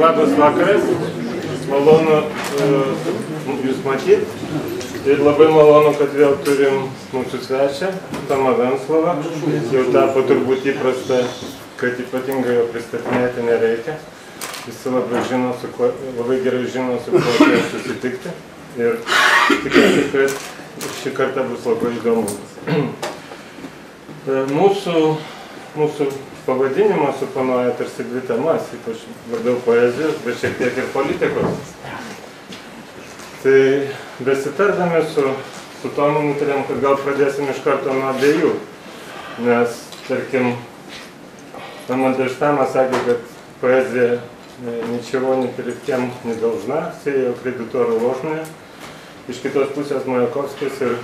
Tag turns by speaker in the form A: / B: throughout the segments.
A: Labas vakaras, malonu e, Jūs matyti ir labai malonu, kad vėl turim mūsų svečią, Tomą Venslovą. Jau tapo turbūt įprasta, kad ypatingai jo pristatinėti nereikia. Visi labai, žino, su kuo, labai gerai žino, su kuo atėjo susitikti. Ir tikiuosi, kad šį kartą bus labai įdomu. E, Mūsų, mūsų pavadinimas suponuoja tarsi dvi temas, ypač labiau poezijos, bet šiek tiek ir politikos. Tai besitardami su, su Tomu nutarėm, kad gal pradėsim iš karto nuo abiejų. Nes, tarkim, Мандельштама sakė, kad поэзия ничего не перед кем не должна, все ее кредиторы ложные. Iš kitos pusės Majakovskis ir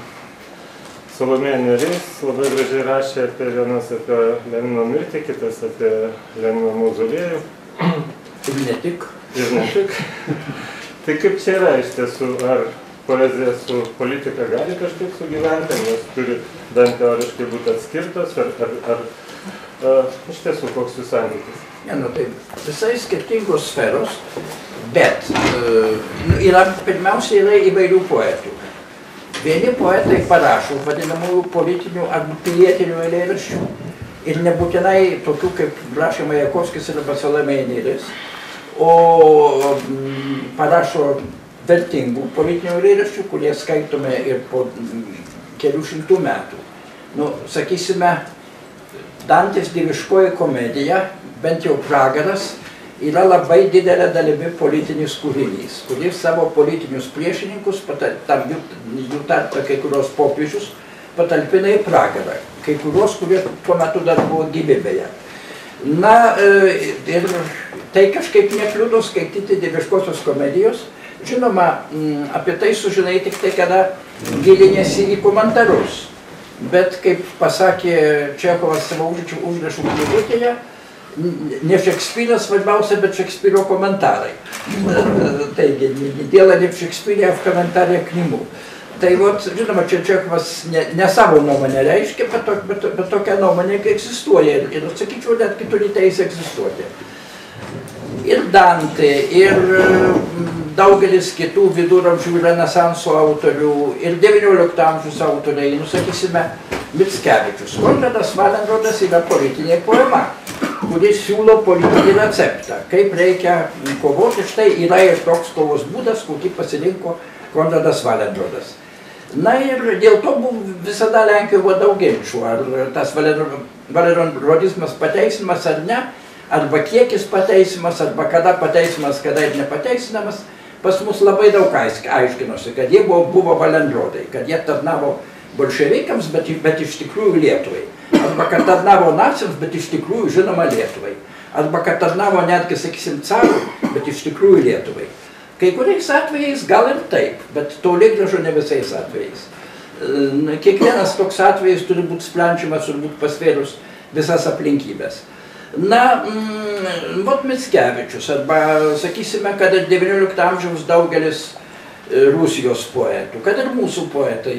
A: Salomėja Nerys labai gražiai rašė apie vienas apie Lenino mirtį, kitas apie Lenino mauzoliejų.
B: Ir ne tik.
A: Ir ne tik. tai kaip čia yra iš tiesų, ar poezija su politika gali kažkaip sugyventi, nes turi bent teoriškai būti atskirtos, ar, ar, ar, ar iš tiesų koks jų santykis?
B: Ne, nu tai visai skirtingos sferos, bet uh, yra, pirmiausia yra įvairių poetų. Vieni poetai parašo vadinamųjų politinių arba pilietinių eilėraščių ir nebūtinai tokių kaip rašė Majakovskis arba Salomėja Nėris, o mm, parašo vertingų politinių eilėraščių, kurie skaitome ir po mm, kelių šimtų metų. Nu, sakysime, Dantės dieviškoji komedija, bent jau pragaras, yra labai didelė dalimi politinis kūrinys, kuris savo politinius priešininkus, tam jų, jų tarpą kai kurios popiežius, patalpina į pragarą, kai kurios, kurie tuo metu dar buvo gyvybėje. Na, ir tai kažkaip nekliudo skaityti dieviškosios komedijos. Žinoma, apie tai sužinai tik tai, kada gilinėsi į komentarus. Bet, kaip pasakė Čekovas savo užrašų knygutėje, ne Šekspyras svarbiausia, bet Šekspyrio komentarai. Taigi, dėl Alip Šekspyrė v komentarė k nimu. Tai vat, žinoma, čia Čekovas ne, ne savo nuomonę reiškia, bet, to, bet, bet tokia nuomonė egzistuoja ir, ir sakyčiau, netgi turi teisę egzistuoti. Ir Dantė, ir mm, daugelis kitų viduramžių renesanso autorių, ir XIX amžiaus autoriai, nusakysime, Mitskevičius. Konradas Valenrodas yra politinė poema kuris siūlo politinį receptą, kaip reikia kovoti. Štai yra ir toks kovos būdas, kurį pasirinko Konradas Valendrodas. Na ir dėl to buvo visada Lenkijoje buvo daug ginčių, ar tas valendrodizmas pateisimas ar ne, arba kiekis pateisimas, arba kada pateisimas, kada ir nepateisinamas. Pas mus labai daug aiškinosi, kad jie buvo, buvo valendrodai, kad jie tarnavo bolševikams, bet, bet iš tikrųjų Lietuvai arba kad tarnavo naciams, bet iš tikrųjų žinoma Lietuvai. Arba kad tarnavo netgi, sakysim, carui, bet iš tikrųjų Lietuvai. Kai kuriais atvejais gal ir taip, bet toli gražu ne visais atvejais. Kiekvienas toks atvejis turi būti sprendžiamas, turi būti pasvėrus visas aplinkybės. Na, mm, vot Mickevičius, arba sakysime, kad ir XIX amžiaus daugelis Rusijos poetų, kad ir mūsų poetai,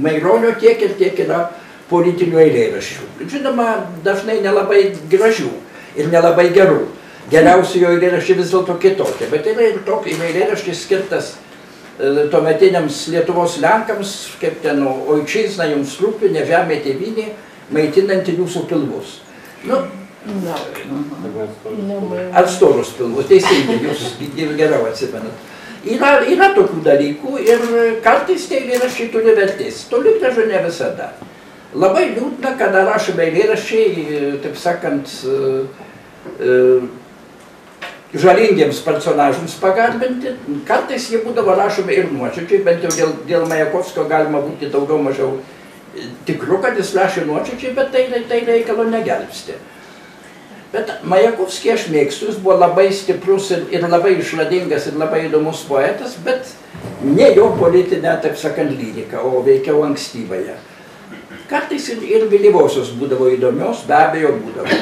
B: Maironio tiek ir tiek yra politinių eilėraščių. Žinoma, dažnai nelabai gražių ir nelabai gerų. Geriausi jo eilėraščiai vis dėlto kitokie, bet yra ir tokia eilėraštis skirtas e, tuometiniams Lietuvos Lenkams, kaip ten, oičizna jums rūpi, ne žemė tėvinė, maitinanti jūsų pilvus. Nu, ar storus pilvus, teisingai, jūs geriau atsimenat. Yra, yra tokių dalykų ir kartais tie eilėraščiai turi vertės, toli gražu ne visada. Labai liūdna, kada rašomi eilėraščiai, taip sakant, žalingiems personažams pagarbinti. Kartais jie būdavo rašomi ir nuočiūčiai, bent jau dėl, dėl Majakovskio galima būti daugiau mažiau tikru, kad jis rašė nuočiūčiai, bet tai, tai reikalo negelbsti. Bet Majakovskį aš mėgstu, jis buvo labai stiprus ir, ir labai išradingas ir labai įdomus poetas, bet ne jo politinė, taip sakant, lyrika, o veikiau ankstyvąją. Kartais ir, ir vėlyvosios būdavo įdomios, be abejo būdavo.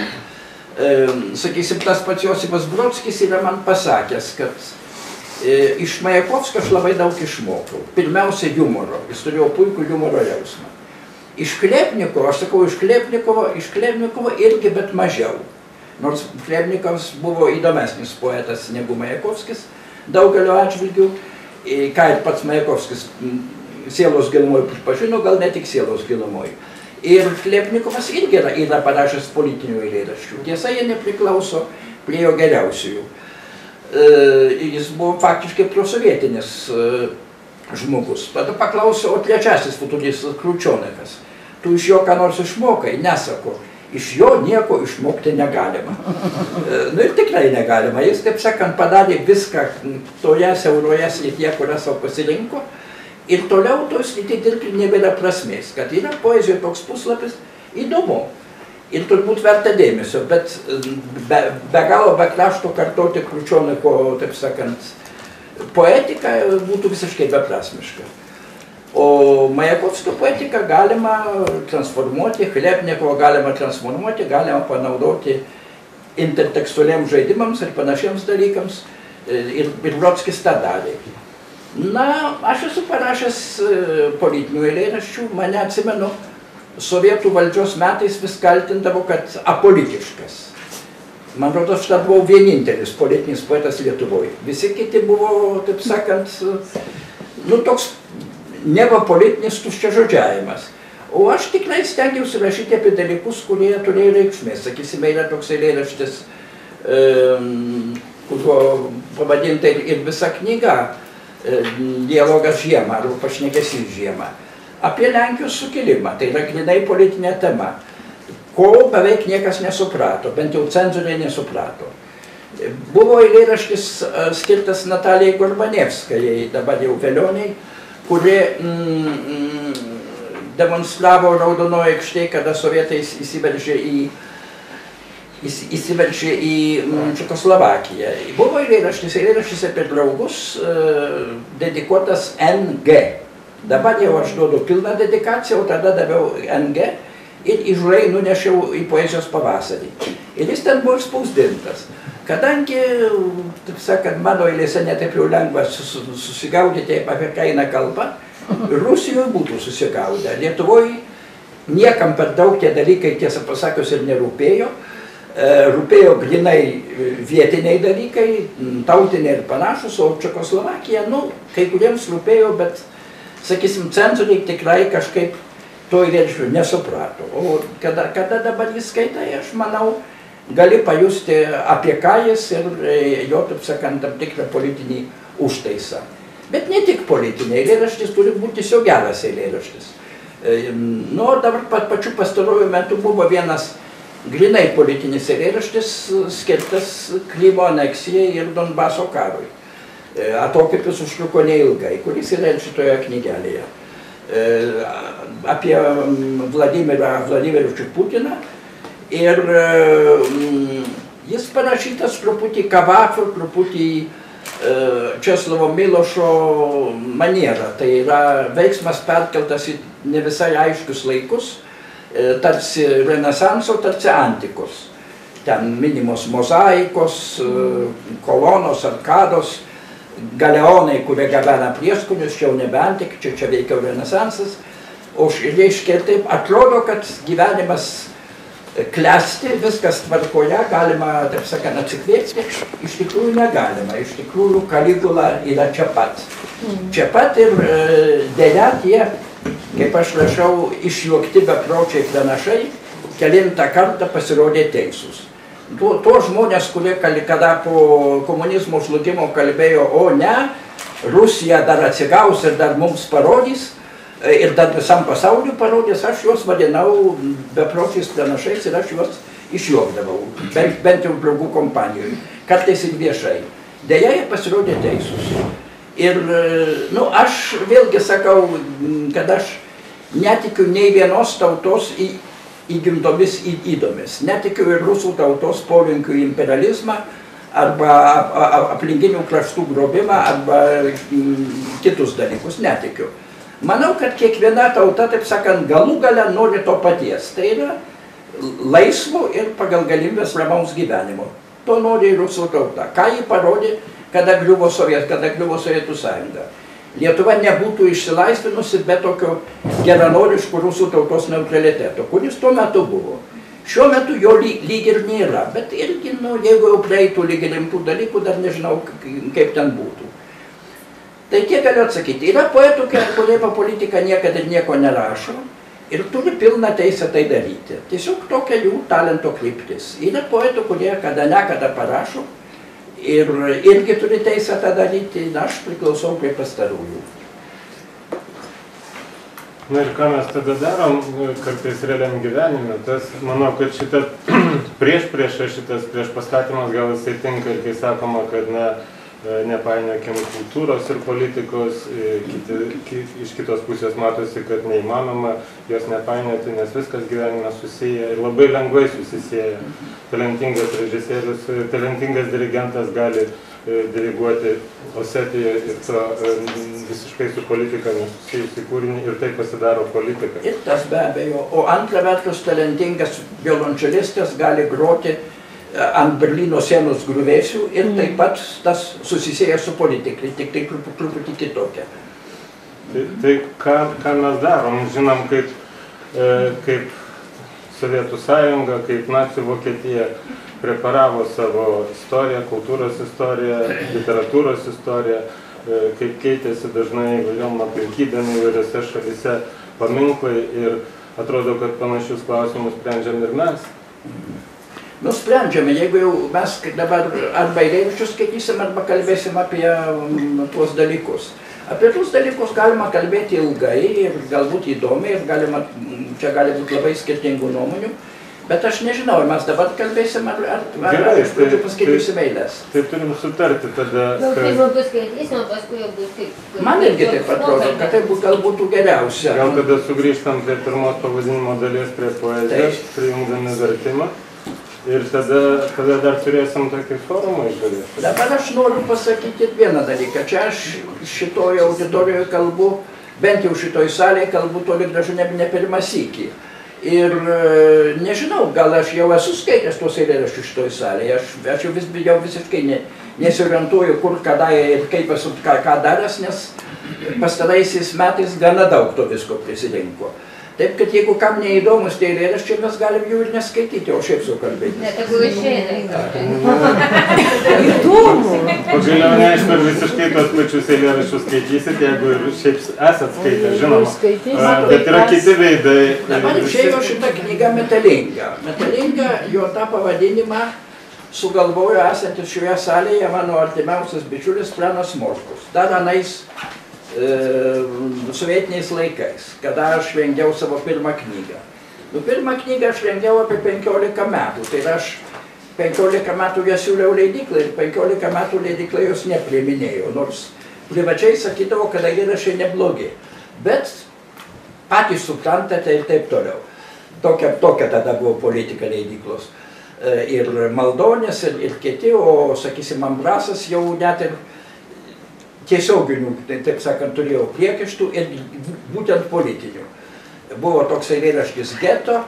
B: E, sakysim, tas pats Josipas Brodskis yra man pasakęs, kad e, iš Majakovskio aš labai daug išmokau. Pirmiausia, humoro. Jis turėjo puikų humoro jausmą. Iš Klepnikovo, aš sakau, iš Klepnikovo, iš Klepnikovo irgi, bet mažiau. Nors Klepnikovas buvo įdomesnis poetas negu Majakovskis daugelio atžvilgių, ką ir pats Majakovskis sielos gilumoje pripažino, gal ne tik sielos gilumoje. Ir Klepnikovas irgi yra, yra parašęs politinių eilėraščių. Tiesa, jie nepriklauso prie jo geriausiųjų. E, jis buvo faktiškai prosovietinis e, žmogus. Tada paklausiau, o trečiasis futuristas Krūčionekas. Tu iš jo ką nors išmokai? Nesako. Iš jo nieko išmokti negalima. E, nu ir tikrai negalima. Jis, taip sakant, padarė viską toje siauroje srityje, kurią savo pasirinko Ir toliau toj srity dirbti nebėra prasmės, kad yra poezijoje toks puslapis įdomu. Ir turbūt verta dėmesio, bet be, be galo be krašto kartoti Kručioniko, taip sakant, poetika būtų visiškai beprasmiška. O Majakovskio poetiką galima transformuoti, Chlebnikovo galima transformuoti, galima panaudoti intertekstualiams žaidimams ir panašiems dalykams. Ir, ir Brodskis tą darė. Na, aš esu parašęs e, politinių eilėraščių, mane atsimenu, sovietų valdžios metais vis kaltindavo, kad apolitiškas. Man rodos, aš dar buvau vienintelis politinis poetas Lietuvoje. Visi kiti buvo, taip sakant, nu toks neva politinis tuščiažodžiavimas. O aš tikrai stengiausi rašyti apie dalykus, kurie turėjo reikšmės. Sakysime, yra toks eilėraštis, um, kurio pavadinta ir, ir visa knyga E, dialogas žiemą arba pašnekesys žiemą. Apie Lenkijos sukilimą, tai yra grinai politinė tema, ko beveik niekas nesuprato, bent jau cenzoriai nesuprato. Buvo eilėraštis e, skirtas Natalijai Gorbanevskajai, dabar jau vėlioniai, kuri mm, mm, demonstravo Raudonojo aikštėje, kada sovietai įsiveržė į įsiveržė į mm, Čekoslovakiją. Buvo eilėraštis, eilėraštis apie draugus, e, dedikuotas NG. Dabar jau aš duodu pilną dedikaciją, o tada daviau NG ir įžūrai nunešiau į poezijos pavasarį. Ir jis ten buvo spausdintas. Kadangi, taip sakant, mano eilėse netaip jau lengva susigaudyti, apie ką eina kalba, Rusijoje būtų susigaudę. Lietuvoje niekam per daug tie dalykai, tiesą pasakius, ir nerūpėjo. E, rūpėjo grinai e, vietiniai dalykai, tautiniai ir panašus, o Čekoslovakija, nu, kai kuriems rūpėjo, bet, sakysim, cenzoriai tikrai kažkaip to įrėdžių nesuprato. O kada, kada dabar jis skaitai, aš manau, gali pajusti apie ką jis ir e, jo, taip sakant, tam tikrą politinį užtaisą. Bet ne tik politinė, eilėraštis turi būti tiesiog geras eilėraštis. Nu, dabar pa, pačiu pastaruoju metu buvo vienas grinai politinis eilėraštis skirtas Krymo aneksijai ir Donbaso karui. E, atokipis užtruko neilgai, kuris yra šitoje knygelėje. E, apie Vladimirą Vladimirovičių Putiną ir jis parašytas truputį Kavafo, truputį e, Česlovo Milošo manierą. Tai yra veiksmas perkeltas į ne visai aiškius laikus, E, tarsi renesanso, tarsi antikos. Ten minimos mozaikos, e, kolonos, arkados, galeonai, kurie gabena prieskonius, čia jau nebe antik, čia, čia veikiau renesansas. O reiškia taip, atrodo, kad gyvenimas klesti, viskas tvarkoje, galima, taip sakant, atsikvėpti, iš tikrųjų negalima, iš tikrųjų Kaligula yra čia pat. Mm. Čia pat ir e, dėja tie kaip aš rašau, išjuokti bepročiai pranašai, kelintą kartą pasirodė teisūs. Tuo, tuo žmonės, kurie kada po komunizmo žlugimo kalbėjo, o ne, Rusija dar atsigaus ir dar mums parodys, ir dar visam pasauliu parodys, aš juos vadinau bepročiais pranašais ir aš juos išjuokdavau, bent, bent jau draugų kompanijoje, kartais ir viešai. Deja, jie pasirodė teisūs. Ir, nu, aš vėlgi sakau, kad aš netikiu nei vienos tautos į, įgimtomis įdomis. Netikiu ir rusų tautos polinkių į imperializmą arba aplinkinių kraštų grobimą arba kitus dalykus. Netikiu. Manau, kad kiekviena tauta, taip sakant, galų gale nori to paties. Tai yra laisvo ir pagal galimybės ramaus gyvenimo. To nori rusų tauta. Ką jį parodė kada griuvo Sovietų, kada griuvo Sovietų sąjunga. Lietuva nebūtų išsilaisvinusi be tokio geranoriško rusų tautos neutraliteto, kuris tuo metu buvo. Šiuo metu jo lyg, ir nėra, bet irgi, nu, jeigu jau praeitų lyg ir rimtų dalykų, dar nežinau, kaip ten būtų. Tai tiek galiu atsakyti. Yra poetų, kurie apie politiką niekada nieko nerašo ir turi pilną teisę tai daryti. Tiesiog tokia jų talento kryptis. Yra poetų, kurie kada nekada parašo ir irgi turi teisę tą daryti, na, aš priklausau prie pastarųjų.
A: Na ir ką mes tada darom, kartais realiam gyvenime, tas, manau, kad šitą prieš priešą, šitas prieš pastatymas gal jisai tinka ir kai sakoma, kad ne, nepainiokim kultūros ir politikos, kiti, ki, iš kitos pusės matosi, kad neįmanoma jos nepainioti, nes viskas gyvenime susiję ir labai lengvai susisieja. Talentingas režisierius, talentingas dirigentas gali diriguoti Osetijoje ir to visiškai su politika nesusijusi kūrinį ir tai pasidaro politika.
B: Ir tas be abejo. O antra vertus, talentingas violončelistas gali groti ant Berlyno sienos grūvėsių ir taip pat tas susisieja su politika, tik tai truputį kitokia.
A: Tai, tai ką, ką mes darom? Žinom, kaip, e, kaip Sovietų sąjunga, kaip nacijų Vokietija preparavo savo istoriją, kultūros istoriją, literatūros istoriją, kaip keitėsi dažnai įvairiom aplinkybėm įvairiose šalise paminklai ir atrodo, kad panašius klausimus sprendžiam ir mes.
B: Nusprendžiame, jeigu jau mes dabar arba eilėvičius skaitysim, arba kalbėsim apie tuos dalykus. Apie tuos dalykus galima kalbėti ilgai ir galbūt įdomiai, ir galima, čia gali būti labai skirtingų nuomonių. Bet aš nežinau, ar mes dabar kalbėsim, ar, ar, ar, ar iš pradžių paskaitysim eilės.
A: Tai turim sutarti tada.
C: Gal tai jau paskaitysim, o paskui jau bus kaip...
B: Man irgi taip atrodo, kad tai gal būtų geriausia.
A: Gal tada sugrįžtam prie pirmos pavadinimo dalies, prie poezijos, prijungdami vertimą. Ir tada, tada dar turėsim tokį forumą iš dalies.
B: Dabar aš noriu pasakyti vieną dalyką. Čia aš šitoje auditorijoje kalbu, bent jau šitoj salėje kalbu toli gražu ne, ne pirmą sykį. Ir nežinau, gal aš jau esu skaitęs tuos eilėraščius šitoj salėje, aš, aš jau, vis, jau visiškai ne, nesiorientuoju, kur, kada ir kaip esu ką, ką daręs, nes pastaraisiais metais gana daug to visko prisirinko. Taip, kad jeigu kam neįdomus tie eilėraščiai, mes galim jų ir neskaityti, o šiaip su kalbėti.
C: Ne, tegul išeina.
D: Įdomu.
A: Pagaliau neaišku, ar visiškai tos pačius eilėraščius skaitysit, jeigu ir šiaip esat skaitę, žinoma. Bet yra kiti veidai.
B: Dabar išėjo šita knyga Metalinga. Metalinga, jo tą pavadinimą sugalvojo esantis šioje salėje mano artimiausias bičiulis Pranas Morkus. Dar anais sovietiniais laikais, kada aš rengiau savo pirmą knygą. Nu, pirmą knygą aš rengiau apie 15 metų, tai aš 15 metų ją siūliau leidyklai ir 15 metų leidyklai jos nepriminėjo, nors privačiai sakydavo, kad įrašai neblogi. Bet patys suprantate ir taip toliau. Tokia, tokia tada buvo politika leidyklos. Ir Maldonis, ir, ir kiti, o, sakysim, Ambrasas jau net ir tiesioginių, tai, taip sakant, turėjau priekaištų ir būtent politinių. Buvo toks eilėraštis geto,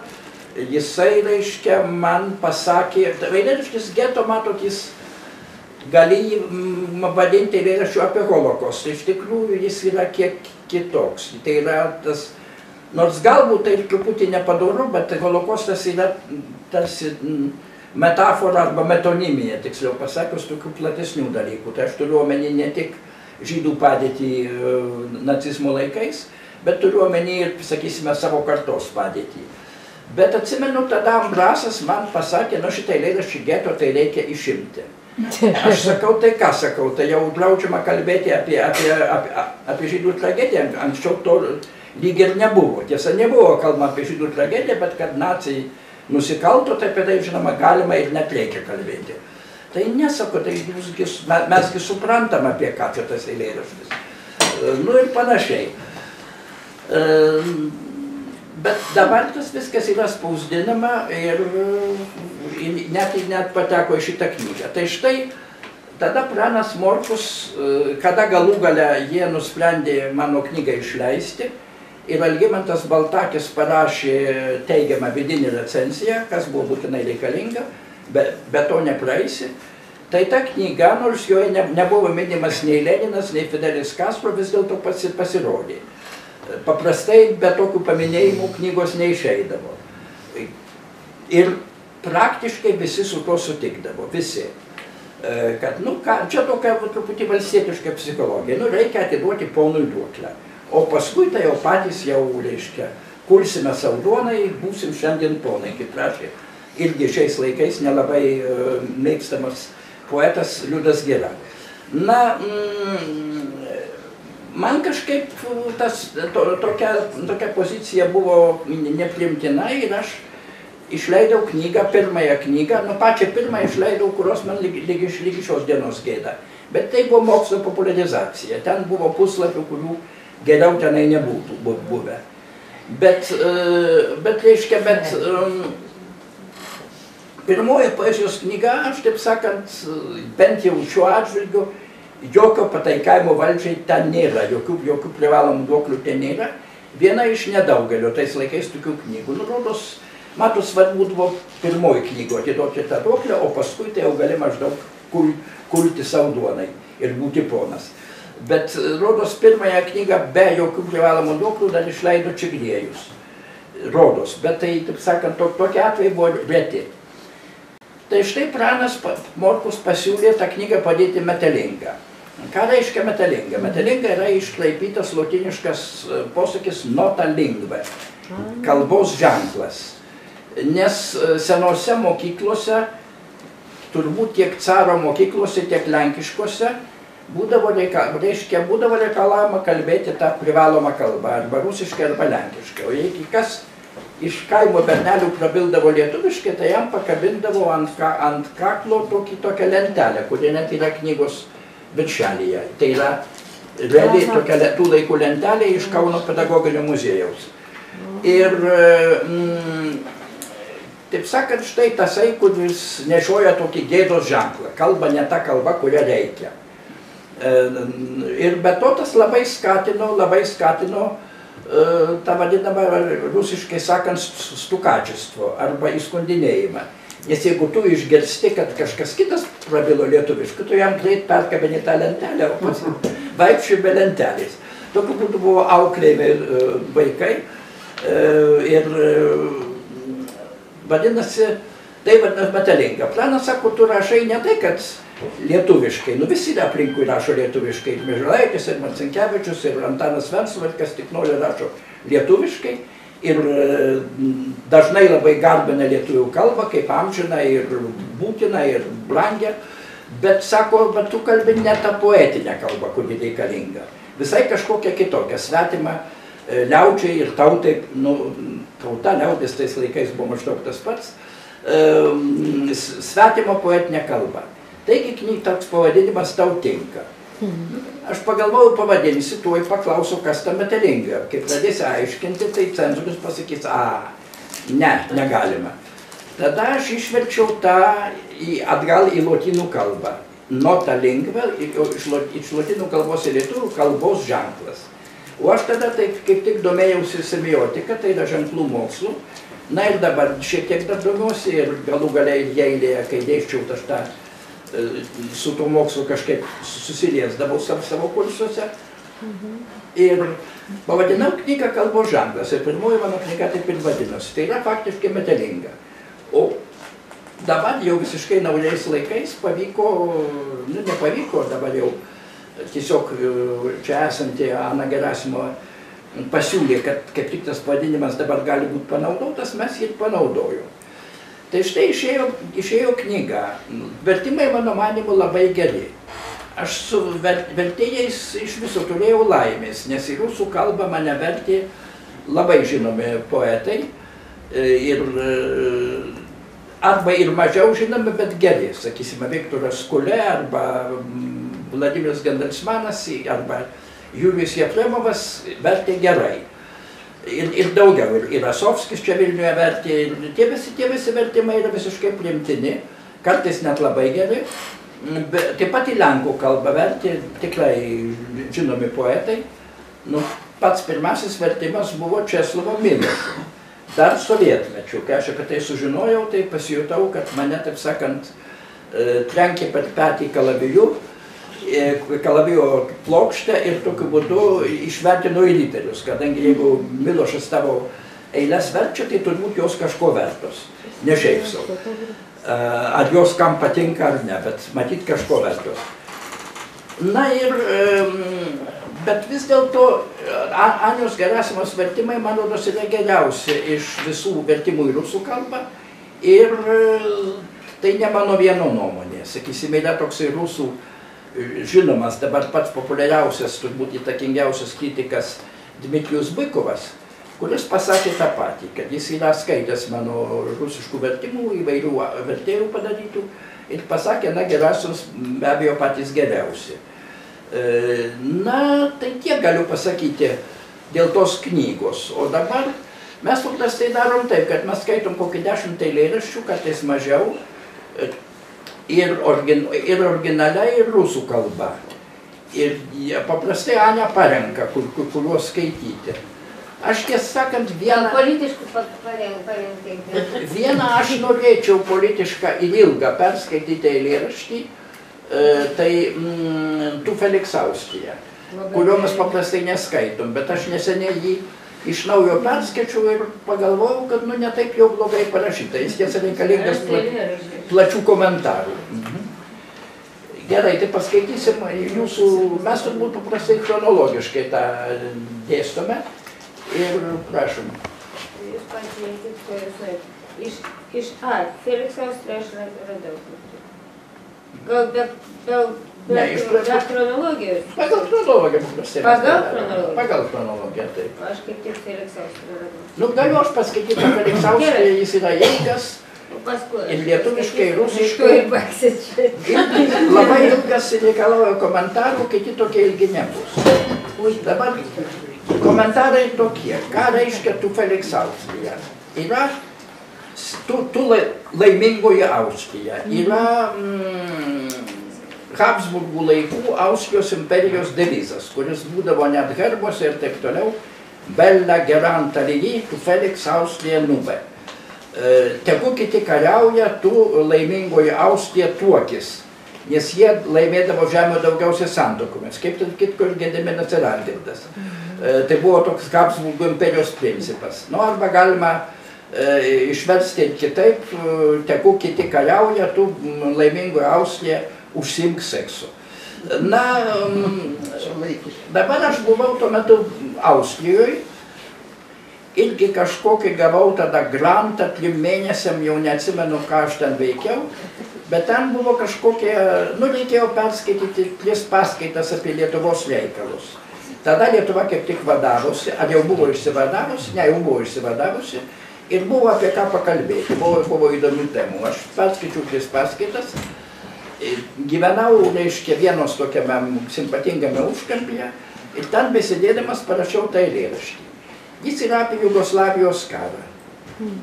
B: jisai, reiškia, man pasakė, eilėraštis geto, matot, jis gali jį vadinti eilėraščiu apie holokostą, iš tikrųjų jis yra kiek kitoks. Tai yra tas, nors galbūt tai truputį nepadoru, bet holokostas yra tarsi metafora arba metonimija, tiksliau pasakius, tokių platesnių dalykų. Tai aš turiu omeny ne tik žydų padėtį nacizmo laikais, bet turiu omeny ir, sakysime, savo kartos padėtį. Bet atsimenu, tada Ambrasas man pasakė, nu šitą eilėraštį geto tai reikia išimti. Aš sakau, tai ką sakau, tai jau draudžiama kalbėti apie, apie, apie, apie žydų tragediją, anksčiau to lyg ir nebuvo. Tiesa, nebuvo kalbama apie žydų tragediją, bet kad nacijai nusikalto, tai apie tai, žinoma, galima ir net reikia kalbėti. Tai nesako, tai jūsgi, mesgi suprantam apie ką čia tas eilėraštis. Nu ir panašiai. Bet dabar tas viskas yra spausdinama ir net, net pateko į šitą knygą. Tai štai tada Pranas Morkus, kada galų gale jie nusprendė mano knygą išleisti, ir Algimantas Baltakis parašė teigiamą vidinį recenziją, kas buvo būtinai reikalinga, be, be to nepraeisi. Tai ta knyga, nors joje ne, nebuvo minimas nei Leninas, nei Fidelis Castro, vis dėlto pasi, pasirodė. Paprastai be tokių paminėjimų knygos neišeidavo. Ir praktiškai visi su to sutikdavo, visi. E, Kad, nu, ką, čia tokia truputį valstietiška psichologija, nu, reikia atiduoti ponui duoklę. O paskui tai jau patys jau, reiškia, kursime savo duonai, būsim šiandien ponai, kaip rašė. Irgi šiais laikais nelabai uh, mėgstamas poetas Liudas Gira. Na, mm, man kažkaip tas, to, tokia, tokia pozicija buvo neprimtina ir aš išleidau knygą, pirmąją knygą, nu pačią pirmąją išleidau, kurios man lygi, lygi, lygi šios dienos gėda. Bet tai buvo mokslo popularizacija, ten buvo puslapių, kurių geriau tenai nebūtų bu- buvę. Bet, e, bet reiškia, bet um, pirmoji poezijos knyga, aš taip sakant, bent jau šiuo atžvilgiu, jokio pataikavimo valdžiai ten nėra, jokių, jokių privalomų duoklių ten nėra. Viena iš nedaugelio tais laikais tokių knygų. Nu, rodos, matot, svarbu buvo pirmoji knyga atiduoti tą duoklę, o paskui tai jau gali maždaug kul, kulti savo duonai ir būti ponas. Bet, rodos, pirmąją knygą be jokių privalomų duoklių dar išleido Čigrėjus. Rodos, bet tai, taip sakant, to, tokie atvejai buvo reti. Tai štai pranas Morkus pasiūlė tą knygą padėti metalingą. Ką reiškia metalinga? Metalinga yra išklaipytas lotiniškas e, posakis nota lingva, kalbos ženklas. Nes e, senose mokyklose, turbūt tiek caro mokyklose, tiek lenkiškose, būdavo, reika, reiškia, būdavo reikalavama kalbėti tą privalomą kalbą, arba rusiškai, arba lenkiškai. O jeigu kas iš kaimo bernelių prabildavo lietuviškai, tai jam pakabindavo ant, ka, ant kaklo tokį, tokią lentelę, kuri net yra knygos viršelyje. Tai yra realiai tokia tų laikų lentelė iš Kauno pedagoginio muziejaus. Ir, mm, taip sakant, štai tasai, kuris nešioja tokį gėdos ženklą, kalba ne tą kalbą, kurią reikia. E, Ir be to tas labai skatino, labai skatino tą vadinamą rusiškai sakant stukačistvo arba įskundinėjimą. Nes jeigu tu išgirsti, kad kažkas kitas prabilo lietuviškai, tu jam greit perkabini tą lentelę, o pats vaikščiai be lentelės. Tokiu būdu buvo auklėjami e, vaikai e, ir e, vadinasi, tai vadinasi metalinga. Planas sako, tu rašai ne tai, kad lietuviškai, nu visi aplinkui rašo lietuviškai, ir Mežraitis, ir Marcinkievičius, ir Antanas Venslovas, kas tik nori rašo lietuviškai. Ir e, dažnai labai garbina lietuvių kalbą kaip amžiną ir būtiną ir brangę. Bet sako, bet tu kalbi ne tą poetinę kalbą, kuri reikalinga. Visai kažkokia kitokia, svetima e, liaudžiai ir tautai, nu, tauta, liaudis tais laikais buvo maždaug tas pats, e, s- svetima poetinė kalba. Taigi knyg toks pavadinimas tau tinka. Aš pagalvojau pavadinsi, tuoj paklausiu, kas ta metalinga. Kai pradėsi aiškinti, tai cenzorius pasakys, a, ne, negalima. Tada aš išverčiau tą į, atgal į lotynų kalbą. Nota lingva, iš, lo- iš lotynų kalbos į lietuvių kalbos ženklas. O aš tada taip kaip tik domėjausi semiotika, tai yra ženklų mokslu. Na ir dabar šiek tiek dar domiuosi ir galų galiai Jeilėje, kai dėščiau tą su tuo mokslu kažkaip susiliesdavau savo, savo kursuose. Ir pavadinau knygą kalbos ženklas. Ir pirmoji mano knyga taip ir vadinosi. Tai yra faktiškai metalinga. O dabar jau visiškai naujais laikais pavyko, nu nepavyko, dabar jau tiesiog e, čia esanti Ana Gerasimo pasiūlė, kad kaip tik tas pavadinimas dabar gali būti panaudotas, mes jį panaudojom. Tai štai išėjo, išėjo knyga. Vertimai, mano manimu, labai geri. Aš su ver, vertėjais iš viso turėjau laimės, nes į rusų kalbą mane vertė labai žinomi poetai. e, Ir e, arba ir mažiau žinomi, bet geri. Sakysime, Viktoras Kulė arba mm, Vladimiras Gandalsmanas arba Julijus Jefremovas vertė gerai ir, ir daugiau. Ir, ir Asovskis čia Vilniuje vertė. Tie visi, tie visi vertimai yra visiškai primtini, kartais net labai geri. Bet taip pat į lenkų kalbą vertė tikrai žinomi poetai. Nu, pats pirmasis vertimas buvo Česlovo Milošo. Dar sovietmečiu, kai aš apie tai sužinojau, tai pasijutau, kad mane, taip sakant, e, trenkė per petį kalaviju, kalavijo plokštę ir tokiu būdu išvertino į literius, kadangi jeigu Milošas tavo eilės verčia, tai turbūt jos kažko vertos, ne šiaip savo. E, Ar jos kam patinka ar ne, bet matyt kažko vertos. Na ir, bet vis dėlto Anios Gerasimos vertimai, man rodos, yra geriausi iš visų vertimų į rusų kalbą. Ir e, tai ne mano vieno nuomonė. Sakysime, yra toksai rusų e, žinomas, dabar pats populiariausias, turbūt įtakingiausias kritikas Dmitrijus Bykovas, kuris pasakė tą patį, kad jis yra skaitęs mano rusiškų vertimų, įvairių vertėjų padarytų ir pasakė, na, Gerasimos be abejo patys geriausi. E, Na, tai tiek galiu pasakyti dėl tos knygos. O dabar mes paprastai darom taip, kad mes skaitom kokį dešimt eilėraščių, kartais mažiau, e, ir, origin, ir originaliai, ir rusų kalba. Ir paprastai Ania parenka, kur, kur, kuriuos skaityti. Aš tiesą sakant, vieną,
C: Politiškai parengti.
B: vieną aš norėčiau politišką ir ilgą perskaityti eilėraštį, e, tai mm, tu Feliksaustija kurio mes paprastai neskaitom, bet aš neseniai jį iš naujo perskaičiau ir pagalvojau, kad nu netaip jau blogai parašyta, jis tiesa reikalingas pla, plačių komentarų. Mhm. Gerai, tai paskaitysim jūsų, mes turbūt paprastai chronologiškai tą dėstome ir prašom.
C: Jūs pasirinkit, ko jūs norit. Iš, iš A, Feliksaus tai aš ra- radau. Gal be, be, be,
B: Ne, iš pradžių-. Pagal chronologiją
C: Pagal
B: tai darom.
C: chronologiją?
B: Pagal chronologiją, taip.
C: Aš kaip tik Feliksaus radau.
B: Nu, galiu aš paskaityti Feliksaustį,
C: Gerai.
B: jis yra ilgas,
C: O paskui.
B: Ir lietuviškai, ir rusiškai.
C: ir baigsis čia.
B: labai ilgas ir reikalauja komentarų, kiti tokie ilgi nebus. Dabar komentarai tokie, ką reiškia tu Feliksaustija. Yra tu, tu lai- laimingoji Austrija. Yra mm, Habsburgų laikų Austrijos imperijos devizas, kuris būdavo net herbuose ir taip toliau. Bella geranta lygi, tu Felix Austrija nube. E, Tegu kiti kariauja, tu laimingoji Austrija tuokis. Nes jie laimėdavo žemę daugiausiai santokomis, kaip tarp kitko ir Gediminas ir Algirdas. E, Tai buvo toks Habsburgų imperijos principas. Nu, arba galima e, išversti kitaip, tegu kiti kariauja, tu laimingoji Austrija užsimk seksu. Na, dabar aš buvau tuo metu Austrijoje, irgi kažkokį gavau tada grantą trim mėnesiam, jau neatsimenu, ką aš ten veikiau, bet ten buvo kažkokie, nu reikėjo perskaityti tris paskaitas apie Lietuvos reikalus. Tada Lietuva kaip tik vadavosi, ar jau buvo išsivadavusi, ne, jau buvo išsivadavusi, ir buvo apie ką pakalbėti, buvo, buvo įdomių temų. Aš perskaičiau tris paskaitas, gyvenau, reiškia, vienos tokiame simpatingame užkampyje, ir ten besidėdamas parašiau tą eilėraštį. Jis yra apie Jugoslavijos karą.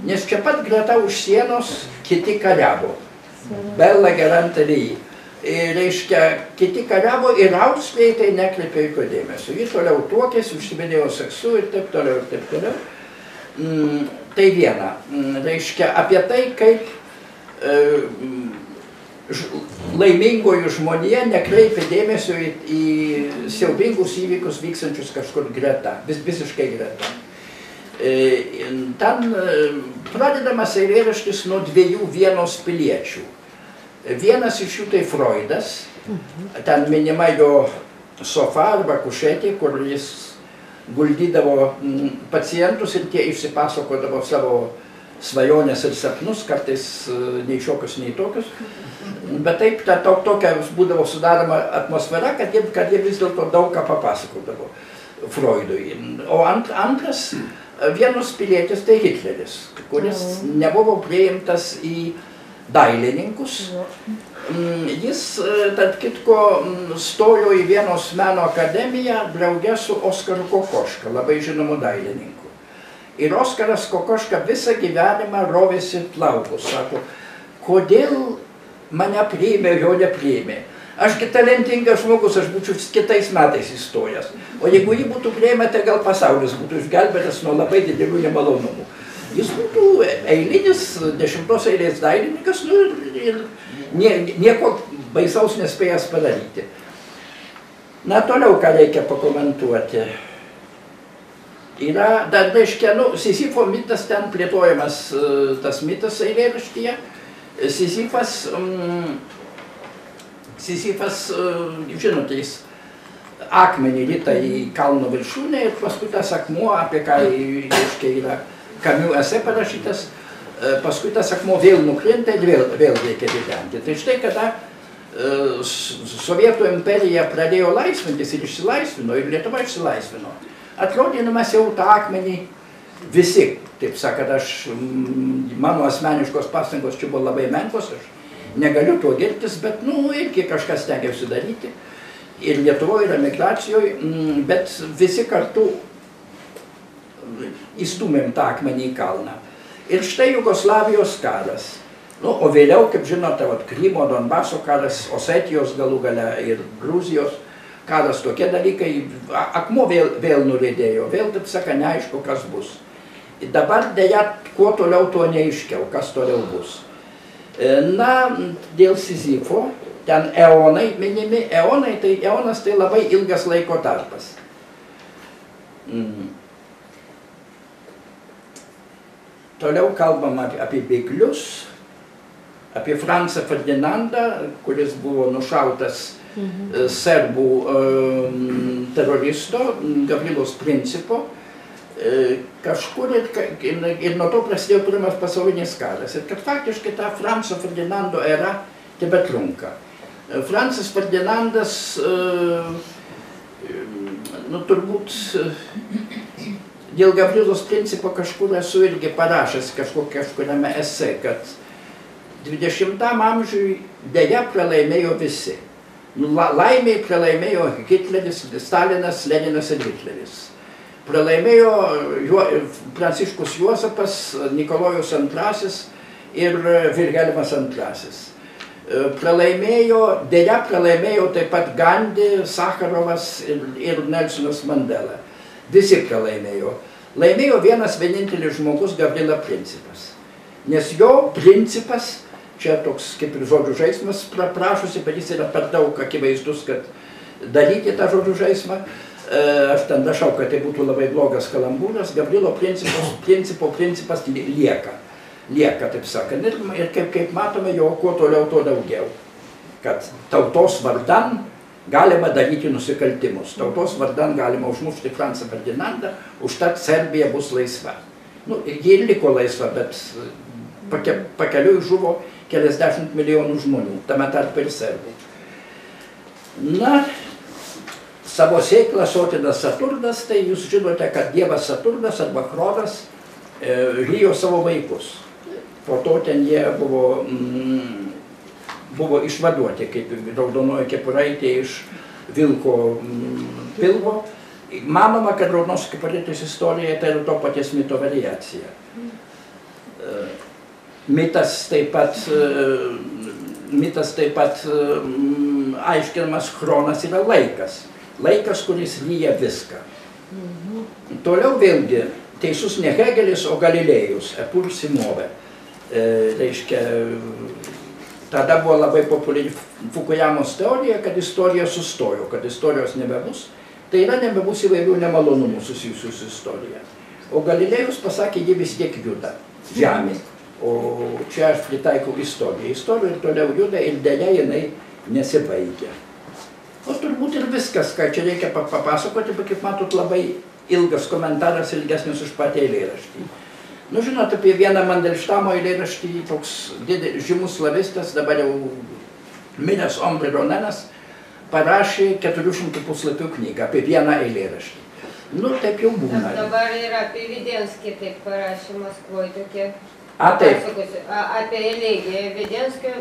B: Nes čia pat greta už sienos kiti kariavo. Bella Gerantariai. Ir reiškia, kiti kariavo ir Austrijai tai nekreipė jokio dėmesio. Ji toliau tuokėsi, užsiminėjo seksu ir taip toliau, ir taip toliau. Mm, tai viena. Mm, reiškia, apie tai, kaip e, laimingoji žmonija nekreipia dėmesio į, į siaubingus įvykius vykstančius kažkur greta, vis, visiškai greta. E, Ten e, pradedamas eilėraštis nuo dviejų vienos piliečių. Vienas iš jų tai Freudas, ten minima jo sofa arba kušetė, kur jis guldydavo pacientus ir tie išsipasakodavo savo svajonės ir sapnus, kartais e, nei šiokius, nei tokius. Bet taip, ta, to, tokia būdavo sudaroma atmosfera, kad jie, kad jie vis dėlto daug ką papasakodavo Freudui. O ant, antras, vienas pilietis tai Hitleris, kuris nebuvo priimtas į dailininkus. Mm, Jis, e, tarp kitko, mm, stojo į Vienos meno akademiją draugė su Oskaru Kokoška, labai žinomu dailininku. Ir Oskaras Kokoška visą gyvenimą rovėsi plaukus. Sako, kodėl mane priėmė, jo nepriėmė. Ašgi talentingas žmogus, aš būčiau kitais metais įstojęs. O jeigu jį būtų priėmę, tai gal pasaulis būtų išgelbėtas nuo labai didelių nemalonumų. Jis būtų eilinis dešimtos eilės dailininkas, nu, ir, nie, nieko baisaus nespėjęs padaryti. Na, toliau ką reikia pakomentuoti. Yra, dar reiškia, nu, Sisifo mitas ten plėtojamas, tas mitas eilėraštyje. Sisifas, mm, Sisifas, e, žinote, jis akmenį rita į kalno viršūnę ir paskui tas akmuo, apie ką reiškia yra kamių esė parašytas, e, paskui tas akmuo vėl nukrinta ir vėl, vėl reikia ridenti. Tai štai kada e, Sovietų imperija pradėjo laisvintis ir išsilaisvino, ir Lietuva išsilaisvino, atrodė, nu mes jau tą akmenį visi, taip sakant, aš, mano asmeniškos pastangos čia buvo labai menkos, aš negaliu tuo girtis, bet, nu, irgi kažkas stengiausi daryti. Ir Lietuvoje, ir emigracijoje, bet visi kartu įstumėm tą akmenį į kalną. Ir štai Jugoslavijos karas. Nu, o vėliau, kaip žinote, vat, Krymo, Donbaso karas, Osetijos galų gale ir Gruzijos karas, tokie dalykai, akmuo vėl, vėl nulėdėjo, vėl, taip saka, neaišku, kas bus. Dabar dėja, kuo toliau, tuo neaiškiau, kas toliau bus. E, na, dėl Sizifo, ten eonai minimi, eonai, tai eonas tai labai ilgas laiko tarpas. Mm. Toliau kalbam apie, apie bėglius, apie Fransą Ferdinandą, kuris buvo nušautas mhm. serbų um, teroristo Gavrilos principo. E, kažkur ir, ir, ir nuo to prasidėjo pirmas pasaulinis karas. Ir kad faktiškai ta Franco Ferdinando era tebe trunka. Francas Ferdinandas, nu turbūt dėl Gavrilos principo kažkur esu irgi parašęs kažkokiame ese, kad 20 amžiui dėja pralaimėjo visi. Nu, laimiai pralaimėjo Hitleris, Stalinas, Leninas ir Hitleris. Pralaimėjo Juo, Pranciškus Juozapas, Nikolojus II ir Vilhelmas II. Pralaimėjo, dėja pralaimėjo taip pat Gandhi, Sakarovas ir, ir Nelsonas Mandela. Visi pralaimėjo. Laimėjo vienas vienintelis žmogus Gavrila Principas. Nes jo principas čia toks kaip ir žodžių žaismas prašosi, bet jis yra per daug akivaizdus, kad daryti tą žodžių žaismą. E, aš ten rašau, kad tai būtų labai blogas kalambūras. Gabrielo principos, principo principas lieka. Lieka, taip sakant. Ir, ir kaip, kaip matome, jo kuo toliau, tuo daugiau. Kad tautos vardan galima daryti nusikaltimus. Tautos vardan galima užmušti Fransą Ferdinandą, užtat Serbija bus laisva. Nu, ji liko laisva, bet pake, pakeliui žuvo keliasdešimt milijonų žmonių, tame tarp ir serbų. Na, savo sėklą sotinas Saturnas, tai jūs žinote, kad dievas Saturnas arba Kronas e, ryjo savo vaikus. Po to ten jie buvo, mm, buvo išvaduoti, kaip raudonoji kepuraitė iš vilko mm, pilvo. Manoma, kad raudonos kepuraitės istorija tai yra to paties mito variacija. E, mitas taip pat, e, mitas taip pat e, aiškinamas chronas yra laikas. Laikas, kuris lyja viską. Mhm. Toliau vėlgi teisus ne Hegelis, o Galilėjus, Epur Simove. E, reiškia, tada buvo labai populiari Fukuyamos teorija, kad istorija sustojo, kad istorijos nebebus. Tai yra nebebus įvairių nemalonumų susijusių su istorija. O Galilėjus pasakė, ji vis tiek juda. Žemė. O čia aš pritaikau istoriją. Istorija ir toliau juda ir dėja jinai nesibaigia. O turbūt ir viskas, ką čia reikia papasakoti, bet kaip matot, labai ilgas komentaras, ilgesnis už patį eilėraštį. Nu, žinot, apie vieną Mandelštamo eilėraštį, toks didė, žymus slavistas, dabar jau miręs Omri Ronenas, parašė 400 puslapių knygą apie vieną eilėraštį. Nu, taip jau būna.
C: Dabar ir apie Videnskį taip parašė Maskvoje tokie
B: A, taip.
C: Apie Elegiją Vedenskio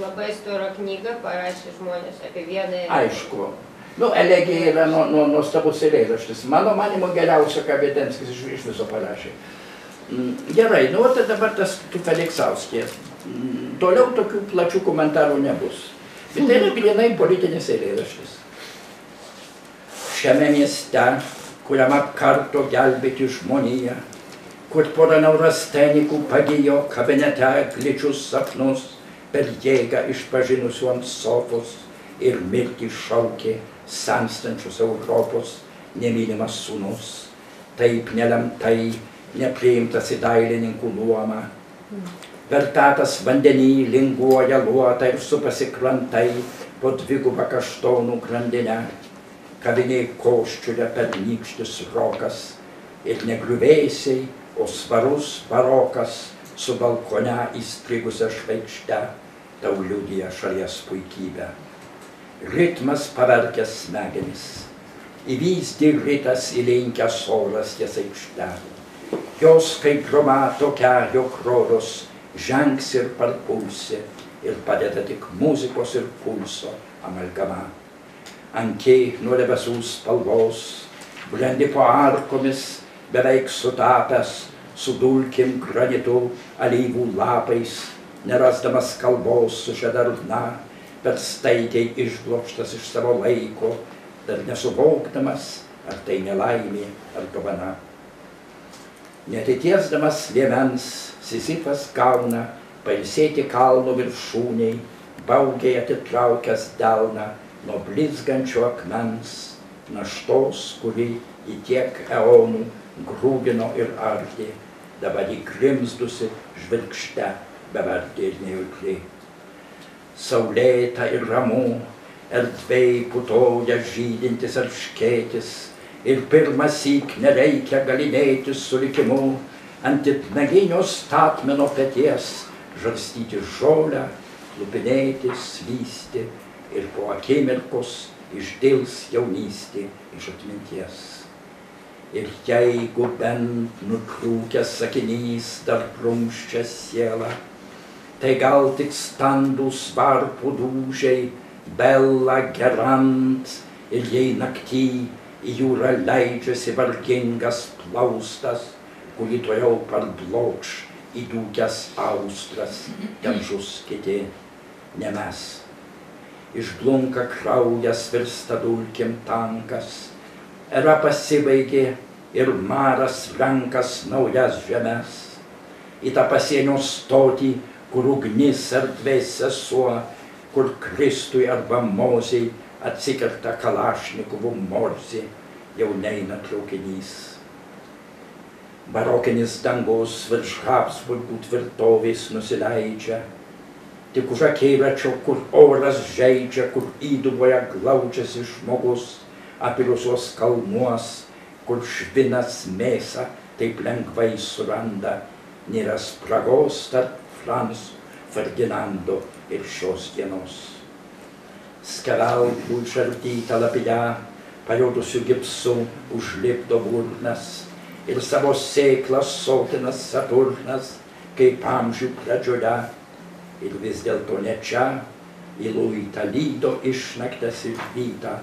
C: labai storą knygą parašė žmonės apie vieną elegiją.
B: Aišku. Nu, elegija yra nu, nu, nuostabus eilėraštis. Mano manimo geriausia, ką Vedenskis iš, iš viso parašė. Mm, gerai, nu, tai dabar tas Feliksauskė. Mm, toliau tokių plačių komentarų nebus. Bet tai yra grinai politinis eilėraštis. Šiame mieste, kuriam apkarto gelbėti žmoniją, kur pora neurastenikų pagijo kabinete gličius sapnus, per jėgą išpažinusių ant sofos ir mirtį šaukė senstančios Europos nemylimas sūnus, taip nelemtai nepriimtas į dailininkų luomą. Vertatas vandenį linguoja luota ir supasi krantai po dvigubą kaštonų grandinę. Kaviniai koščiulė pernykštis rokas ir negriuvėsiai, o svarus barokas su balkone įstrigusią žvaigždę tau liudija šalies puikybę. Ritmas paverkęs smegenis, įvystį rytas įlinkęs oras ties aikštę. Jos kaip romato kelio kroros žengs ir parpulsi ir padeda tik muzikos ir pulso amalgama. Ankiai nuo debesų spalvos, blendi po arkomis, beveik sutapęs, su dulkim granitu, alyvų lapais, nerasdamas kalbos su šia darna, bet staigiai išblokštas iš savo laiko, dar nesuvokdamas, ar tai nelaimė, ar dovana. Netitiesdamas liemens, Sisifas gauna pailsėti kalno viršūniai, baugiai atitraukęs delną nuo blizgančio akmens, naštos, kuri į tiek eonų grūdino ir ardė, dabar įgrimzdusi žvilgšte bevardė ir nejautri. Saulėta ir ramu, erdvei putoja žydintis arškėtis ir pirmąsyk nereikia galinėtis su likimu ant itnaginio statmeno peties, žarstyti žolę, lupinėti, slysti ir po akimirkos išdils jaunystė iš atminties. Ir jeigu bent nutrūkęs sakinys dar prumščia sielą, tai gal tik standus varpų dūžiai, bela gerant ir jei naktį į jūrą leidžiasi vargingas plaustas, kurį toliau parblokš įdūkęs austras, ten žus kiti, ne mes. Išblunka kraujas virsta dulkim tankas, era pasibaigė ir maras rankas naujas žemės. Į tą pasienio stotį, kur ugnis erdvės sesuo, kur Kristui arba Mozei atsikerta kalašnikovų morzė, jau neina traukinys. Barokinis dangus virš Habsburgų tvirtovės nusileidžia, tik už akėračio, kur oras žaidžia, kur įduboje glaudžiasi žmogus, apirusios kalnuos, kur švinas mėsą taip lengvai suranda, nėra spragos tarp Frans Ferdinando ir šios dienos. Skeveldrų išardyta lapija, pajudusių gipsų užlipdo burnas ir savo sėklas sotinas Saturnas, kaip amžių pradžioje. Ir vis dėlto ne čia, į luitą lydo išnaktas ir rytą,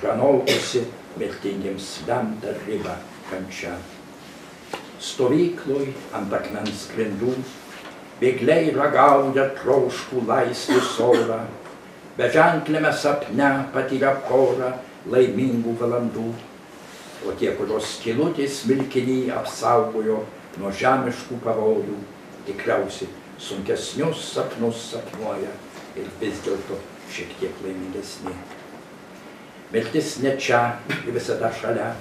B: pranaukusi mirtingiems lemtą ribą kančia. Stovykloj ant akmens grindų, bėgliai ragauja troškų laisvės orą, beženklėme sapne patyrę porą laimingų valandų, o tie, kurios skilutės milkinį apsaugojo nuo žemiškų pavojų, tikriausiai sunkesnius sapnus sapnuoja ir vis dėlto šiek tiek laimingesni. Mirtis ne čia ir visada šalia,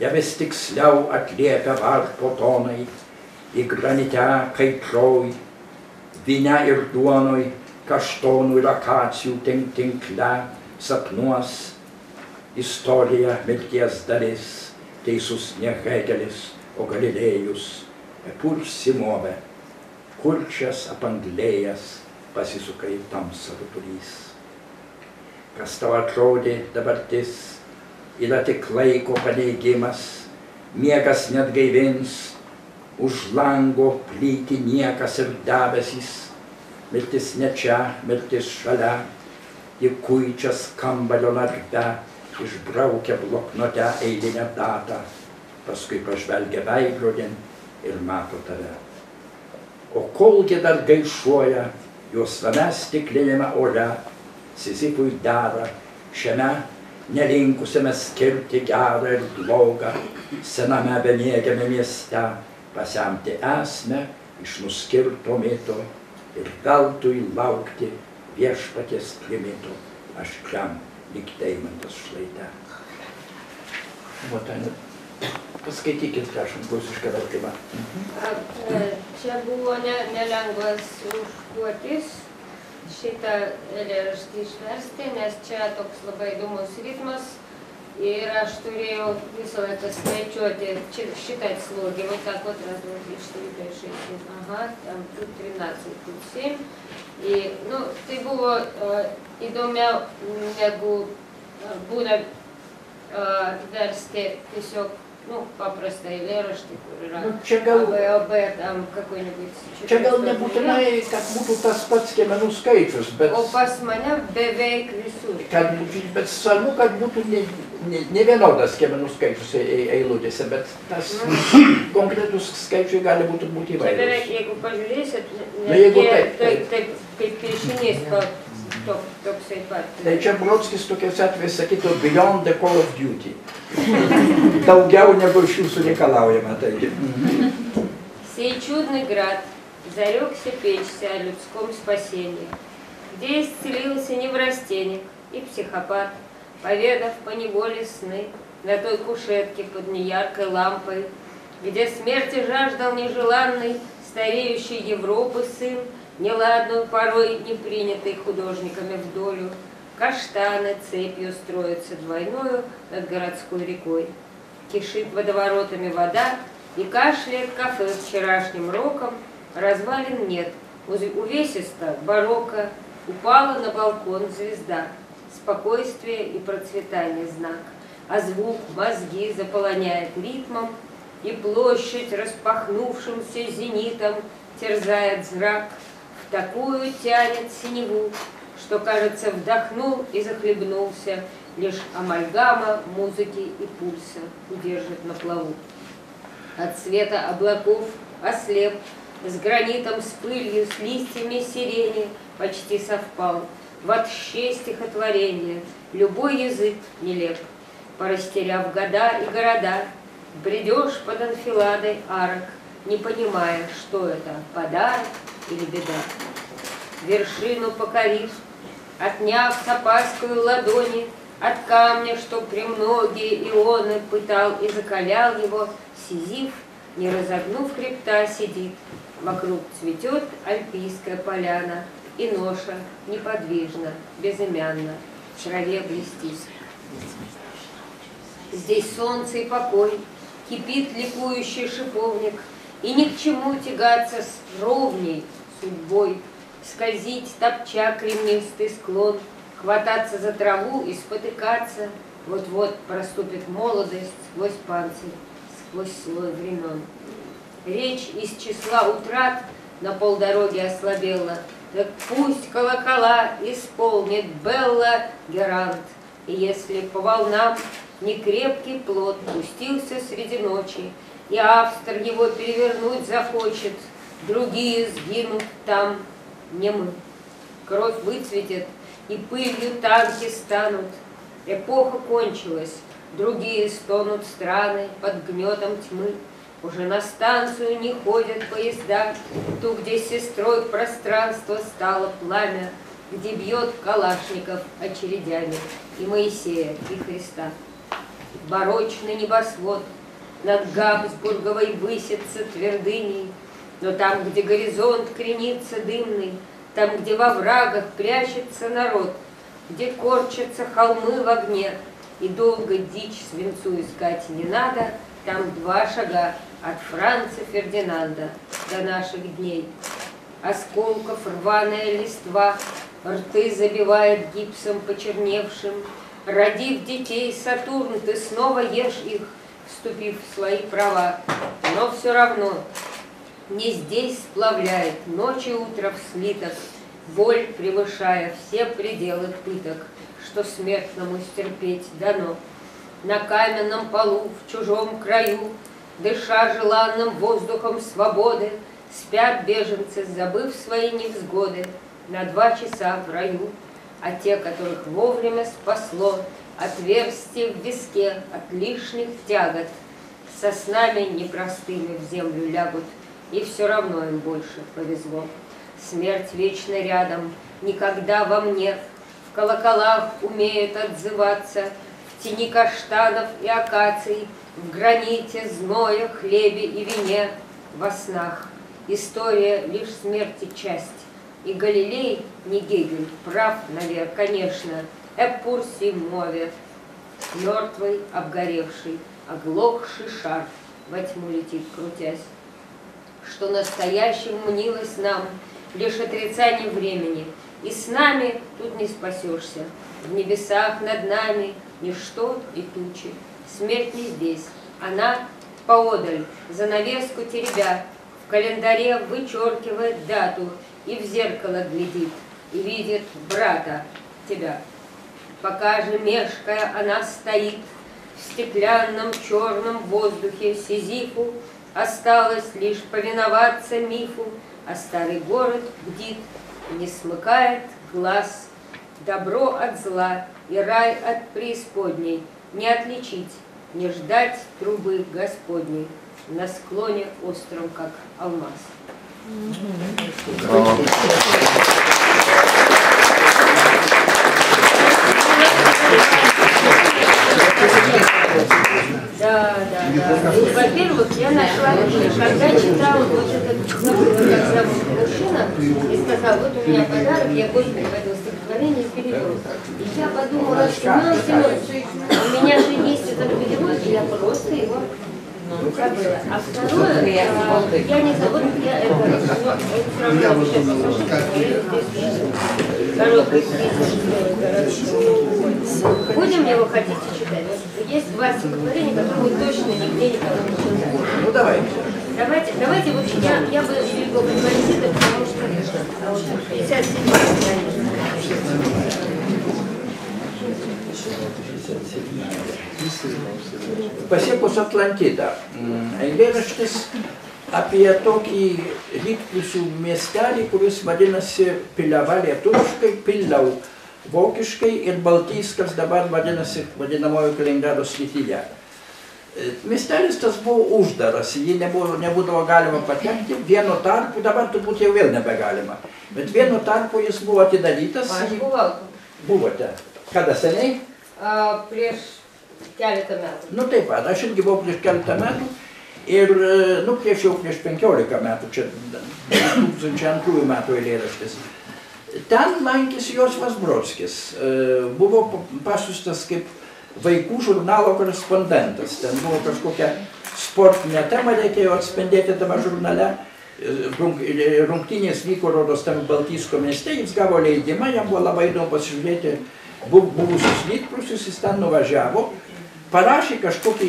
B: ją vis tiksliau atliepia varpo tonai, į granite kaitroj, vyne ir duonoj, kaštonų ir akacijų tink tinkle, sapnuos, istorija mirties dalis, teisus ne Hegelis, o Galilėjus, pur simovė, kurčias apanglėjas pasisuka į tamsą rutulys. Kas tau atrodė dabartis, yra tik laiko paneigimas, miegas net gaivins, už lango plyti niekas ir debesys, mirtis ne čia, mirtis šalia, ji kuičias kambalio narve, išbraukia bloknote eilinę datą, paskui pažvelgia veidrodin ir mato tave. O kolgi dar gaišuoja, jos tame stiklinėme ore, Sizifui dera šiame nelinkusiame skirti gerą ir blogą, sename bemėgiame mieste, pasemti esmę iš nuskirto mito ir veltui laukti viešpatės primito aš jam lyg teimantas šlaite. Paskaitykit, prašom, rusišką vertimą.
C: Čia buvo ne, nelengvas užduotis šitą eilėraštį išversti, nes čia toks labai įdomus ritmas И раз 4 вписывается, начнете считать слоги. Вот так вот, раз, два, три, четыре, пять, шесть, семь. Ага, там тут 13, тут семь. И ну, ты це було відомо, як був, буде версти пісок Nu, ну, paprastą eilėraštį, kur yra
B: nu, čia gal,
C: ABOB, tam kakonikus.
B: Čia gal nebūtinai, kad būtų tas pats kemenų skaičius, bet...
C: O pas mane beveik visur.
B: Kad, bet svarbu, kad būtų ne, ne, ne vienodas kemenų skaičius e, e, eilutėse, bet tas nu, konkretus skaičiai gali būti būti įvairūs.
C: Čia beveik, jeigu pažiūrėsit,
B: ne, nu, jeigu
C: taip,
B: taip,
C: taip, taip, kaip piešinys, toksai pat.
B: Tai čia Brodskis tokiais atvejais sakytų Beyond the Call of Duty. Daugiau negu iš jūsų reikalaujama. Taigi.
C: Сей чудный град зарекся печься о людском спасении, где исцелился неврастенник и психопат, поведав по неволе сны на той кушетке под неяркой лампой, где смерти жаждал нежеланный стареющий Европы сын, неладную порой не принятый художниками в долю, каштаны цепью строятся двойною над городской рекой. Кишит водоворотами вода, и кашляет кафе вчерашним роком, развалин нет, увесисто барокко, упала на балкон звезда, спокойствие и процветание знак, а звук мозги заполоняет ритмом, и площадь, распахнувшимся зенитом, терзает зрак, такую тянет синеву, что, кажется, вдохнул и захлебнулся, лишь амальгама музыки и пульса удержит на плаву. От света облаков ослеп, с гранитом, с пылью, с листьями сирени почти совпал. В отще стихотворения любой язык нелеп. Порастеряв года и города, бредешь под анфиладой арок, не понимая, что это, подарок или беда. Вершину покорив, отняв с ладони, от камня, что премногие ионы пытал и закалял его, Сизиф, не разогнув хребта, сидит. Вокруг цветет альпийская поляна, и ноша неподвижно, безымянно, в траве блестит. Здесь солнце и покой, кипит ликующий шиповник, И ни к чему тягаться с ровней судьбой, Скользить, топча кремнистый склон, Хвататься за траву и спотыкаться, Вот-вот проступит молодость сквозь панцирь, Сквозь слой времен. Речь из числа утрат на полдороги ослабела, Так пусть колокола исполнит Белла Герант, И если по волнам некрепкий плод пустился среди ночи, И автор его перевернуть захочет, Другие сгинут там, не мы. Кровь выцветет, и пылью танки станут. Эпоха кончилась, другие стонут страны под гнетом тьмы. Уже на станцию не ходят поезда, Ту, где сестрой пространство стало пламя, Где бьет Калашников очередями И Моисея, и Христа. Барочный небосвод над Габсбурговой высится твердыней, Но там, где горизонт кренится дымный, Там, где во врагах прячется народ, Где корчатся холмы в огне, И долго дичь свинцу искать не надо, Там два шага от Франца Фердинанда До наших дней. Осколков рваная листва, Рты забивает гипсом почерневшим, Родив детей, Сатурн, ты снова ешь их, Вступив в свои права, но все равно не здесь сплавляет ночь и утро в слиток, Боль превышая все пределы пыток, Что смертному стерпеть дано. На каменном полу в чужом краю, Дыша желанным воздухом свободы, Спят беженцы, забыв свои невзгоды, На два часа в раю, А те, которых вовремя спасло Отверстие в виске от лишних тягот, Со снами непростыми в землю лягут, И все равно им больше повезло. смерть вечно рядом, никогда во мне. В колоколах умеют отзываться, в тени каштанов и акаций, в граните, зное, хлебе и вине, во снах. История лишь смерти часть. И Галилей, не Гегель, прав, наверное, конечно, Эпурси мовит, мертвый, обгоревший, оглохший шар во тьму летит, крутясь. Что настоящим мнилось нам лишь отрицание времени, и с нами тут не спасешься. В небесах над нами ничто и тучи. Смерть не здесь, она поодаль, занавеску теребя, в календаре вычеркивает дату и в зеркало глядит, и видит брата тебя. Пока же мешкая она стоит в стеклянном черном воздухе Сизифу, осталось лишь повиноваться мифу, а старый город бдит, не смыкает глаз. Добро от зла и рай от преисподней не отличить, не ждать трубы Господней на склоне остром, как алмаз. Да, да, да. И, Во-первых, я нашла, когда читала вот этот забыла, как зовут мужчина, и сказал, вот у меня подарок, я год приводил стихотворение с переводом. И я подумала, что Семен Семенович, у меня же есть этот перевод, и я просто его забыла. А второе, я, я не знаю, вот я это, ну, это сравнила сейчас, послушайте, список Будем его хотите читать? Есть два стихотворения, которые точно нигде никого не читали.
B: Ну давай.
C: Давайте, давайте вот я, я бы перевел композитор, потому что 57 страница.
B: Pasiekus Atlantidą. Eilėraštis apie tokį rytprūsių miestelį, kuris vadinasi Piliava lietuviškai, Pilau vokiškai ir Baltyskas dabar vadinasi vadinamojo Kaliningrado srityje. Miestelis tas buvo uždaras, jį nebuvo, nebūdavo galima patekti, vienu tarpu, dabar turbūt jau vėl nebegalima, bet vienu tarpu jis buvo atidarytas.
C: Aš buvau
B: Buvote. Kada seniai?
C: a, prieš keletą metų.
B: Nu taip pat, aš irgi buvau prieš keletą metų ir, nu, prieš jau prieš 15 metų, čia 2002 metų eilėraštis. Ten lankėsi Josvas Brodskis, e, buvo pasiustas kaip vaikų žurnalo korespondentas, ten buvo kažkokia sportinė tema, reikėjo atspendėti tame žurnale, E, rung- e, rungtynės vyko, rodos, tam Baltysko mieste, jis gavo leidimą, jam buvo labai įdomu pasižiūrėti bu- buvusius rytprūsius, jis ten nuvažiavo, parašė kažkokį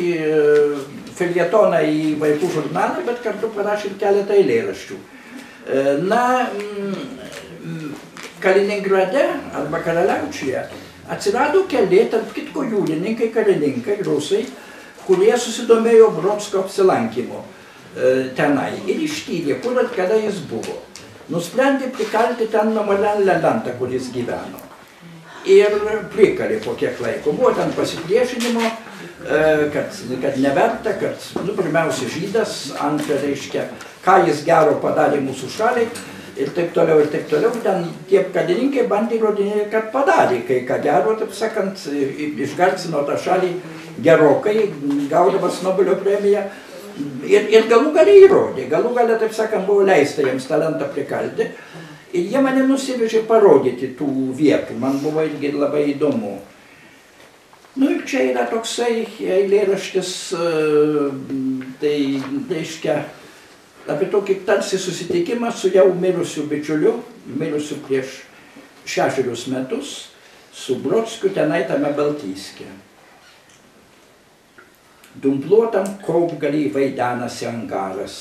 B: felietoną į vaikų žurnalą, bet kartu parašė ir keletą eilėraščių. E, Na, mm, Kaliningrade arba Karaliaučiuje atsirado keli, tarp kitko jūrininkai, karininkai, rusai, kurie susidomėjo Brodskio apsilankimu e, tenai ir ištyrė, kur ir kada jis buvo. Nusprendė prikalti ten Namalian Ledantą, kur jis gyveno. Ir prikalė po kiek laiko. Buvo ten pasipriešinimo, kad, kad neverta, kad, nu, pirmiausia, žydas, antra, reiškia, ką jis gero padarė mūsų šaliai ir taip toliau, ir taip toliau. Ten tie karininkai bandė įrodinėti, kad padarė kai ką gero, taip sakant, išgarsino tą šalį gerokai, gaudamas Nobelio premiją. Ir, ir galų galę įrodė, galų galę, taip sakant, buvo leista jiems talentą prikalti. Ir jie mane nusivežė parodyti tų vietų, man buvo irgi labai įdomu. Nu ir čia yra toksai eilėraštis, e, tai reiškia apie tokį tarsi susitikimą su jau mirusiu bičiuliu, mirusiu prieš šešerius metus, su Brodskiu tenai tame Baltyskė. Dumpluotam kaupgalį vaidenasi angaras,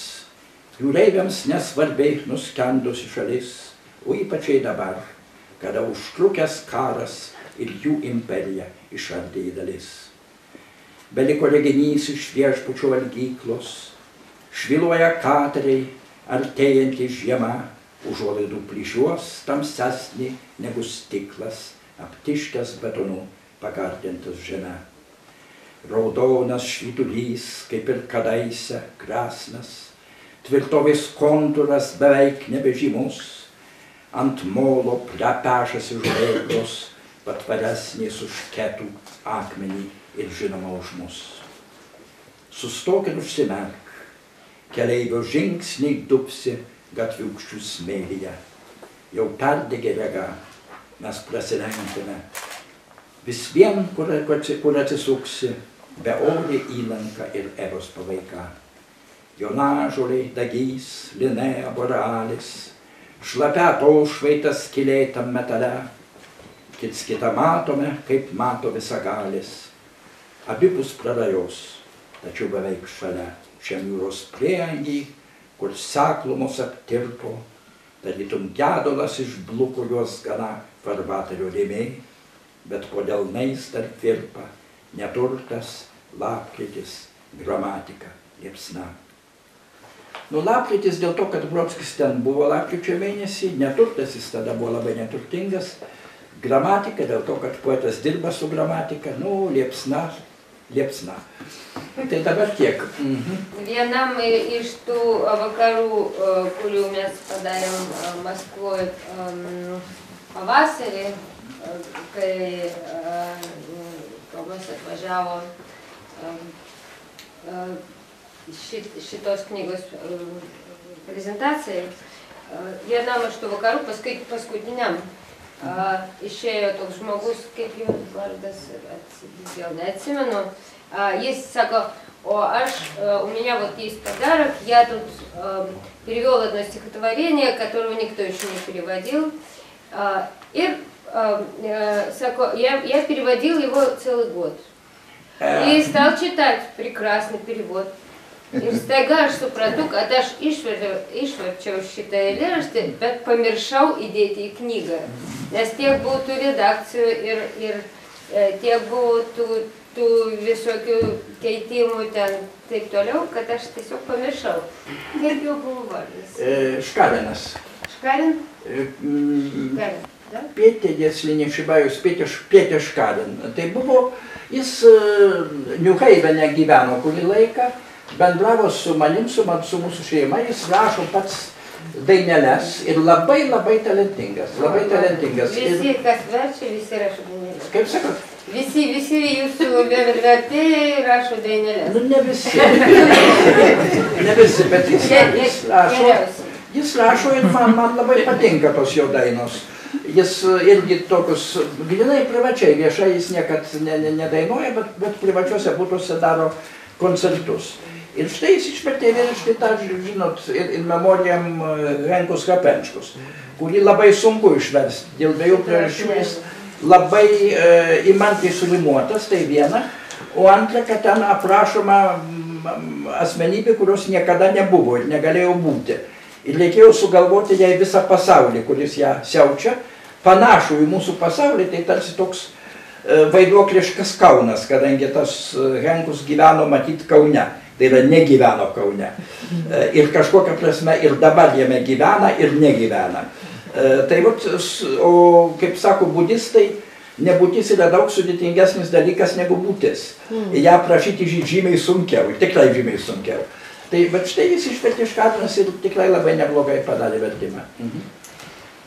B: jūreiviams nesvarbiai nuskendusi šalis, o ypačiai dabar, kada užtrukęs karas ir jų imperija išardė į dalis. Beliko reginys iš viešpučio valgyklos, šviluoja kateriai, artėjanti žiema, užuolaidų plyšiuos tamsesnį negu stiklas, aptiškęs betonu pagardintas žemė. Raudonas švyturys, kaip ir kadaise, grasnas, tvirtovės kontūras beveik nebežymus, ant molo plepešasi žvaigždos, patvaresnės už ketų akmenį ir žinoma už mus. Sustok ir užsimerk, keleivio žingsniai dupsi gatviukščių smėlyje. Jau perdegė rega, mes prasilenkiame. Vis vien, kur, kur atsisuksi, be orė įlanka ir eros pavaika. Jonažoliai, dagys, linea, boralis, šlapia taušvaitas skilėtam metale. Kits kitą matome, kaip mato visagalis. Abipus prarajos, tačiau beveik šalia šiam jūros prieangiai, kur seklumos aptirpo, tarytum gedulas išbluko juos gana farvaterio dėmiai, bet po delnais tarp virpa neturtas, lapkritis, gramatika, liepsna. Nu, lapkritis dėl to, kad Brodskis ten buvo lapkričio mėnesį, neturtas jis tada buvo labai neturtingas, gramatika dėl to, kad poetas dirba su gramatika, nu, liepsna, liepsna. Tai dabar tiek. Mhm.
C: Vienam iš tų vakarų, kurių mes padarėm Maskvoje pavasarį, kai Tomas atvažiavo šit, šitos knygos prezentacijai, vienam iš tų vakarų, paskui paskutiniam, išėjo toks žmogus, kaip jo vardas, vėl neatsimenu, jis sako, о, аж у меня вот есть подарок, я тут перевел одно стихотворение, которого никто еще не переводил, э, и э, э, я, я переводил его целый год. И стал читать прекрасный перевод. Ir staiga aš supratau, kad aš išverčiau, išverčiau šitą eilėraštį, bet pamiršau įdėti į knygą. Nes tiek buvo tų redakcijų ir, ir tiek buvo tų, tų visokių keitimų ten taip toliau, kad aš tiesiog pamiršau. Kaip jau buvo vardas?
B: Škarinas.
C: Škarin?
B: Škarin. Pėtė, если не ошибаюсь, Pėtė, Pėtė Škarin. Tai buvo, jis Niuhaivene gyveno kurį laiką, bendravo su manim, su, man, su mūsų šeima, jis rašo pats daineles ir labai labai talentingas, labai talentingas.
C: Visi, kas verčia, visi rašo daineles.
B: kaip sakot,
C: Visi, visi jūsų vertėjai rašo daineles.
B: nu ne visi. ne visi, bet jis, jis rašo. Jis rašo ir man, man labai patinka tos jo dainos. Jis irgi tokius, grinai privačiai, viešai jis niekad ne, ne, nedainuoja, bet, bet privačiuose būtuose daro koncertus. Ir štai jis išvertė štai tą, žinot, ir, ir memorijam Henkus Kapenčkus, kurį labai sunku išversti. Dėl dviejų priežasčių jis labai e, įmantriai sulimuotas, tai viena. O antra, kad ten aprašoma asmenybė, kurios niekada nebuvo ir negalėjo būti. Ir reikėjo sugalvoti jai visą pasaulį, kuris ją siaučia, panašų į mūsų pasaulį, tai tarsi toks e, vaiduokliškas Kaunas, kadangi tas Henkus gyveno matyt Kaune tai yra negyveno Kaune. Ir kažkokia prasme ir dabar jame gyvena ir negyvena. Tai vat, o kaip sako budistai, nebūtis yra daug sudėtingesnis dalykas negu būtis. Ja prašyti žymiai sunkiau, tikrai žymiai sunkiau. Tai bet štai jis išvertė iš Katinas ir tikrai labai neblogai padarė vertimą. Mhm.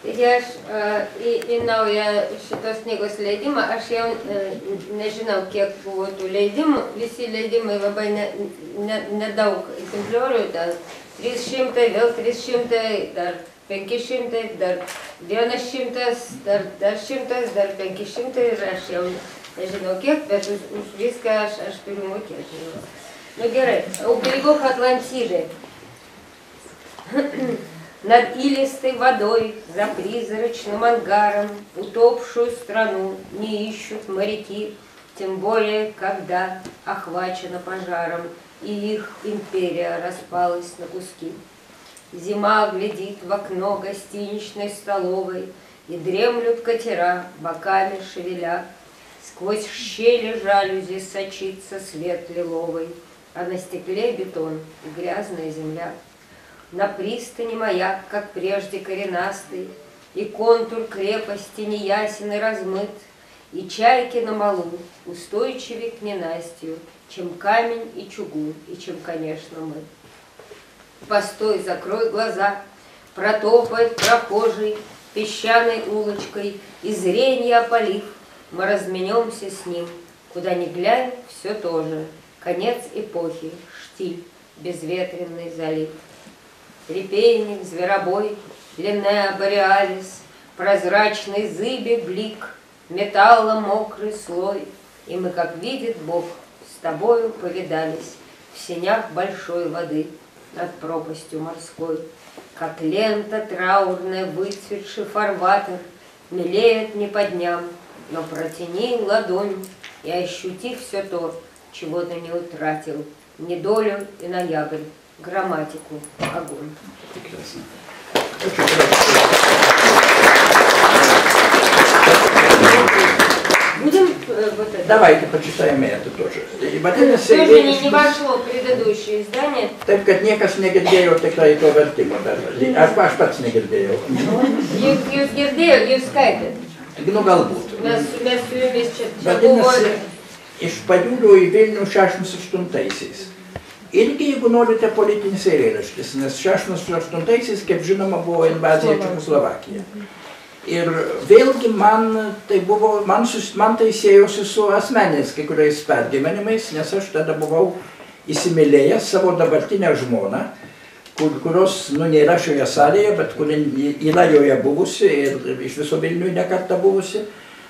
C: Taigi aš e, į, į naują šitos knygos leidimą, aš jau e, nežinau, kiek buvo tų leidimų, visi leidimai labai nedaug ne, ne, ne egzempliorių, ten 300, vėl 300, dar 500, dar 100, dar, dar 100, dar 500 ir aš jau nežinau kiek, bet už, už viską aš, aš turiu mokėti. Nu gerai, Ugrigok Atlantyrė. Над илистой водой, за призрачным ангаром, Утопшую страну не ищут моряки, Тем более, когда охвачена пожаром, И их империя распалась на куски. Зима глядит в окно гостиничной столовой, И дремлют катера, боками шевеля. Сквозь щели жалюзи сочится свет лиловый, А на стекле бетон и грязная земля. На пристани маяк, как прежде коренастый, И контур крепости неясен и размыт, И чайки на малу устойчивее к ненастью, Чем камень и чугун, и чем, конечно, мы. Постой, закрой глаза, протопает прохожий, песчаной улочкой, и зрение опалив, мы разменемся с ним, куда ни глянь, все то же. Конец эпохи, штиль, безветренный залив. Репейник, зверобой, длинная бореалис, Прозрачный зыбе блик, металла мокрый слой, И мы, как видит Бог, с тобою повидались В сенях большой воды над пропастью морской. Как лента траурная, выцветший фарватер, Мелеет не по дням, но протяни ладонь И ощути все то, чего ты не утратил, Недолю и ноябрь, грамматику. Огонь.
B: Прекрасно.
C: Будем э, вот это.
B: Давайте почитаем это тоже. И баталья
C: Тоже не, не вошло предыдущее издание.
B: Только некас негердеев, тогда и то вертимо. А ваш пац
C: негердеев. Юс гердеев, юс кайпет.
B: Гну галбут.
C: Нас сюда сюда весь чат. Баталья и
B: шпадюлю и вельну шашну со штунтайсис. Irgi, jeigu norite, politinis eilėraštis, nes 68-aisiais, kaip žinoma, buvo invazija į Čekoslovakiją. Ir vėlgi man tai buvo, man, sus, man tai siejosi su asmeniais kai kuriais pergyvenimais, nes aš tada buvau įsimylėjęs savo dabartinę žmoną, kur, kurios, nu, nėra šioje salėje, bet kuri yra joje buvusi ir iš viso Vilniuje nekartą buvusi.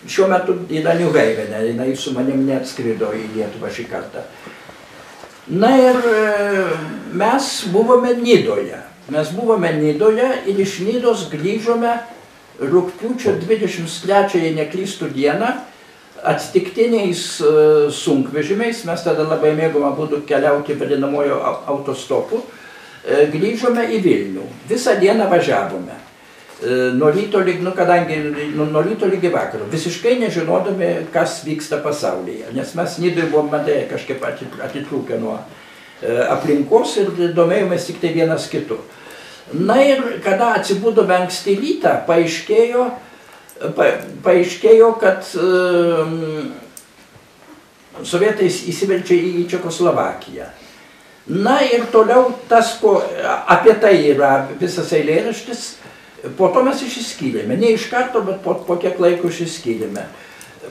B: Šiuo metu yra New Havene, jinai su manim neatskrido į Lietuvą šį kartą. Na ir e, mes buvome Nidoje. Mes buvome Nidoje ir iš Nidos grįžome rūpiučio 23, jei neklystų dieną, atsitiktiniais e, sunkvežimiais, mes tada labai mėgome būdų keliauti vadinamojo au- autostopu, e, grįžome į Vilnių. Visą dieną važiavome. E, Nuo ryto, lyg, nu, kadangi nu, nuo ryto lygi vakaro, visiškai nežinodami, kas vyksta pasaulyje, nes mes Nidui buvom matai kažkaip ati- atitrūkę nuo e, aplinkos ir domėjomės tik tai vienas kitu. Na ir kada atsibūdome anksti rytą, paaiškėjo, pa, paaiškėjo kad um, sovietai įsiveržė į Čekoslovakiją. Na ir toliau tas, ko, apie tai yra visas eilėraštis, po to mes išsiskyrėme, ne iš karto, bet po, po kiek laiko išsiskyrėme.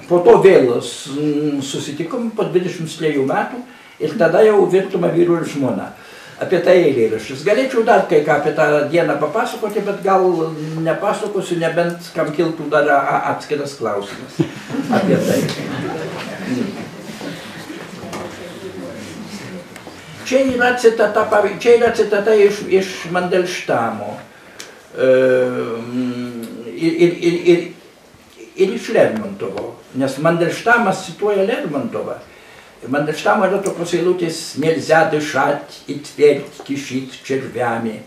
B: Po to vėl susitikom po 23 metų ir tada jau virtume vyrų ir žmona. Apie tai eilėraštis. Galėčiau dar kai ką apie tą dieną papasakoti, bet gal nepasakosiu, nebent kam kiltų dar atskiras klausimas apie tai. Čia yra citata, čia yra citata iš, iš Mandelštamo Ehm, Ir, ir, ir, ir, ir iš Lermontovo, nes Mandelštamas cituoja Lermontovą. Мандельштам это только поцелуйтесь, нельзя дышать и твердь кишит червями,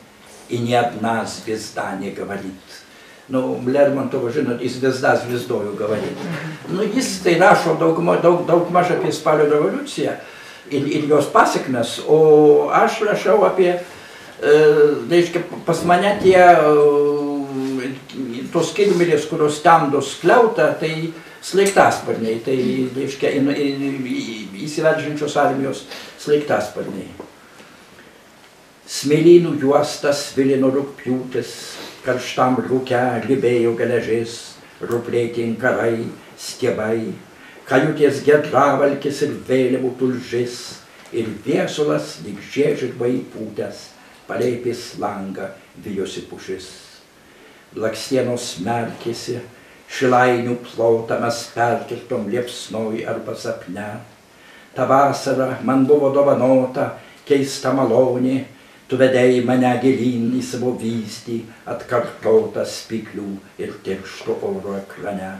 B: и ни одна звезда не говорит. Nu, Lermontovo, žinot, jis visda звездою говорит. Nu, jis tai rašo daug, daug, daug maž apie spalio revoliuciją ir, ir jos pasiekmes, o aš rašau apie, e, reiškia, pas mane tie tos kirmėlės, kurios temdo skliautą, tai slaiktasparniai, tai reiškia įsiveržinčios armijos slaiktasparniai. Smėlynų juostas vilino rūpjūtis, karštam rūke ribėjo geležis, ruplėti inkarai, stiebai, kajutės gedravalkis ir vėliavų tulžis, ir viesulas lyg žiežirbai pūtęs, paleipės langą vijosi pušis. Lakstienos merkėsi, šilainių plotą mes perkirtom liepsnoj arba sapne. Ta vasara man buvo dovanota, keista malonė, tu vedei mane gilin į savo vyzdį, atkartotą spiklių ir tiršto oro ekrane.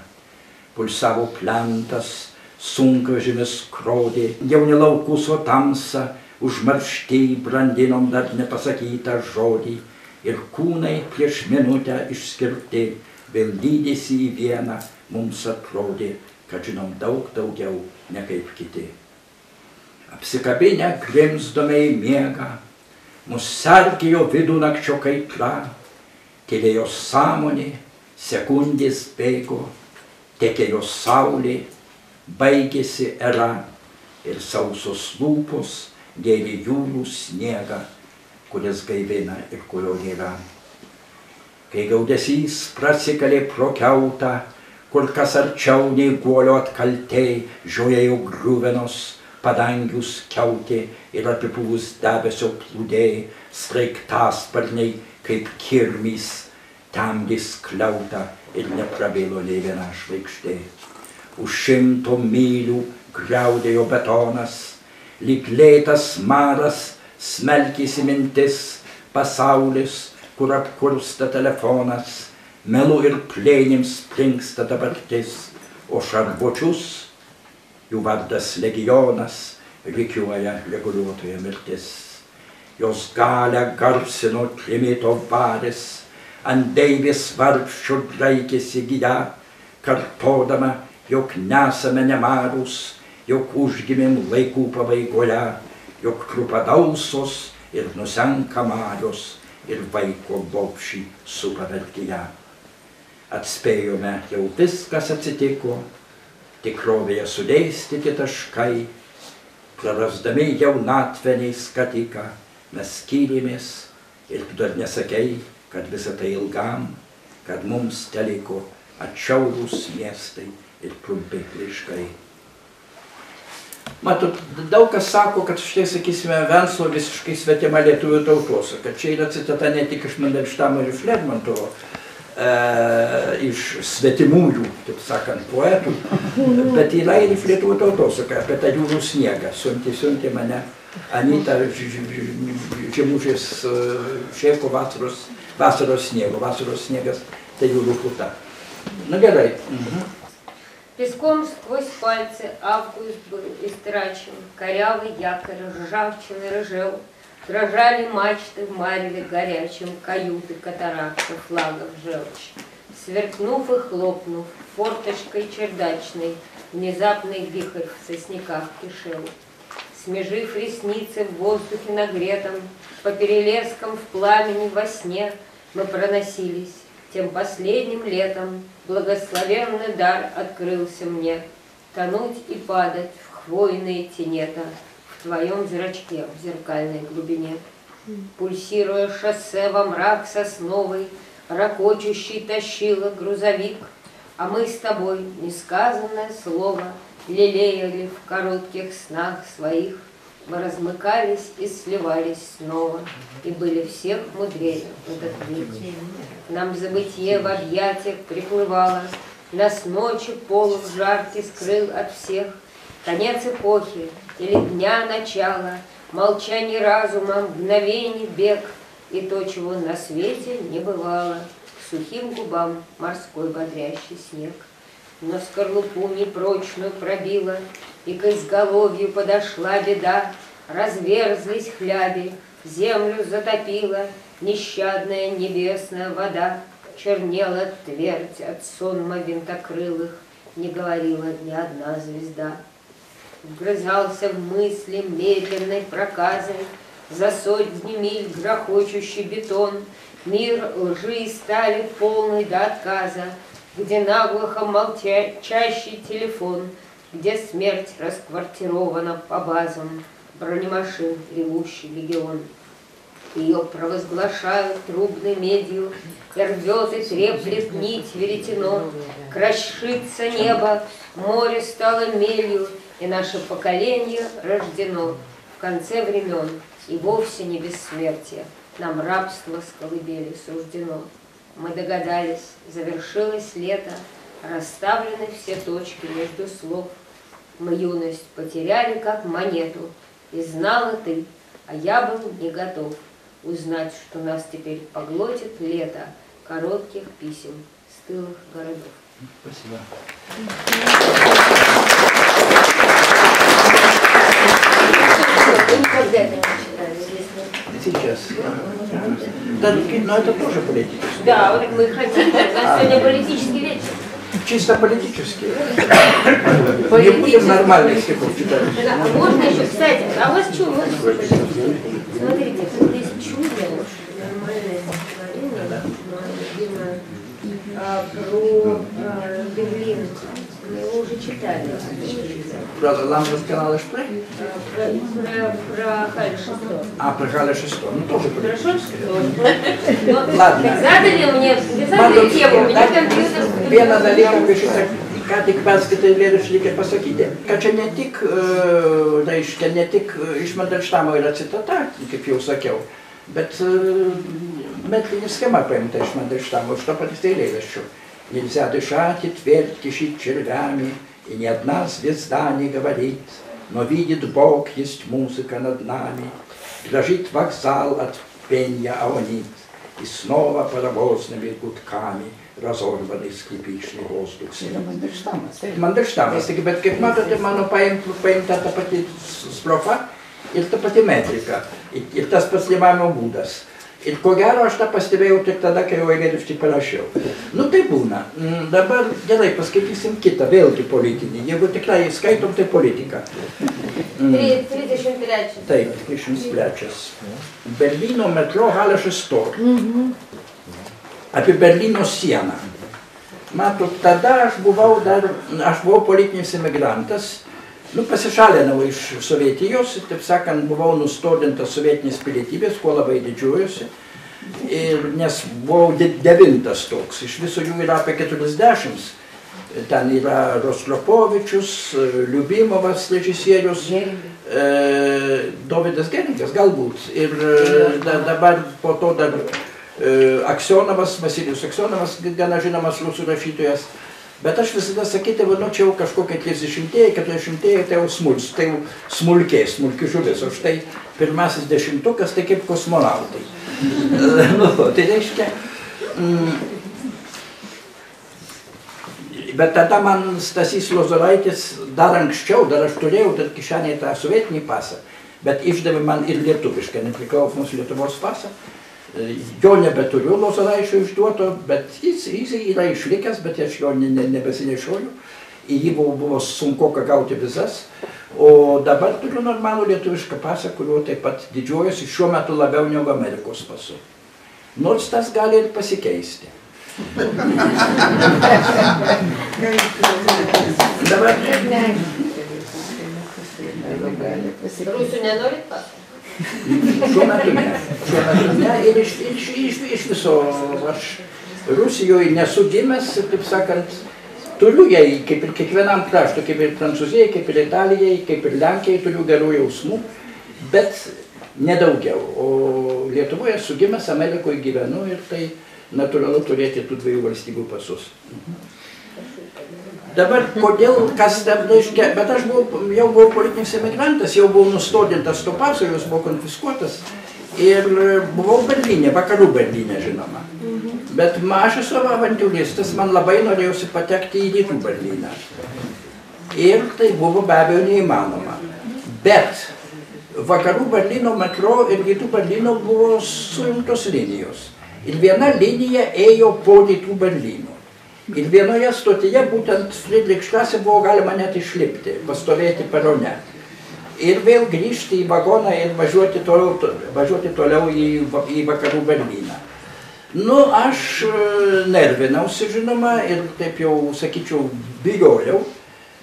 B: Pulsavo plentas, sunkvežimis skrodė, jauni laukus o tamsa, užmaršti brandinom dar nepasakytą žodį ir kūnai prieš minutę išskirti, vėl lydėsi į vieną, mums atrodė, kad žinom daug daugiau ne kaip kiti. Apsikabinę grimzdome į miegą, mus sergėjo vidunakčio kaitra, tylėjo sąmonė, sekundės bėgo, tekėjo saulė, baigėsi era ir sausos lūpos gėlė jūrų sniegą, kuris gaivina ir kurio nėra. kai gaudesys prasikalė pro keutą, kur kas arčiau nei guolio atkaltė, žiojėjo grūvenos, padangius keutė ir apipūs debesio plūdė, straiktasparniai kaip kirmys, tamdys kliautą ir neprabilo nei viena žvaigždė. Už šimto mylių greudėjo betonas, lyg lėtas maras, smelkėsi mintis, pasaulis, kur apkursta telefonas, melu ir plėnims plinksta dabartis, o šarvučius, jų vardas legionas, rikiuoja reguliuotoje mirtis. Jos galę garsino trimito varis, ant deivės vargščio draikėsi gyja, kartodama, jog nesame nemarūs, jog užgimėm laikų pabaigoje, jog krupadausos ir nusenka marios ir vaiko lopšį supa vertyje. Atspėjome, jau viskas atsitiko, tikrovėje sudėstyti taškai, prarasdami jaunatveniai skatiką, mes skyrėmės ir tu dar nesakei, kad visa tai ilgam, kad mums teliko atšiaurūs miestai ir trumpi laiškai. Matot, daug kas sako, kad štai, sakysime, Venslo visiškai svetima lietuvių tautos, kad čia yra citata ne tik iš Mandelštamo ir iš Lermontovo, e, iš svetimųjų, taip sakant, poetų, bet yra ir iš lietuvių tautos, apie tą jūrų sniegą. Siuntė, siuntė mane Anita Žemužės Šėko vasaros, vasaros sniego, vasaros sniegas, tai jūrų puta. Na gerai. Mhm.
C: Песком сквозь пальцы август был истрачен, Корявый якорь ржавчин и рыжел, Дрожали мачты в мареве горячем, Каюты катаракта флагов желчь. Сверкнув и хлопнув, форточкой чердачной, Внезапный вихрь в сосняках кишел. Смежив ресницы в воздухе нагретом, По перелескам в пламени во сне Мы проносились тем последним летом, Благословенный дар открылся мне, Тонуть и падать в хвойные тенета, В твоем зрачке в зеркальной глубине. Пульсируя шоссе во мрак сосновый, Рокочущий тащила грузовик, А мы с тобой несказанное слово Лелеяли в коротких снах своих, Мы размыкались и сливались снова, И были всех мудрее в этот миг. Нам забытье в объятиях приплывало, Нас ночи полу в жарке скрыл от всех. Конец эпохи или дня начала, Молчание разума, мгновений бег, И то, чего на свете не бывало, К сухим губам морской бодрящий снег. Но скорлупу непрочную пробила, И к изголовью подошла беда, Разверзлись хляби, землю затопила Нещадная небесная вода, Чернела твердь от сонма винтокрылых, Не говорила ни одна звезда. Вгрызался в мысли медленной проказой, За сотни миль грохочущий бетон, Мир лжи и стали полный до отказа, Где наглухо молчащий телефон, Где смерть расквартирована по базам, Бронемашин ревущий легион. Ее провозглашают трубной медью, И рвет и треплет нить веретено, Крошится небо, море стало мелью, И наше поколение рождено В конце времен и вовсе не бессмертие, Нам рабство с колыбели суждено. Мы догадались, завершилось лето, Расставлены все точки между слов. Мы юность потеряли, как монету, И знала ты, а я был не готов Узнать, что нас теперь поглотит лето Коротких писем стылых городов.
B: Спасибо. Сейчас. Да, но это тоже политически.
C: Да, вот мы хотим, у нас сегодня политический.
B: Чисто политически. Не будем нормальных стихов читать.
C: А можно еще, кстати, а у вас что, вот, смотрите, тут есть чудо, нормальное стихотворение, про Берлин Мы его уже читали.
B: Про Ламбус канал Шпрей?
C: Про, про, про Халь Шестой.
B: А, про Галя Шестой. Ну, тоже
C: Хорошо,
B: политическое.
C: что Но
B: Ладно.
C: вы задали мне, вы задали
B: Matot,
C: тему, мне
B: dar
C: компьютер...
B: vieną dalyką apie šitą, ką tik perskaitai eilėraštį, reikia pasakyti, kad čia ne tik, e, reiškia, ne tik e, iš Mandelštamo yra citata, kaip jau sakiau, bet e, metrinė schema paimta iš Mandelštamo, iš to patys eilėraščių. Нельзя дышать и твердь кишит червями, и ни одна звезда не говорит, но видит Бог, есть музыка над нами. Дрожит вокзал от пенья аонит, и снова паровозными гудками разорванный скрипичный воздух. Mandelsštamas, taigi, bet kaip matote, mano paim- paimta ta pati strofa ir ta pati metrika, ir, ir tas pats rimavimo būdas. Ir ko gero aš tą pastebėjau tik tada, kai jau eilėraštį parašiau. Nu tai būna. Mm, dabar gerai, paskaitysim kitą, vėlgi politinį. Jeigu tikrai skaitom, tai politika. Mm.
C: 33.
B: Taip, 33. Berlyno metro Halešas Tor. Apie Berlyno sieną. Matot, tada aš buvau dar, aš buvau politinis emigrantas nu, pasišalinau iš Sovietijos, taip sakant, buvau nustodintas sovietinės pilietybės, kuo labai didžiuojuosi. Ir nes buvau de- devintas toks, iš viso jų yra apie 40. Ten yra Rostropovičius, Liubimovas režisierius, e, Dovydas Geringas galbūt. Ir e, da, dabar po to dar e, Aksionovas, Vasilijus Aksionovas, gana žinomas rusų rašytojas. Bet aš visada sakydavau, nu čia jau kažkokie 30-ieji, 40-ieji, tai jau smuls, tai jau smulkiai, smulki žuvis. O štai pirmasis dešimtukas, tai kaip kosmonautai. nu, tai reiškia, mm, Bet tada man Stasys Lozoraitis dar anksčiau, dar aš turėjau dar kišenėje tą sovietinį pasą, bet išdavė man ir lietuvišką nepriklausomos Lietuvos pasą. Jo nebeturiu Lozoraičio išduoto, bet jis, jis yra išlikęs, bet aš jo ne, ne, nebesinešioju. Į jį buvo, buvo sunku gauti vizas. O dabar turiu normalų lietuvišką pasą, kuriuo taip pat didžiuojasi šiuo metu labiau negu Amerikos pasu. Nors tas gali ir pasikeisti. Dabar...
C: Rusų nenorit pasakyti?
B: Šiuo metu ne. Šiuo metu ne. Ir iš, iš, iš, iš viso aš Rusijoje nesu gimęs, taip sakant, turiu jai, kaip ir kiekvienam kraštui, kaip ir Prancūzijai, kaip ir Italijai, kaip ir Lenkijai, turiu gerų jausmų, bet nedaugiau. O Lietuvoje esu gimęs, Amerikoje gyvenu ir tai natūralu turėti tų dviejų valstybių pasus. Dabar kodėl, kas ten reiškia, bet aš buvau, jau buvau politinis emigrantas, jau buvau nustodintas to paso, jos buvo konfiskuotas ir buvau Berlyne, vakarų Berlyne žinoma. Bet ma- aš esu avantūristas, man labai norėjosi patekti į rytų Berlyną. Ir tai buvo be abejo neįmanoma. Bet vakarų Berlyno metro ir rytų Berlyno buvo sujungtos linijos. Ir viena linija ėjo po rytų Berlyno. Ir vienoje stotyje, būtent Friedrichstrasse, buvo galima net išlipti, pastovėti perone. Ir vėl grįžti į vagoną ir važiuoti toliau, to- važiuoti toliau į, į vakarų Berlyną. Nu, aš e, nervinausi, žinoma, ir taip jau, sakyčiau, bijojau,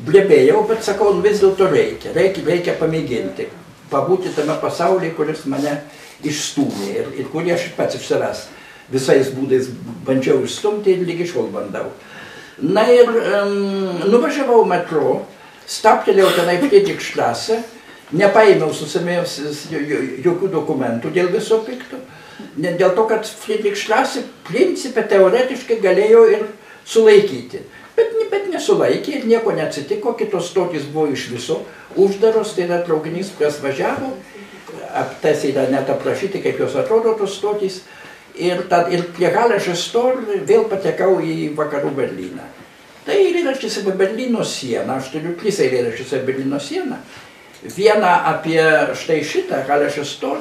B: blebėjau, bet sakau, nu, vis dėlto reikia, reikia, reikia pamėginti, pabūti tame pasaulyje, kuris mane išstūmė ir, ir kurį aš pats iš savęs visais būdais bandžiau išstumti ir lygi šiol bandau. Na ir um, nuvažiavau metro, staptelėjau tenai Friedrichstrasse, nepaėmiau susimėjęs jokių dokumentų dėl viso pikto, dėl to, kad Friedrichstrasse principė teoretiškai galėjo ir sulaikyti. Bet, bet nesulaikė ir nieko neatsitiko, kitos stotys buvo iš viso uždaros, tai yra traukinys, kurias važiavo, aptas yra net aprašyti, kaip jos atrodo tos stotys. Ir, tad, ir prie Halešės stor vėl patekau į vakarų Berlyną. Tai eilėraštis apie Berlyno sieną, aš turiu tris eilėraštis apie Berlyno sieną. Vieną apie štai šitą Halešės stor,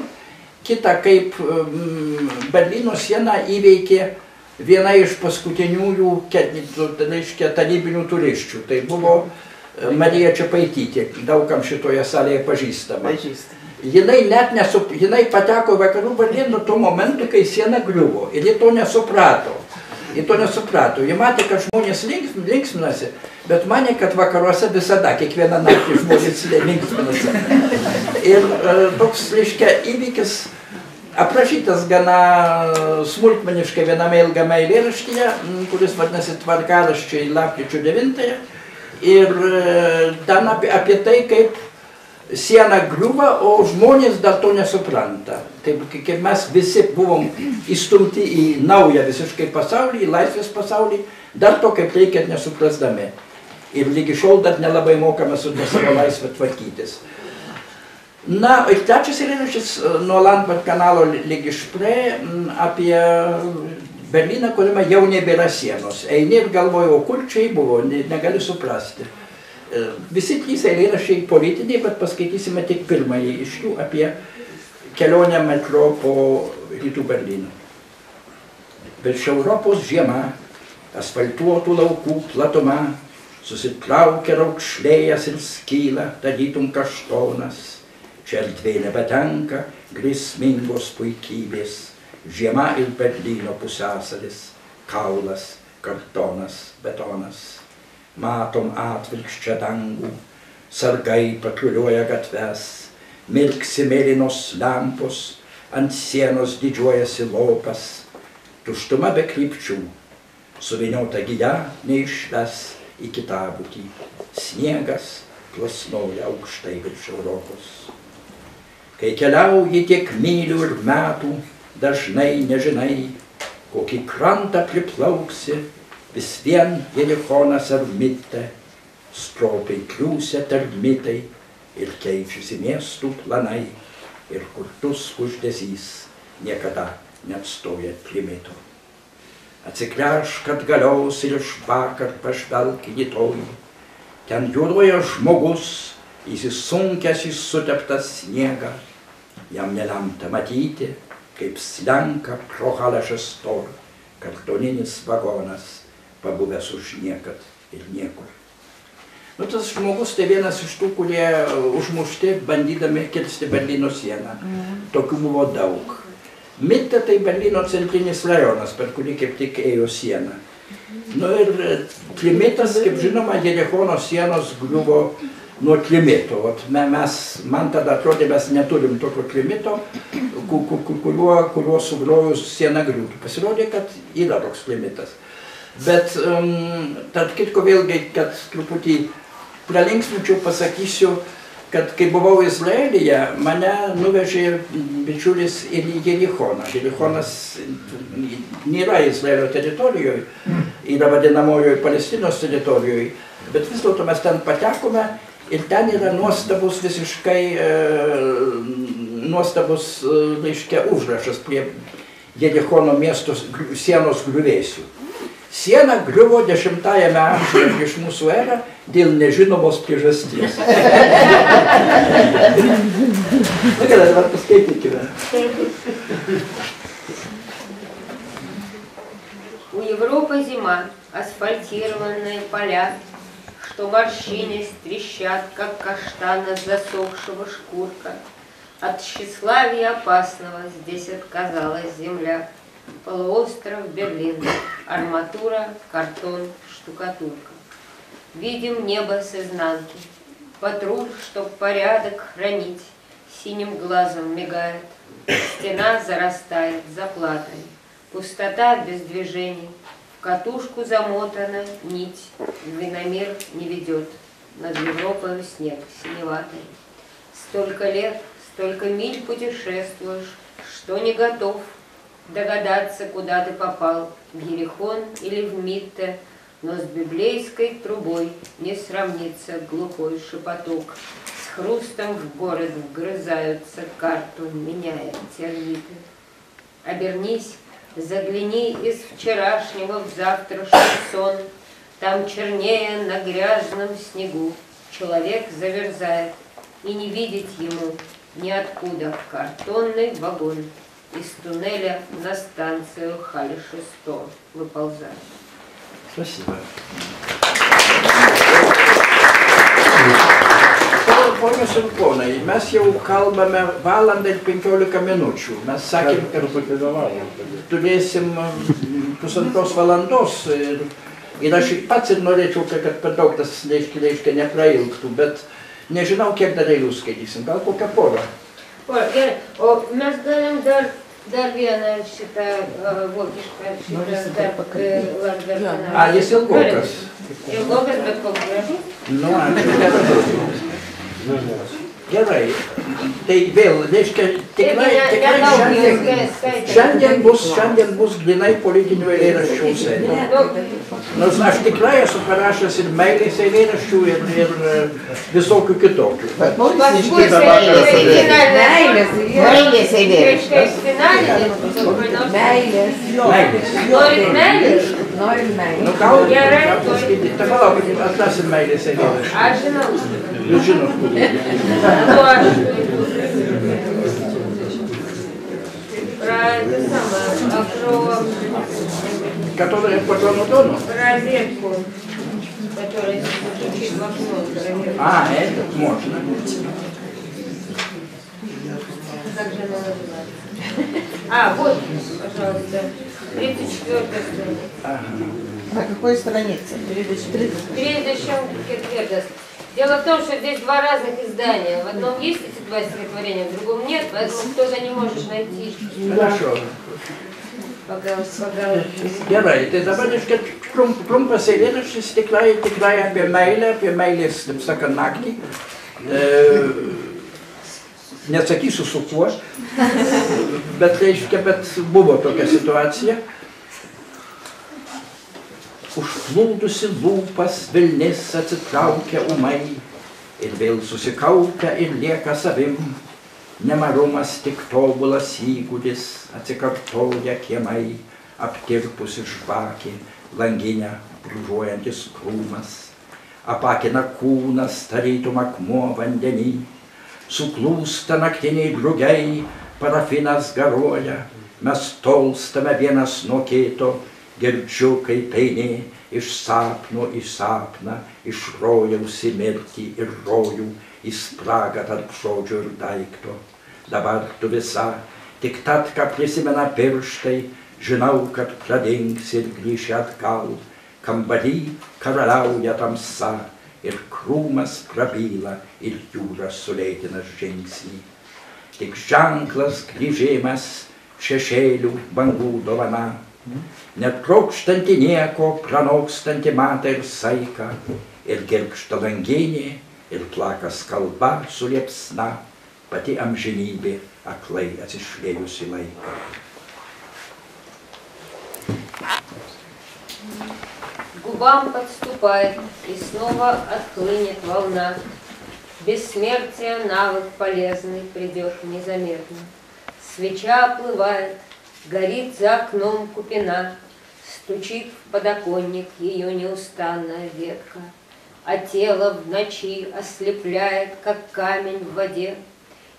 B: kitą kaip um, Berlyno sieną įveikė viena iš paskutiniųjų, reiškia, tarybinių turisčių. Tai buvo e, Marija Čiapaitytė, daugam šitoje salėje pažįstama. Jinai net nesu, jinai pateko į vakarų Berlyną tuo momentu, kai siena griuvo. Ir ji to nesuprato. Ji to nesuprato. Ji matė, kad žmonės links, linksminasi, bet mane, kad vakaruose visada, kiekvieną naktį žmonės linksminasi. Ir e, toks, reiškia, įvykis aprašytas gana smulkmeniškai viename ilgame eilėraštyje, kuris vadinasi Tvarkaraščiai lapkričio 9. Ir e, ten apie, apie tai, kaip siena griūva, o žmonės dar to nesupranta. Taip kai- kaip mes visi buvom įstumti į naują visiškai pasaulį, į laisvės pasaulį, dar to kaip reikia nesuprasdami. Ir lygi šiol dar nelabai mokame su savo laisvę tvarkytis. Na, ir trečias eilėraštis e, nuo Landbart kanalo lygi špre m, apie Berliną, kuriame jau nebėra sienos. Eini ir galvoji, o kur čia jį buvo, ne- negali suprasti. E, Visi trys eilėraščiai politiniai, bet paskaitysime tik pirmąjį iš jų apie kelionę metro po rytų Berlyną. Virš Europos žiema, asfaltuotų laukų platuma, susitraukia raukšlėjas ir skyla, tarytum kaštonas. Čia erdvė nebetenka grėsmingos puikybės, žiema ir Berlyno pusęsalis, kaulas, kartonas, betonas. Matom atvilkščią dangų, sargai patruliuoja gatves, mirksi mėlynos lampos, ant sienos didžiuojasi lopas, tuštuma be krypčių, suviniota gija neišves į kitą būtį, sniegas plasnoja aukštai virš Europos. Kai keliauji tiek mylių ir metų, dažnai nežinai, kokį krantą priplauksi, vis vien Jerichonas ar Mitte, stropiai kliūsia termitai ir keičiasi miestų planai ir kurtus uždesys niekada neatstoja trimito. Atsigręžk atgalios ir iš vakar pažvelk į rytoj. Ten juodoja žmogus, įsisunkęs į suteptą sniegą. Jam nelemta matyti, kaip slenka pro halašą storą kartoninis vagonas, pabuvęs už niekad ir niekur. Nu, tas žmogus tai vienas iš tų, kurie užmušti bandydami kirsti Berlyno sieną. Tokių buvo daug. Mitte tai Berlyno centrinis rajonas, per kurį kaip tik ėjo siena. Nu ir Trimitas, kaip žinoma, Jerichono sienos griuvo nuo Trimito. Vat me- mes, man tada atrodė, mes neturim tokio ku- kuriuo, kuriuo sugrojus siena griūtų. Pasirodė, kad yra toks Trimitas. Bet, um, tarp kitko vėlgi, kad truputį pralinksminčiau pasakysiu, kad kai buvau Izraelyje, mane nuvežė bičiulis ir į Jerichoną. Jerichonas nėra Izraelio teritorijoje, yra vadinamojoje Palestinos teritorijoje, bet vis dėlto mes ten patekome ir ten yra nuostabus visiškai, e, nuostabus, e, reiškia, užrašas prie Jerichono miesto sienos griuvėsių. Siena griuvo dešimtajame amžiuje prieš mūsų erą dėl nežinomos priežasties. Na gerai, dabar paskaitykime.
C: У Европы зима, асфальтированные поля, что морщинясь трещат, как каштана засохшего шкурка. От тщеславия опасного здесь отказалась земля. Полуостров Берлин, арматура, картон, штукатурка. Видим небо с изнанки, патруль, чтоб порядок хранить, синим глазом мигает, стена зарастает заплатой. Пустота без движений, в катушку замотана нить, Виномер не ведет, над Европой снег синеватый. Столько лет, столько миль путешествуешь, что не готов догадаться, куда ты попал, в Ерихон или в Митте, но с библейской трубой не сравнится глухой шепоток. С хрустом в город вгрызаются карту, меняя термиты. Обернись, загляни из вчерашнего в завтрашний сон. Там чернее на грязном снегу человек заверзает, и не видеть ему ниоткуда картонный вагон из туннеля на станцию Хали-6 выползает.
B: Спасибо. Ponios ir ponai, mes jau kalbame valandą ir 15 minučių. Mes sakėm, kad
A: Truputį vėlavome.
B: turėsim mm, pusantros valandos ir Ir aš pats ir norėčiau, kad kad per daug tas, reiškia, reiškia neprailgtų, bet nežinau, kiek dar eilių skaitysim, gal kokią porą.
C: O, gerai, o mes galim dar, dar vieną šitą uh, vokišką, šitą tarp Latviją.
B: A, jis ilgokas.
C: Ilgokas, bet koks gražus.
B: Nu, ačiū, gerai. Tai vėl, reiškia, tikrai, tikrai šiandien, šiandien bus, šiandien bus grinai politinių eilėraščių serija. Nors aš tikrai esu parašęs ir meilės eilėraščių, ir, ir e, visokių kitokių.
D: Meilės, meilės eilėraštis.
C: Reiškia, finalinis.
D: Meilės.
B: Meilės.
C: Norit meilės?
D: Norim
B: Nu,
D: meilės.
B: noil meil. no kaua ja räägib.
C: ta kalapidi
B: las on meile
C: see keeles. Про это самое, про...
B: Которая по Донатону?
C: Про.
B: А, это можно.
C: Как же? А, вот, пожалуйста, 34 страница.
B: Ага.
D: На какой странице?
C: Следующем Кетвердес. Дело в том, что здесь два разных издания. В одном есть эти два стихотворения, в другом нет, поэтому кто-то не может найти.
B: Хорошо. Gerai, tai dabar reiškia trump, trumpas eilėraštis tikrai, tikrai apie meilę, apie meilės, taip sakant, naktį. E, nesakysiu su kuo, bet reiškia, bet buvo tokia situacija. Užplūdusi lūpas Vilnis atsitraukia umai ir vėl susikaupia ir lieka savim. Nemarumas tik tobulas įgūdis, atsikartoja kiemai, aptirpusi žvakė, langinę brūžuojantis krūmas. Apakina kūnas, tarytum akmuo vandenį, suklūsta naktiniai drugiai, parafinas garuoja, mes tolstame vienas nuo kito, girdžiu kaip eini iš sapno į sapną, iš rojaus į mirtį ir rojų, į spragą tarp žodžio ir daikto. Dabar tu visa, tik tad, ką prisimena pirštai, žinau, kad pradings ir grįši atgal. Kambarį karaliauja tamsa ir krūmas prabyla ir jūra sulėtina žingsnį. Tik ženklas grįžimas šešėlių bangų dovana, netrokštanti nieko, pranokstanti matą ir saiką, ir girkšta langinė, ir plakas kalba su liepsna, pati amžinybė aklai atsišlėjusi laiką.
C: Губам подступает, и снова отхлынет волна. Бессмертие навык полезный придет незаметно. Свеча оплывает, горит за окном купина, Стучит в подоконник ее неустанная ветка, А тело в ночи ослепляет, как камень в воде,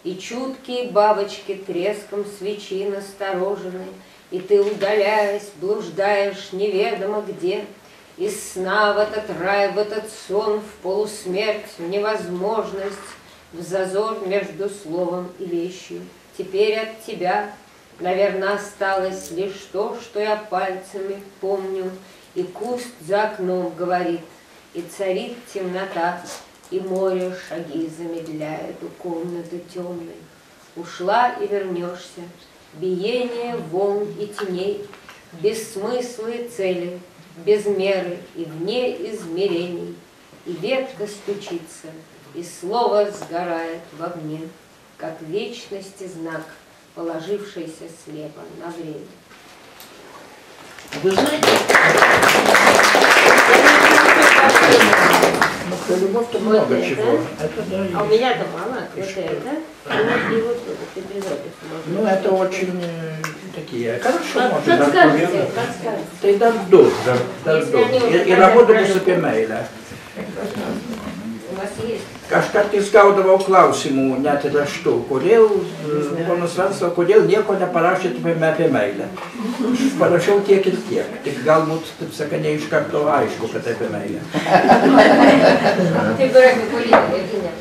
C: И чуткие бабочки треском свечи насторожены, И ты, удаляясь, блуждаешь неведомо где, Из сна в этот рай, в этот сон, в полусмерть, в невозможность, В зазор между словом и вещью. Теперь от тебя, наверное, осталось лишь то, что я пальцами помню, И куст за окном говорит, и царит темнота, И море шаги замедляет у комнаты темной. Ушла и вернешься, биение волн и теней, и цели, без меры и вне измерений. И ветка стучится, и слово сгорает в огне, Как вечности знак, положившийся слепо на время.
B: Вы знаете, ну, про любовь-то много
C: вот
B: чего. Это, да,
C: а у меня-то мало, вот это. Ну, и вот этот эпизодик.
B: Ну, это очень э, такие.
C: А
B: хорошо, можно.
C: Подскажите, подскажите.
B: Ты
C: дадут,
B: дадут.
C: И
B: работу по Супимейля.
C: У вас есть?
B: Aš kartais gaudavau klausimų, net ir raštų, kodėl, ponas Vansla, kodėl nieko neparašytumėme apie meilę. Aš parašiau tiek ir tiek, tik galbūt, taip saka, ne iš karto aišku, kad apie meilę.
C: Taip yra kaip politinė.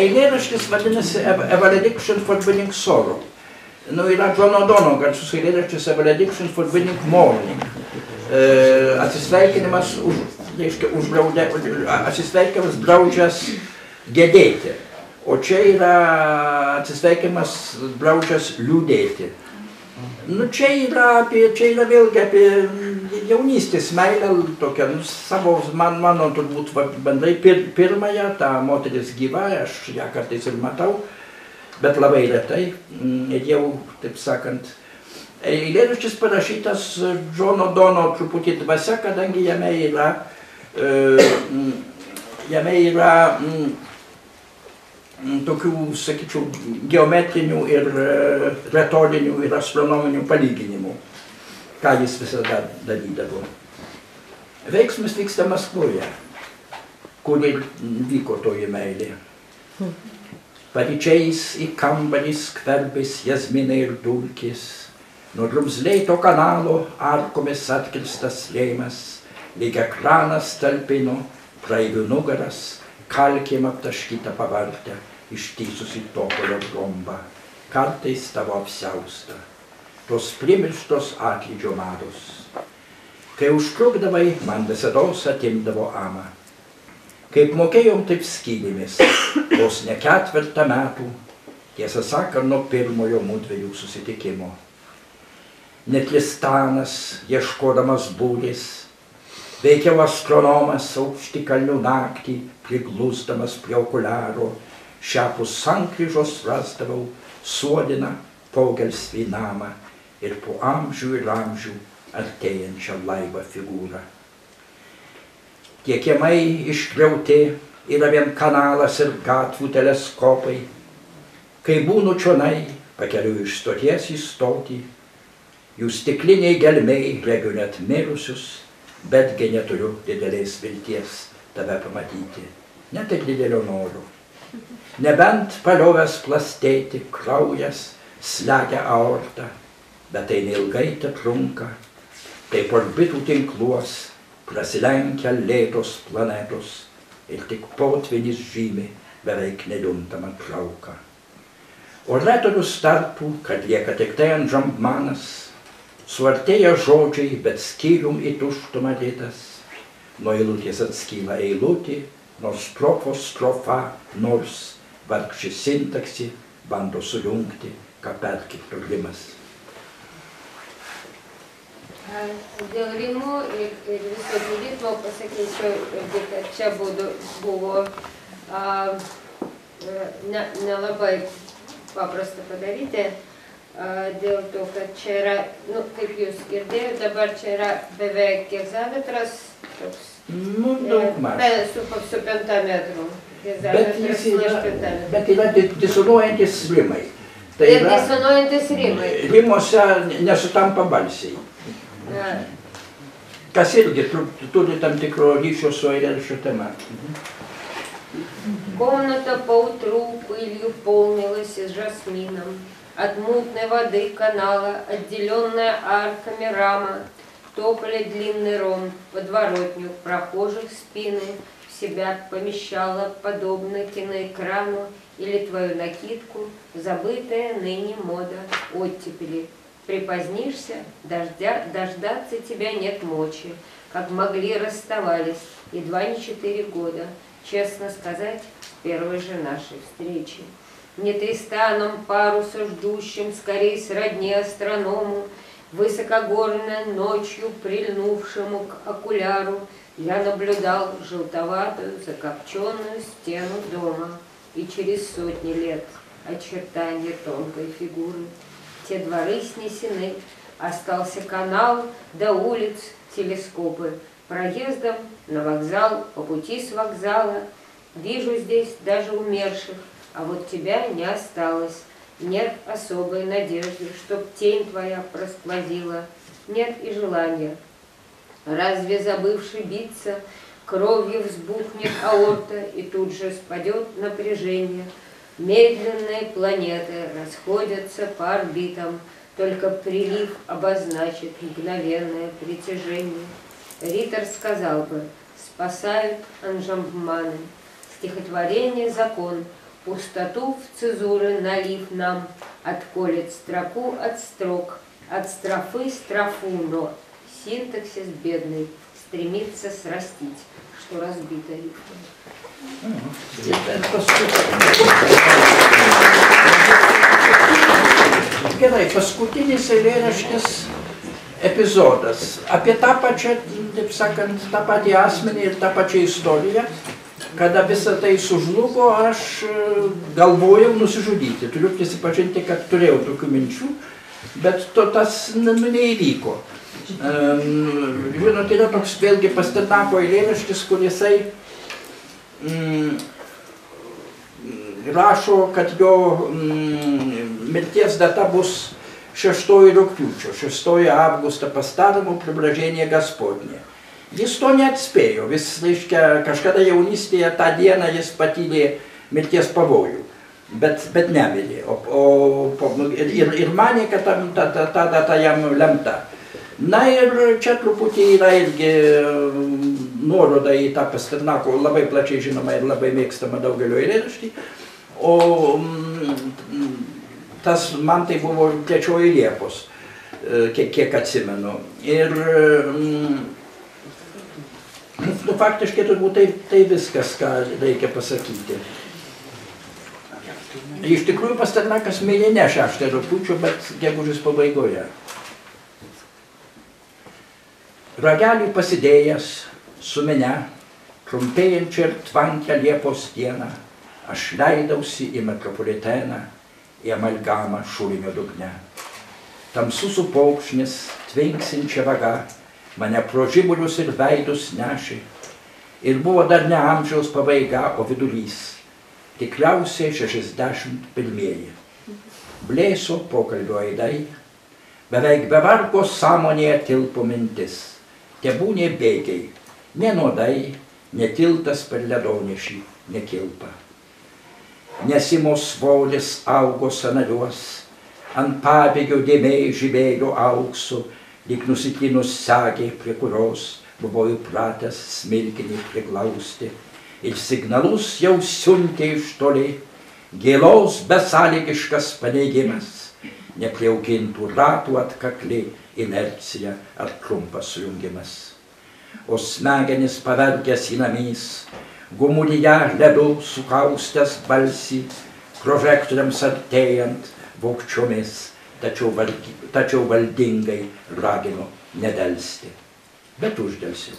B: Eilėraštis vadinasi A Valediction for Winning Sorrow. Nu, yra John O'Dono garsus eilėraštis A Valediction for Winning Mourning. E, atsisveikinimas už reiškia, užbraudė, atsisveikinimas braudžias gedėti. O čia yra atsisveikinimas braudžias liūdėti. Nu, čia yra, apie, čia yra vėlgi apie jaunystės meilę, tokią, nu, savo, man, mano turbūt va, bendrai pir, pirmąją, tą moteris gyva, aš ją kartais ir matau, bet labai retai, mm, ir jau, taip sakant, eilėraštis parašytas Džono Dono truputį dvasia, kadangi jame yra, jame yra mm, mm, tokių, sakyčiau, geometrinių ir e, retorinių ir astronominių palyginimų, ką jis visada darydavo. Veiksmas vyksta Maskvoje, kur ir vyko toji meilė. Paryčiais į kambarį skverbės jazminai ir dulkės, nuo drumzleito kanalo arkomis atkirstas slėmas, lyg ekranas talpino, praeivių nugaras, kalkėm aptaškytą pavartę, ištysusi topolio tromba, kartais tavo apsiausta, tos primirštos atlydžio mados. Kai užtrukdavai, man visados atimdavo amą. Kaip mokėjom, taip skydėmės, vos ne ketvirtą metų, tiesą sakant, nuo pirmojo mūdviejų susitikimo. Net Listanas, ieškodamas būdės, veikiau astronomas aukšti kalnių naktį, priglūstamas prie okularo, šiapus sankryžos rasdavau suodiną paugelsvį namą ir po amžių ir amžių artėjančią laivą figūrą. Tie kiemai išgriauti yra vien kanalas ir gatvų teleskopai. Kai būnu čionai, pakeliu iš stoties į stotį, jų stikliniai gelmiai regiu net mirusius, betgi neturiu didelės vilties tave pamatyti, net ir didelio noro. Nebent paliovęs plastėti, kraujas slegia aortą, bet tai neilgai te trunka, kaip orbitų tinkluos prasilenkia lėtos planetos ir tik potvinis žymi beveik nejuntamą trauką. O retorius tarpų, kad lieka tik tai ant žampmanas, suartėja žodžiai, bet skyrium į tuštumą dėtas, nuo eilutės atskyla eilutė, nors strofos strofa, nors vargši sintaksi bando sujungti, ką perkirto rimas.
C: Dėl rimų ir, ir visokių ritmo pasakyčiau, irgi, kad čia būdu, buvo a, ne, nelabai paprasta padaryti, dėl to, kad čia yra, nu, kaip jūs girdėjote, dabar čia yra beveik kiekzametras, toks,
B: Nu,
C: e,
B: daug maž.
C: pe, su, su pentametru.
B: Bet
C: Kiekzametras
B: jis
C: prieš
B: yra,
C: pentametrą.
B: bet yra di- disonuojantis rimai. Tai
C: Ir
B: yra
C: disonuojantis rimai.
B: rimuose nesutampa balsiai.
C: Na,
B: Kas irgi tu- turi tam tikro ryšio su eilėraščio tema.
C: Комната поутру пылью полнилась и жасмином. От мутной воды канала, отделенная арками рама, Топали длинный ром, подворотню прохожих спины В себя помещала, подобно киноэкрану Или твою накидку, забытая ныне мода оттепели. Припозднишься, дождя, дождаться тебя нет мочи, Как могли расставались, едва не четыре года, Честно сказать, первой же нашей встречи. Не Тристаном паруса ждущим, скорей сродни астроному, Высокогорно ночью прильнувшему к окуляру, Я наблюдал желтоватую закопченную стену дома И через сотни лет очертания тонкой фигуры. Те дворы снесены, остался канал до улиц, телескопы. Проездом на вокзал, по пути с вокзала Вижу здесь даже умерших, а вот тебя не осталось. Нет особой надежды, чтоб тень твоя просквозила. Нет и желания. Разве забывший биться, кровью взбухнет аорта и тут же спадет напряжение? Медленные планеты расходятся по орбитам, только прилив обозначит мгновенное притяжение. Ритор сказал бы, спасают анжамбманы. Стихотворение – закон, Пустоту в цезуры налив нам, Отколет строку от строк, От строфы строфу, но Синтаксис бедный стремится срастить, Что разбито.
B: Gerai, paskutinis eilėraštis epizodas. Apie tą pačią, taip sakant, tą patį asmenį ir tą pačią istoriją. Kada visa tai sužlugo, aš e, galvojau nusižudyti. Turiu prisipažinti, kad turėjau tokių minčių, bet to tas nu, neįvyko. Ehm, Žinot, yra toks vėlgi pastitako eilėraštis, kur jisai mm, rašo, kad jo mm, mirties data bus 6 rugpjūčio, 6 августа по старому приближение Господне. Jis to neatspėjo, vis, reiškia, kažkada jaunystėje tą dieną jis patyrė mirties pavojų, bet, bet nemirė. O, o, nu, ir, ir, ir manė, kad ta, ta, ta, ta data jam lemta. Na ir čia truputį yra irgi nuoroda į tą Pasternako labai plačiai žinoma ir labai mėgstama daugelio eilėraštį. O mm, tas man tai buvo trečioji Liepos, e, kiek, kiek atsimenu. Ir mm, faktiškai turbūt tai, tai viskas, ką reikia pasakyti. Iš tikrųjų Pasternakas mirė ne 6 rugpjūčio, bet gegužės pabaigoje. Ragelį pasidėjęs su mene, trumpėjančią ir tvankę Liepos dieną, aš leidausi į metropoliteną, į amalgamą šulinio dugne. Tamsus upokšnis, tvinksinčia vaga, mane pro žibulius ir veidus nešė. Ir buvo dar ne amžiaus pabaiga, o vidurys. Tikriausiai 61. Blėso pokalbio aidai, beveik be vargo sąmonėje tilpo mintis. Tebūnė bėgiai, ne nuodai, ne tiltas per ledonešį, ne kilpa. Nesimos svolis augo sanariuos, ant pabėgio dėmiai žibėjo auksu, lyg nusitinus segė, prie kurios buvo įpratęs smilkinį priglausti. Ir signalus jau siuntė iš toli, gėlos besąlygiškas paneigimas, nepriaugintų ratų atkakli inercija ar trumpas sujungimas. O smegenis pavergęs į namys, gumulyje ledu sukaustęs balsį, prožektoriams artėjant vokčiomis, tačiau, valgi, tačiau valdingai ragino nedelsti. Bet uždelsiu.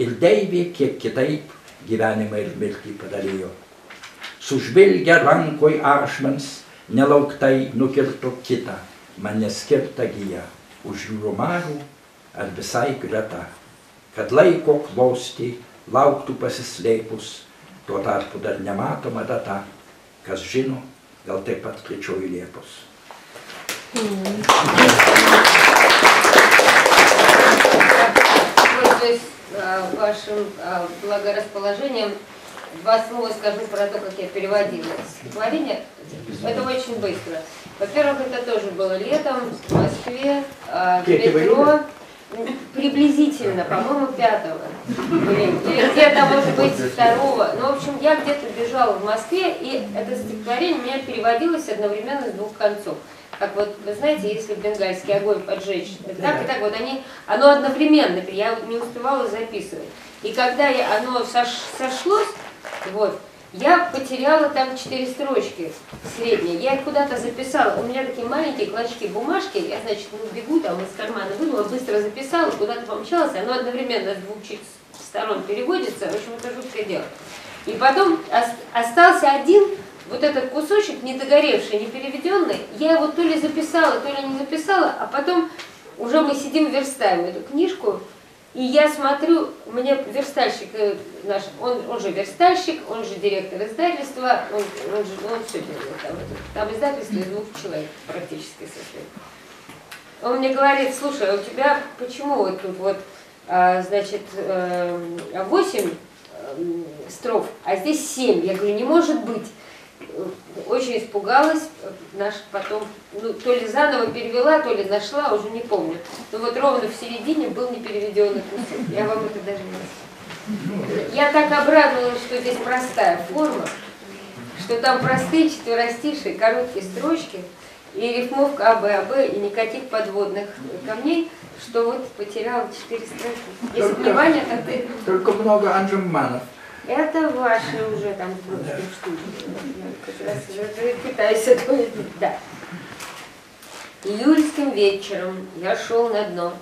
B: Ir Deivė kiek kitaip gyvenimą ir mirtį padalijo. Sužvilgia rankoj ašmens, nelauktai nukirto kitą, man neskirtą giją, už jūrų marių ar visai greta, kad laiko klosti lauktų pasislėpus, tuo tarpu dar nematoma data, kas žino, gal taip pat trečioji Liepos.
C: Пользуясь а, вашим а, благорасположением, два слова скажу про то, как я переводила стихотворение. Это очень быстро. Во-первых, это тоже было летом в Москве, а, в метро. Приблизительно, по-моему, пятого. Или где-то, может быть, второго. Ну, в общем, я где-то бежала в Москве, и это стихотворение у меня переводилось одновременно с двух концов. Как вот, вы знаете, если бенгальский огонь поджечь, так и так вот они, оно одновременно, я не успевала записывать. И когда я, оно сош- сошлось, вот, я потеряла там четыре строчки средние. Я их куда-то записала. У меня такие маленькие клочки бумажки. Я, значит, ну, бегу там из кармана вынула, быстро записала, куда-то помчалась. Оно одновременно с двух сторон переводится. В общем, это жуткое дело. И потом ос- остался один вот этот кусочек, не догоревший, не переведенный. Я его то ли записала, то ли не записала, а потом уже мы сидим, верстаем эту книжку, и я смотрю, мне верстальщик э, наш, он, он же верстальщик, он же директор издательства, он, он же, он все делает там. Там издательство из двух человек практически состоит. Он мне говорит, слушай, а у тебя почему вот тут вот, а, значит, 8 строф, а здесь 7? Я говорю, не может быть. Очень испугалась, наш потом, ну, то ли заново перевела, то ли нашла, уже не помню. Но вот ровно в середине был непереведенный кусок. Я вам это даже не. Я так обрадовалась, что здесь простая форма, что там простые четверостишие, короткие строчки, и рифмовка АБ, АБ, и никаких подводных камней, что вот потерял четыре строки. Если
B: Только-
C: внимание, то ты...
B: Только много анжеманов.
C: Это ваши уже там Бродским штуки. Я как раз пытаюсь это увидеть, да. Июльским вечером я шел на дно,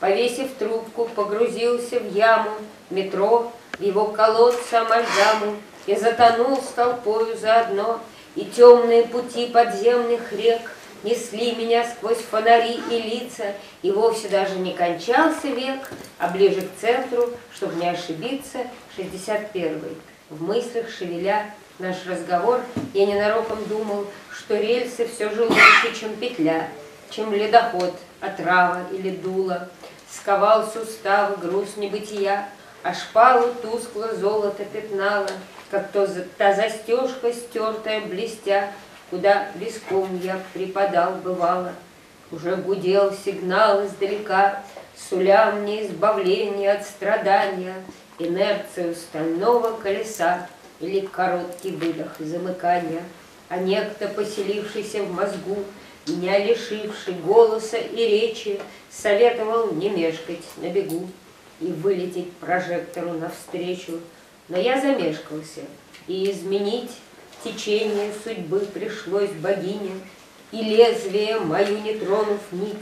C: повесив трубку, погрузился в яму метро, в его колодца амальгаму, и затонул с толпою заодно, и темные пути подземных рек несли меня сквозь фонари и лица, и вовсе даже не кончался век, а ближе к центру, чтобы не ошибиться, 61-й. В мыслях шевеля наш разговор, я ненароком думал, что рельсы все же лучше, чем петля, чем ледоход, отрава или дуло. Сковал суставы груз небытия, а шпалу тускло золото пятнало, как то та застежка, стертая блестя, куда виском я припадал бывало. Уже гудел сигнал издалека, суля мне избавление от страдания, инерцию стального колеса или короткий выдох и замыкания, а некто, поселившийся в мозгу, меня лишивший голоса и речи, советовал не мешкать на бегу и вылететь прожектору навстречу. Но я замешкался, и изменить течение судьбы пришлось богине, и лезвие мою не тронув нить,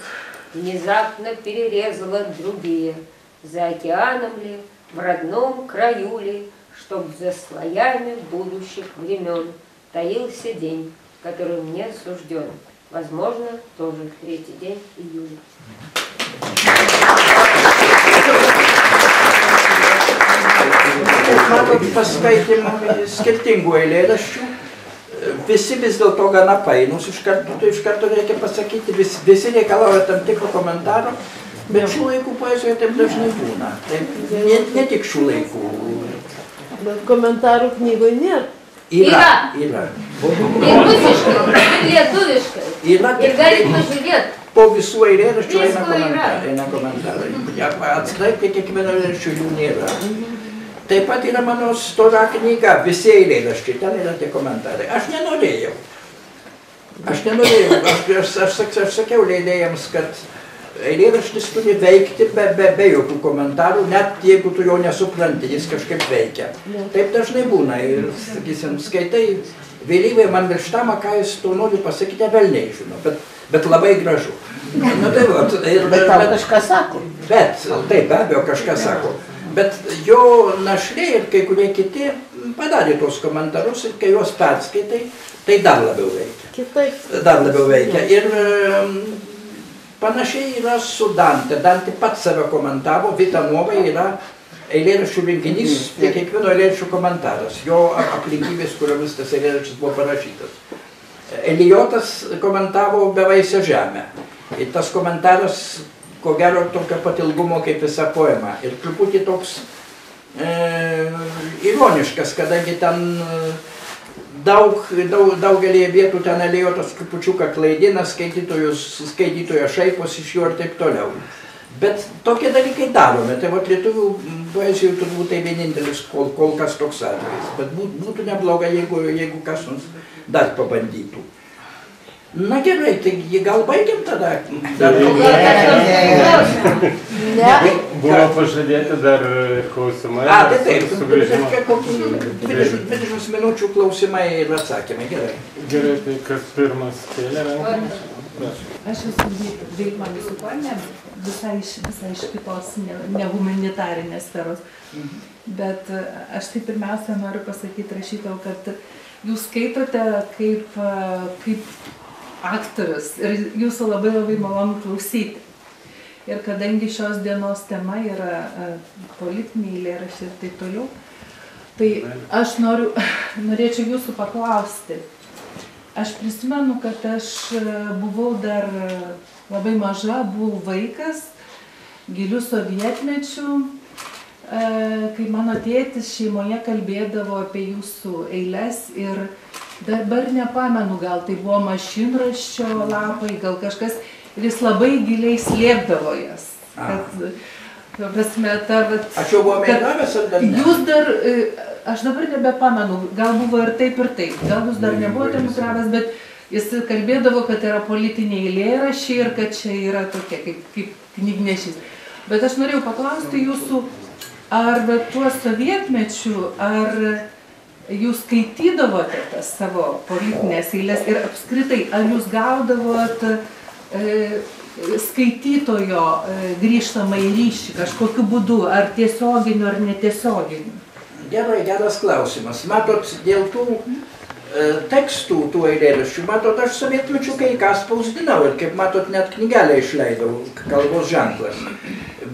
C: внезапно перерезала другие. За океаном ли, в родном краю ли, чтоб за слоями будущих времен таился день, который мне сужден. Возможно, тоже третий день июля.
B: Matot, paskaitėm skirtingų eilėraščių. visi vis dėlto gana painus, iš karto, tu iš karto reikia pasakyti, vis, visi reikalauja tam tikro komentaro, bet šių laikų poezijoje taip dažnai būna, taip, ne, ne tik šių laikų.
E: Bet komentarų knygoje nėra.
B: Yra. Yra.
C: yra. Ir rusiškai,
B: ir
C: lietuviškai.
B: Yra.
C: Ir
B: galit
C: pažiūrėti.
B: Po visų eilėraščių eina komentarai. Eina komentarai. Atsidai, kad tai kiekvieno eilėraščių jų nėra. Mhm. Taip pat yra mano stora knyga, visi eilėraščiai, ten yra tie komentarai. Aš nenorėjau. Aš nenorėjau, aš, aš, aš, aš sakiau leidėjams, kad eilėraštis turi veikti be, be, be jokių komentarų, net jeigu tu jo nesupranti, jis kažkaip veikia. Taip dažnai būna ir, sakysim, skaitai vėlyvai man virš tamą, ką jis tu nori pasakyti, velniai žino, bet, bet labai gražu. Na tai va, ir,
D: Bet tau kažką sako.
B: Bet, taip, be abejo, kažkas sako. Bet jo našlė ir kai kurie kiti padarė tuos komentarus ir kai juos perskaitai, tai dar labiau veikia.
E: Kitaip.
B: Dar labiau veikia. Ir panašiai yra su Dante. Dante pats save komentavo, Vita Nova yra eilėraščių rinkinys, prie kiekvieno eilėraščių komentaras, jo aplinkybės, kuriomis tas eilėraštis buvo parašytas. Elijotas komentavo bevaisę žemę. Ir tas komentaras, ko gero, tokio pat ilgumo kaip visa poema. Ir truputį toks e, ironiškas, kadangi ten e, daug, daug, daugelį vietų ten Elijotas trupučiuką klaidina, skaitytojus, skaitytojo šaipos iš jo ir taip toliau. Bet tokie dalykai daromi, tai vat lietuvių poezijų turbūt tai vienintelis kol, kol kas toks atvejis. Bet būt, būtų nebloga, jeigu, jeigu kas nors dar pabandytų. Na gerai, tai gal baigiam tada? Dar?
E: Ne.
A: Buvo pažadėti dar klausimai.
B: A, tai taip,
A: su- sugrįžimo.
B: reikia kokį 20, 20 minučių klausimai ir atsakymai. Gerai.
A: Gerai, tai kas pirmas kėlė ranką?
F: Aš esu Vilma Visukonė, visai iš, visai iš kitos ne, ne sferos. Bet e, aš tai pirmiausia noriu pasakyti rašytojau, kad jūs skaitote kaip, e, kaip aktorius ir jūsų labai labai malonu klausyti. Ir kadangi šios dienos tema yra e, politiniai eilėraščiai ir taip toliau, tai aš noriu, norėčiau jūsų paklausti. Aš prisimenu, kad aš e, buvau dar e, labai maža, buvau vaikas, gilių sovietmečių, kai mano tėtis šeimoje kalbėdavo apie jūsų eiles ir dabar nepamenu, gal tai buvo mašinraščio lapai, gal kažkas, ir jis labai giliai slėpdavo jas. Kad, ta prasme, ta, vat,
B: jau buvau
F: kad
B: meldavęs ar dar ne?
F: Jūs dar, e, aš dabar nebepamenu, gal buvo ir taip ir taip, gal jūs dar nebuvote emigravęs, bet jis kalbėdavo, kad yra politiniai eilėrašiai ir kad čia yra tokie kaip, kaip knygnešys. Bet aš norėjau paklausti jūsų, ar va tuo sovietmečiu, ar jūs skaitydavote tas savo politinės eilės ir apskritai, ar jūs gaudavot e, skaitytojo e, grįžtamą į ryšį kažkokiu būdu, ar tiesioginiu, ar netiesioginiu?
B: Gerai, geras klausimas. Matot, dėl tų e, tekstų, tų eilėraščių, matot, aš sovietmečiu kai ką spausdinau ir kaip matot, net knygelę išleidau, kalbos ženklas.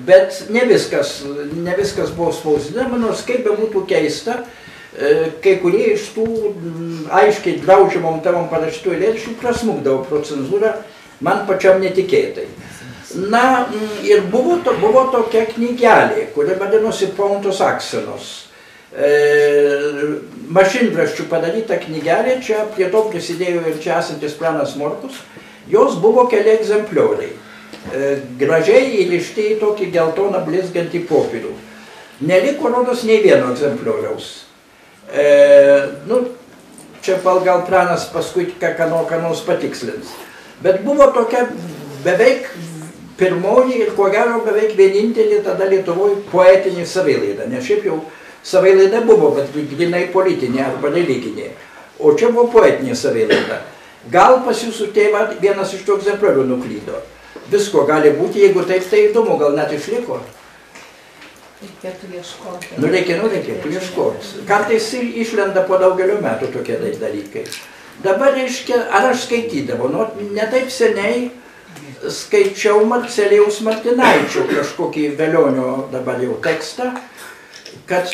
B: Bet ne viskas, ne viskas buvo spausdinama, nors kaip bebūtų keista, e, kai kurie iš tų aiškiai draudžiamom temom parašytų eilėraščių prasmukdavo pro cenzūrą, man pačiam netikėtai. Na ir buvo, to, buvo tokia knygelė, kuri vadinosi Pontos Aksenos. E, mašinraščių padaryta knygelė, čia prie to prisidėjo ir čia esantis planas Morkus. Jos buvo keli egzemplioriai. E, gražiai įlišti į tokį geltoną blizgantį popierių. Neliko rodos nei vieno egzemplioriaus. E, nu, čia gal pranas paskui ką, nors patikslins. Bet buvo tokia beveik pirmoji ir ko gero beveik vienintelė tada Lietuvoje poetinė savilaida. Nes šiaip jau savilaida buvo, bet grinai politinė arba religinė. O čia buvo poetinė savilaida. Gal pas jūsų tėvą vienas iš tų egzempliorių nuklydo. Visko gali būti, jeigu taip tai įdomu, gal net išliko.
F: Reikėtų ieškoti.
B: Nu reikia, nu reikėtų ieškoti. Kartais išlenda po daugelio metų tokie dalykai. Dabar reiškia, ar aš skaitydavau, nu, netaip seniai skaičiau Marcelijaus Martinaičio kažkokį Velionio dabar jau tekstą, kad,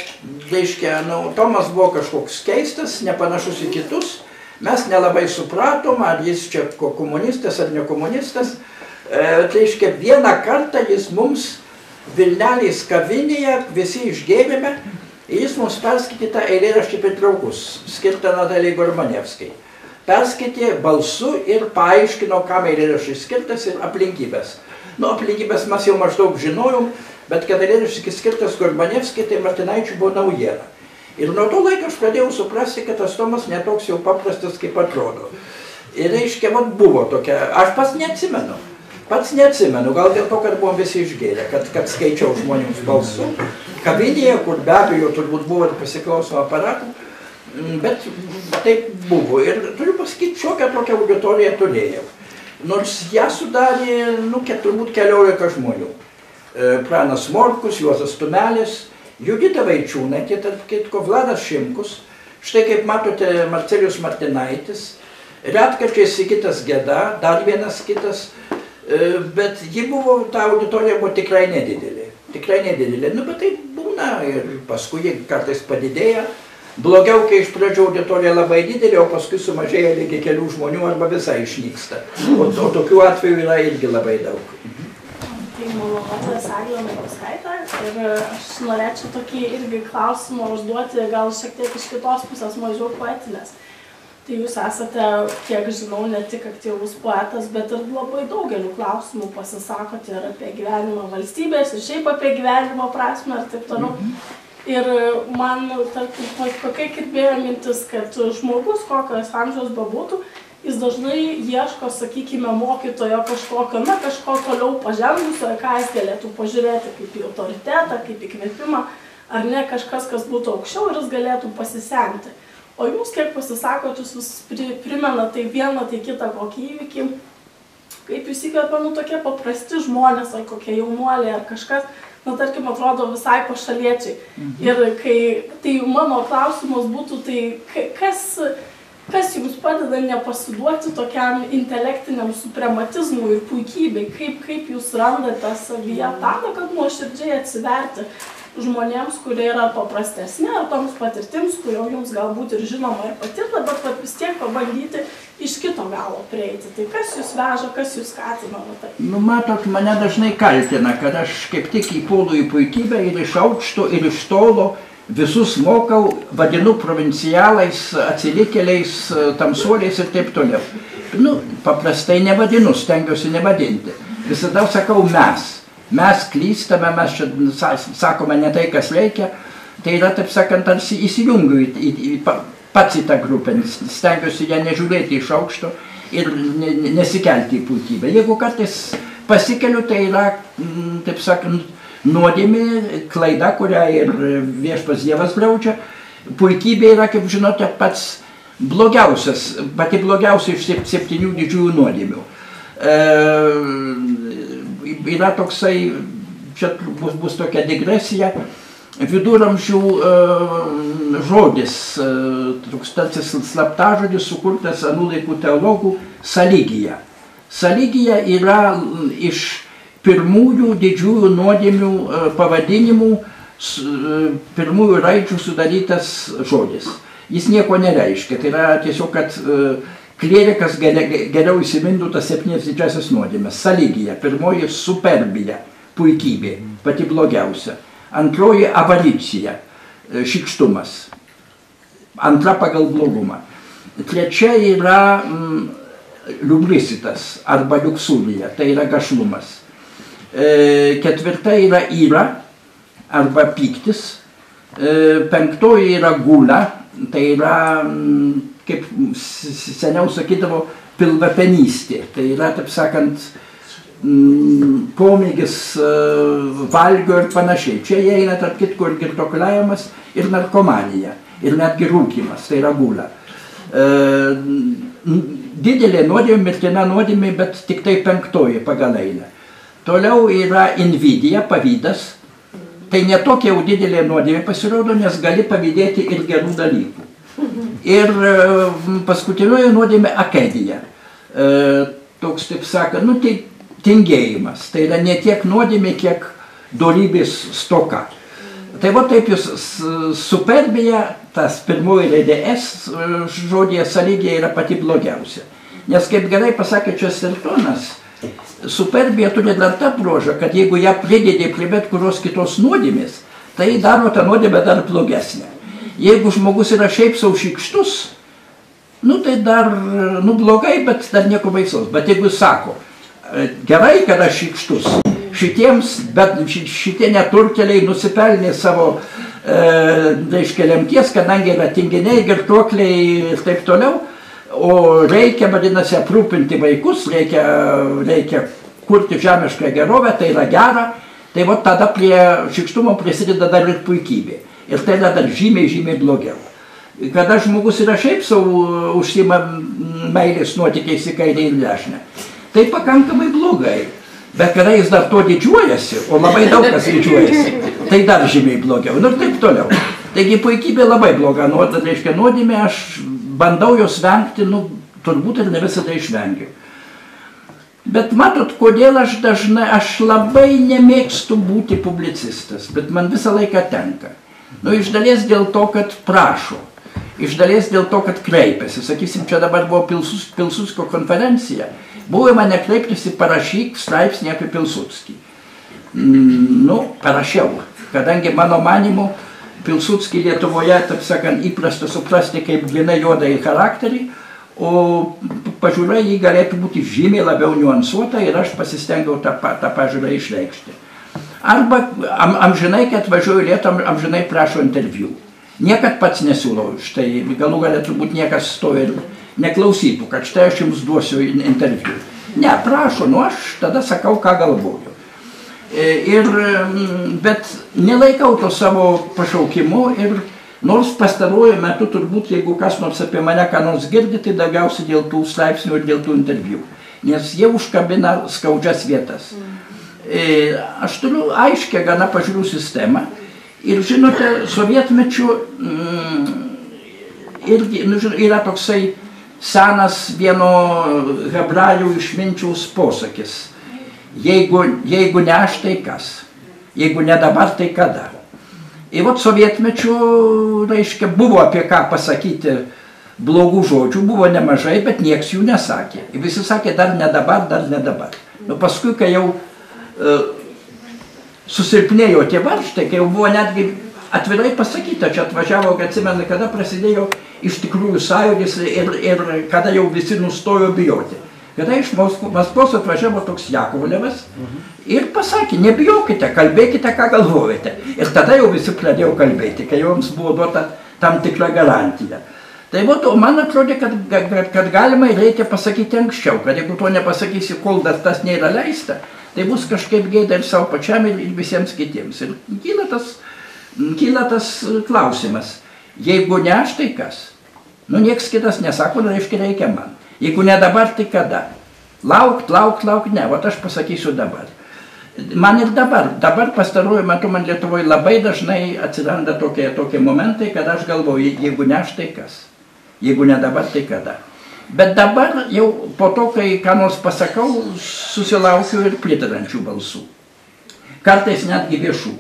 B: reiškia, nu, Tomas buvo kažkoks keistas, nepanašus į kitus, mes nelabai supratom, ar jis čia komunistas ar nekomunistas, e, reiškia, vieną kartą jis mums Vilnelės kavinėje, visi išgėrėme, jis mums perskaitė tą eilėraštį Petraukus, skirtą Natalijai Gormanevskai perskaitė balsu ir paaiškino, kam eilėraštis skirtas ir aplinkybės. Nu, aplinkybės mes jau maždaug žinojom, bet kad eilėraštis skirtas Gorbanevskiai, tai Martinaičių buvo naujiena. Ir nuo to laiko aš pradėjau suprasti, kad tas Tomas netoks jau paprastas, kaip atrodo. Ir reiškia, vat buvo tokia, aš pats neatsimenu. Pats neatsimenu, gal dėl to, kad buvom visi išgėrę, kad, kad skaičiau žmonėms balsu. Kavinėje, kur be abejo turbūt buvo ir pasiklausimo aparatų, Mm, bet taip buvo. Ir turiu pasakyti, šiokią tokią auditoriją turėjau. Nors ją sudarė, nu, turbūt keliolika žmonių. E, Pranas Morkus, Juozas Tumelis, Judita Vaičiūnaitė, tarp kitko Vladas Šimkus, štai kaip matote Marcelius Martinaitis, retkarčiais kitas Geda, dar vienas kitas, bet ji buvo, ta auditorija buvo tikrai nedidelė. Tikrai nedidelė, nu, bet tai būna ir paskui kartais padidėja. Blogiau, kai iš pradžių auditorija labai didelė, o paskui sumažėja iki kelių žmonių arba visai išnyksta. O, o tokių atvejų yra irgi labai daug.
G: Tai mano vardas Aglė Maroskaitė ir aš norėčiau tokį irgi klausimą užduoti, gal šiek tiek iš kitos pusės, mažiau poetinės. Tai jūs esate, kiek žinau, ne tik aktyvus poetas, bet ir labai daugeliu klausimų pasisakote ir apie gyvenimą valstybės, ir šiaip apie gyvenimo prasme ir taip toliau. Mhm. Ir man, tarkim, tokia kirbėjo mintis, kad žmogus, kokios amžiaus bebūtų, jis dažnai ieško, sakykime, mokytojo kažkokio, na, kažko toliau pažengusio, ką jis galėtų pažiūrėti kaip į autoritetą, kaip į kvėpimą, ar ne kažkas, kas būtų aukščiau ir jis galėtų pasisemti. O jūs, kiek pasisakot, jūs vis pri, primena tai vieną, tai kitą kokį įvykį, kaip jūs įkvėpia, nu, tokie paprasti žmonės, ar kokie jaunuoliai, ar kažkas, na tarkim, atrodo visai pašaliečiai. Mhm. Ir kai, tai mano klausimas būtų, tai kas, kas jums padeda nepasiduoti tokiam intelektiniam suprematizmui ir puikybei, kaip, kaip jūs randate savyje tą, kad nuoširdžiai atsiverti žmonėms, kurie yra paprastesni, ar toms patirtims, kurio jums galbūt ir žinoma ir patirta, bet vat, vis tiek pabandyti iš kito galo prieiti. Tai kas jūs veža, kas jūs skatina? Tai?
B: Nu, matot, mane dažnai kaltina, kad aš kaip tik įpūlu į puikybę ir iš aukšto, ir iš tolo visus mokau, vadinu provincialais, atsilikėliais, tamsuoliais ir taip toliau. Nu, paprastai nevadinu, stengiuosi nevadinti. Visada sakau mes mes klystame, mes čia sakome ne tai, kas reikia, tai yra, taip sakant, tarsi įsijungiu į, į, į, pa- pats į tą grupę, stengiuosi ją nežiūrėti iš aukšto ir ne, ne- nesikelti į puikybę. Jeigu kartais pasikeliu, tai yra, mm, taip sakant, nuodėmė, klaida, kurią ir viešpas Dievas draudžia. Puikybė yra, kaip žinote, pats blogiausias, pati blogiausia iš sep- septynių didžiųjų nuodėmių. E, yra toksai, čia bus, bus tokia digresija, viduramžių e, žodis, e, toks tarsi slaptažodis sukurtas anų laikų teologų saligija. Saligija yra iš pirmųjų didžiųjų nuodėmių e, pavadinimų, pirmųjų raidžių sudarytas žodis. Jis nieko nereiškia, tai yra tiesiog, kad klierikas geriau įsimintų tas septynias didžiasias nuodėmės. Saligija, pirmoji superbija, puikybė, pati blogiausia. Antroji avaricija, e, šikštumas. Antra pagal blogumą. Trečia yra mm, liubrisitas arba liuksurija, tai yra gašlumas. E, ketvirta yra yra arba pyktis. E, penktoji yra gula, tai yra, mm, kaip seniau sakydavo, pilvapenystė. Tai yra, taip sakant, mm, pomėgis e, valgio ir panašiai. Čia įeina tarp kitko ir girtokuliavimas, ir narkomanija, ir netgi rūkimas, tai yra gula. E, Didelė nuodėmė, mirtina nuodėmė, bet tik tai penktoji pagal eilę. Toliau yra invidija, pavydas. Tai netokia jau didelė nuodėmė pasirodo, nes gali pavydėti ir gerų dalykų. Ir e, paskutinioji nuodėmė akedija. E, toks, taip sakant, nu tai tingėjimas. Tai yra ne tiek nuodėmė, kiek dorybės stoka. Tai va taip jūs superbija, tas pirmoji raidė S e, žodėje sąlygė yra pati blogiausia. Nes kaip gerai pasakė Čestertonas, superbija turi dar tą bruožą, kad jeigu ją pridėdė prie bet kurios kitos nuodėmės, tai daro tą nuodėmę dar blogesnę. Jeigu žmogus yra šiaip savo šikštus, nu tai dar, nu blogai, bet dar nieko baisaus. Bet jeigu jis sako, e, gerai, kad aš šikštus, šitiems, bet ši- šitie neturteliai nusipelnė savo, e, reiškia, lemties, kadangi yra tinginiai, girtuokliai ir taip toliau, o reikia, vadinasi, aprūpinti vaikus, reikia, reikia kurti žemišką gerovę, tai yra gera, tai va tada prie šikštumo prisideda dar ir puikybė. Ir tai yra dar žymiai, žymiai blogiau. Kada žmogus yra šiaip savo užsima meilės nuotykiais į kairę ir dešinę, tai pakankamai blogai. Bet kada jis dar to didžiuojasi, o labai daug kas didžiuojasi, tai dar žymiai blogiau. Nu ir taip toliau. Taigi puikybė labai bloga nuodėmė, reiškia nuodėmė, aš bandau jos vengti, nu, turbūt ir ne visada išvengiu. Bet matot, kodėl aš dažnai, aš labai nemėgstu būti publicistas, bet man visą laiką tenka. Nu, iš dalies dėl to, kad prašo. Iš dalies dėl to, kad kreipiasi. Sakysim, čia dabar buvo Pilsus, Pilsudskio konferencija. Buvo į mane kreiptasi, parašyk straipsnį apie Pilsudskį. Mm, nu, parašiau. Kadangi mano manimu, Pilsudskį Lietuvoje, taip sakant, įprasta suprasti kaip grinai juodą į charakterį, o pažiūra jį galėtų būti žymiai labiau niuansuota ir aš pasistengiau tą, tą pažiūrą išreikšti. Arba am, amžinai, kai atvažiuoju į Lietuvą, am- amžinai prašo interviu. Niekad pats nesiūlau, štai galų galę turbūt niekas to ir neklausytų, kad štai aš jums duosiu in- interviu. Ne, prašo, nu aš tada sakau, ką galvoju. E, Ir, mm, bet nelaikau to savo pašaukimu ir nors pastaruoju metu turbūt, jeigu kas nors apie mane ką nors girdi, tai daugiausiai dėl tų straipsnių ir dėl tų interviu. Nes jie užkabina skaudžias vietas. E, Aš turiu aiškę gana pažiūrų sistemą ir žinote, sovietmečių mm, irgi nu, žinot, yra toksai senas vieno hebrajų išminčiaus posakis. Jeigu, jeigu ne aš, tai kas? Jeigu ne dabar, tai kada? Ir vat sovietmečių, reiškia, buvo apie ką pasakyti blogų žodžių, buvo nemažai, bet nieks jų nesakė. Ir visi sakė, dar ne dabar, dar ne dabar. Nu, paskui, kai jau e, susilpnėjo tie varžtai, kai jau buvo netgi atvirai pasakyta, čia atvažiavo, atsimenu, kada prasidėjo iš tikrųjų sąjūdis ir, ir kada jau visi nustojo bijoti. kada iš Maskvos atvažiavo toks Jakovlevas ir pasakė, nebijokite, kalbėkite, ką galvojate. Ir tada jau visi pradėjo kalbėti, kai joms buvo duota tam tikra garantija. Tai vat, o man atrodė, kad, kad, kad galima ir reikia pasakyti anksčiau, kad jeigu to nepasakysi, kol dar tas nėra leista, tai bus kažkaip gėda ir savo pačiam, ir ir visiems kitiems. Ir kyla tas, kyla tas klausimas, jeigu ne aš, tai kas? Nu, nieks kitas nesako, reiškia reikia man. Jeigu ne dabar, tai kada? Laukt, laukt, laukt, ne, o aš pasakysiu dabar. Man ir dabar, dabar pastaruoju metu man Lietuvoje labai dažnai atsiranda tokie, tokie momentai, kad aš galvoju, jeigu ne aš, tai kas? Jeigu ne dabar, tai kada? Bet dabar jau po to, kai ką nors pasakau, susilaukiu ir pritarančių balsų. Kartais netgi viešų.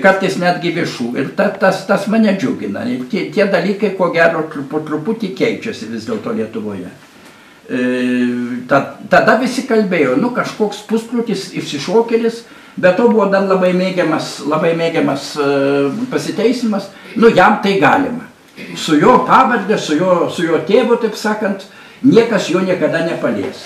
B: Kartais netgi viešų. Ir ta, tas, tas mane džiugina. Ir tie, tie dalykai, ko gero, po truputį keičiasi vis dėlto Lietuvoje. E, ta, tada visi kalbėjo, nu kažkoks puskrutis, išsišokėlis, bet to buvo dar labai mėgiamas, labai mėgiamas e, pasiteisimas, nu jam tai galima. Su jo pavardė, su jo, su jo tėvu, taip sakant, niekas jo niekada nepalies.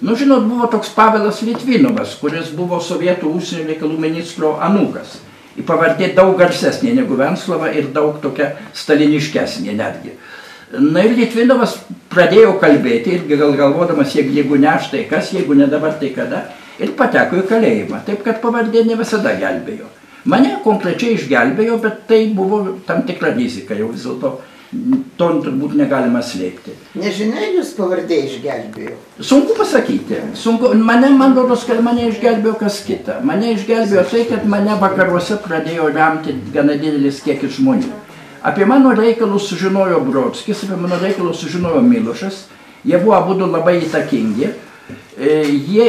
B: Nu, žinot, buvo toks Pavelas Litvinovas, kuris buvo sovietų užsienio reikalų ministro anūkas. Į pavardė daug garsesnė negu Venslava ir daug tokia staliniškesnė netgi. Na ir Litvinovas pradėjo kalbėti irgi gal galvodamas, jeigu ne aš, tai kas, jeigu ne dabar, tai kada. Ir pateko į kalėjimą, taip kad pavardė ne visada gelbėjo. Mane konkrečiai išgelbėjo, bet tai buvo tam tikra rizika, jau vis dėlto to turbūt negalima slėpti.
D: Nežinia, jūs pavardė išgelbėjo.
B: Sunku pasakyti. Sunku. Mane, man rodos, kad mane išgelbėjo kas kita. Mane išgelbėjo tai, kad mane vakaruose pradėjo remti gana didelis kiekis žmonių. Apie mano reikalus sužinojo Brodskis, apie mano reikalus sužinojo Milošas. Jie buvo abu labai įtakingi. E, Jie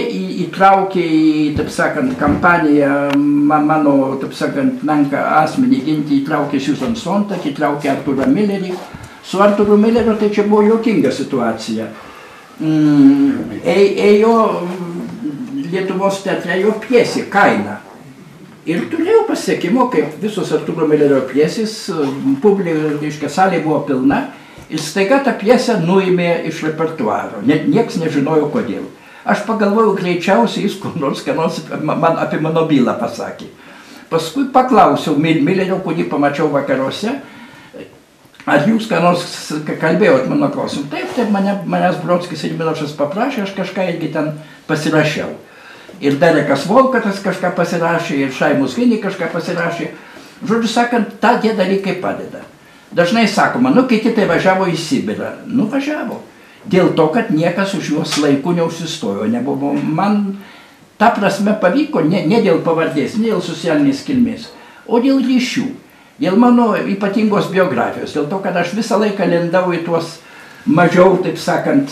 B: įtraukė į, taip sakant, kampaniją ma- mano, taip sakant, menką asmenį ginti, įtraukė Susan Sontag, įtraukė Arturą Millerį. Su Arturu Milleriu tai čia buvo jokinga situacija. Mm, ė- ėjo mm, Lietuvos teatre jo pjesė Kaina. Ir turėjau pasiekimo, kaip visos Arturo Millerio pjesės, publika, reiškia, salė buvo pilna ir staiga tą pjesę nuėmė iš repertuaro. Net nieks nežinojo kodėl. Aš pagalvojau, greičiausiai jis kur nors, ką nors man, apie mano bylą pasakė. Paskui paklausiau Mil- Millerio, kurį pamačiau vakaruose, ar jūs ką nors kalbėjot mano klausimu. Taip, taip, mane, manęs Brodskis ir Milošas paprašė, aš kažką irgi ten pasirašiau. Ir Derekas Volkatas kažką pasirašė, ir Šaimus Vinį kažką pasirašė. Žodžiu sakant, tą tie dalykai padeda. Dažnai sakoma, nu kiti tai važiavo į Sibirą. Nu važiavo. Dėl to, kad niekas už juos laiku neužsistojo. Nebuvo. Man ta prasme pavyko ne, ne dėl pavardės, ne dėl socialinės kilmės, o dėl ryšių. Dėl mano ypatingos biografijos. Dėl to, kad aš visą laiką lendau į tuos mažiau, taip sakant,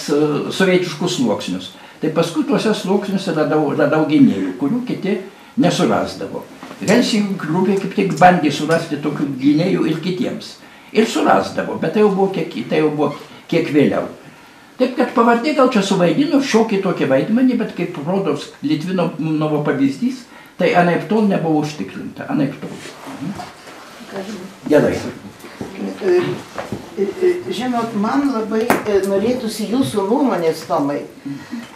B: sovietiškus sluoksnius. Tai paskui tuose sluoksniuose radau, radau gynėjų, kurių kiti nesurasdavo. Helsingų grupė kaip tik bandė surasti tokių gynėjų ir kitiems. Ir surasdavo, bet tai jau buvo kiek, tai jau buvo kiek vėliau. Taip kad pavardė gal čia suvaidino šiokį tokį vaidmenį, bet kaip rodo Litvino novo pavyzdys, tai anaip tol nebuvo užtikrinta. Anaip tol. Gerai.
D: E, e, Žinot, man labai e, norėtųsi jūsų nuomonės, Tomai.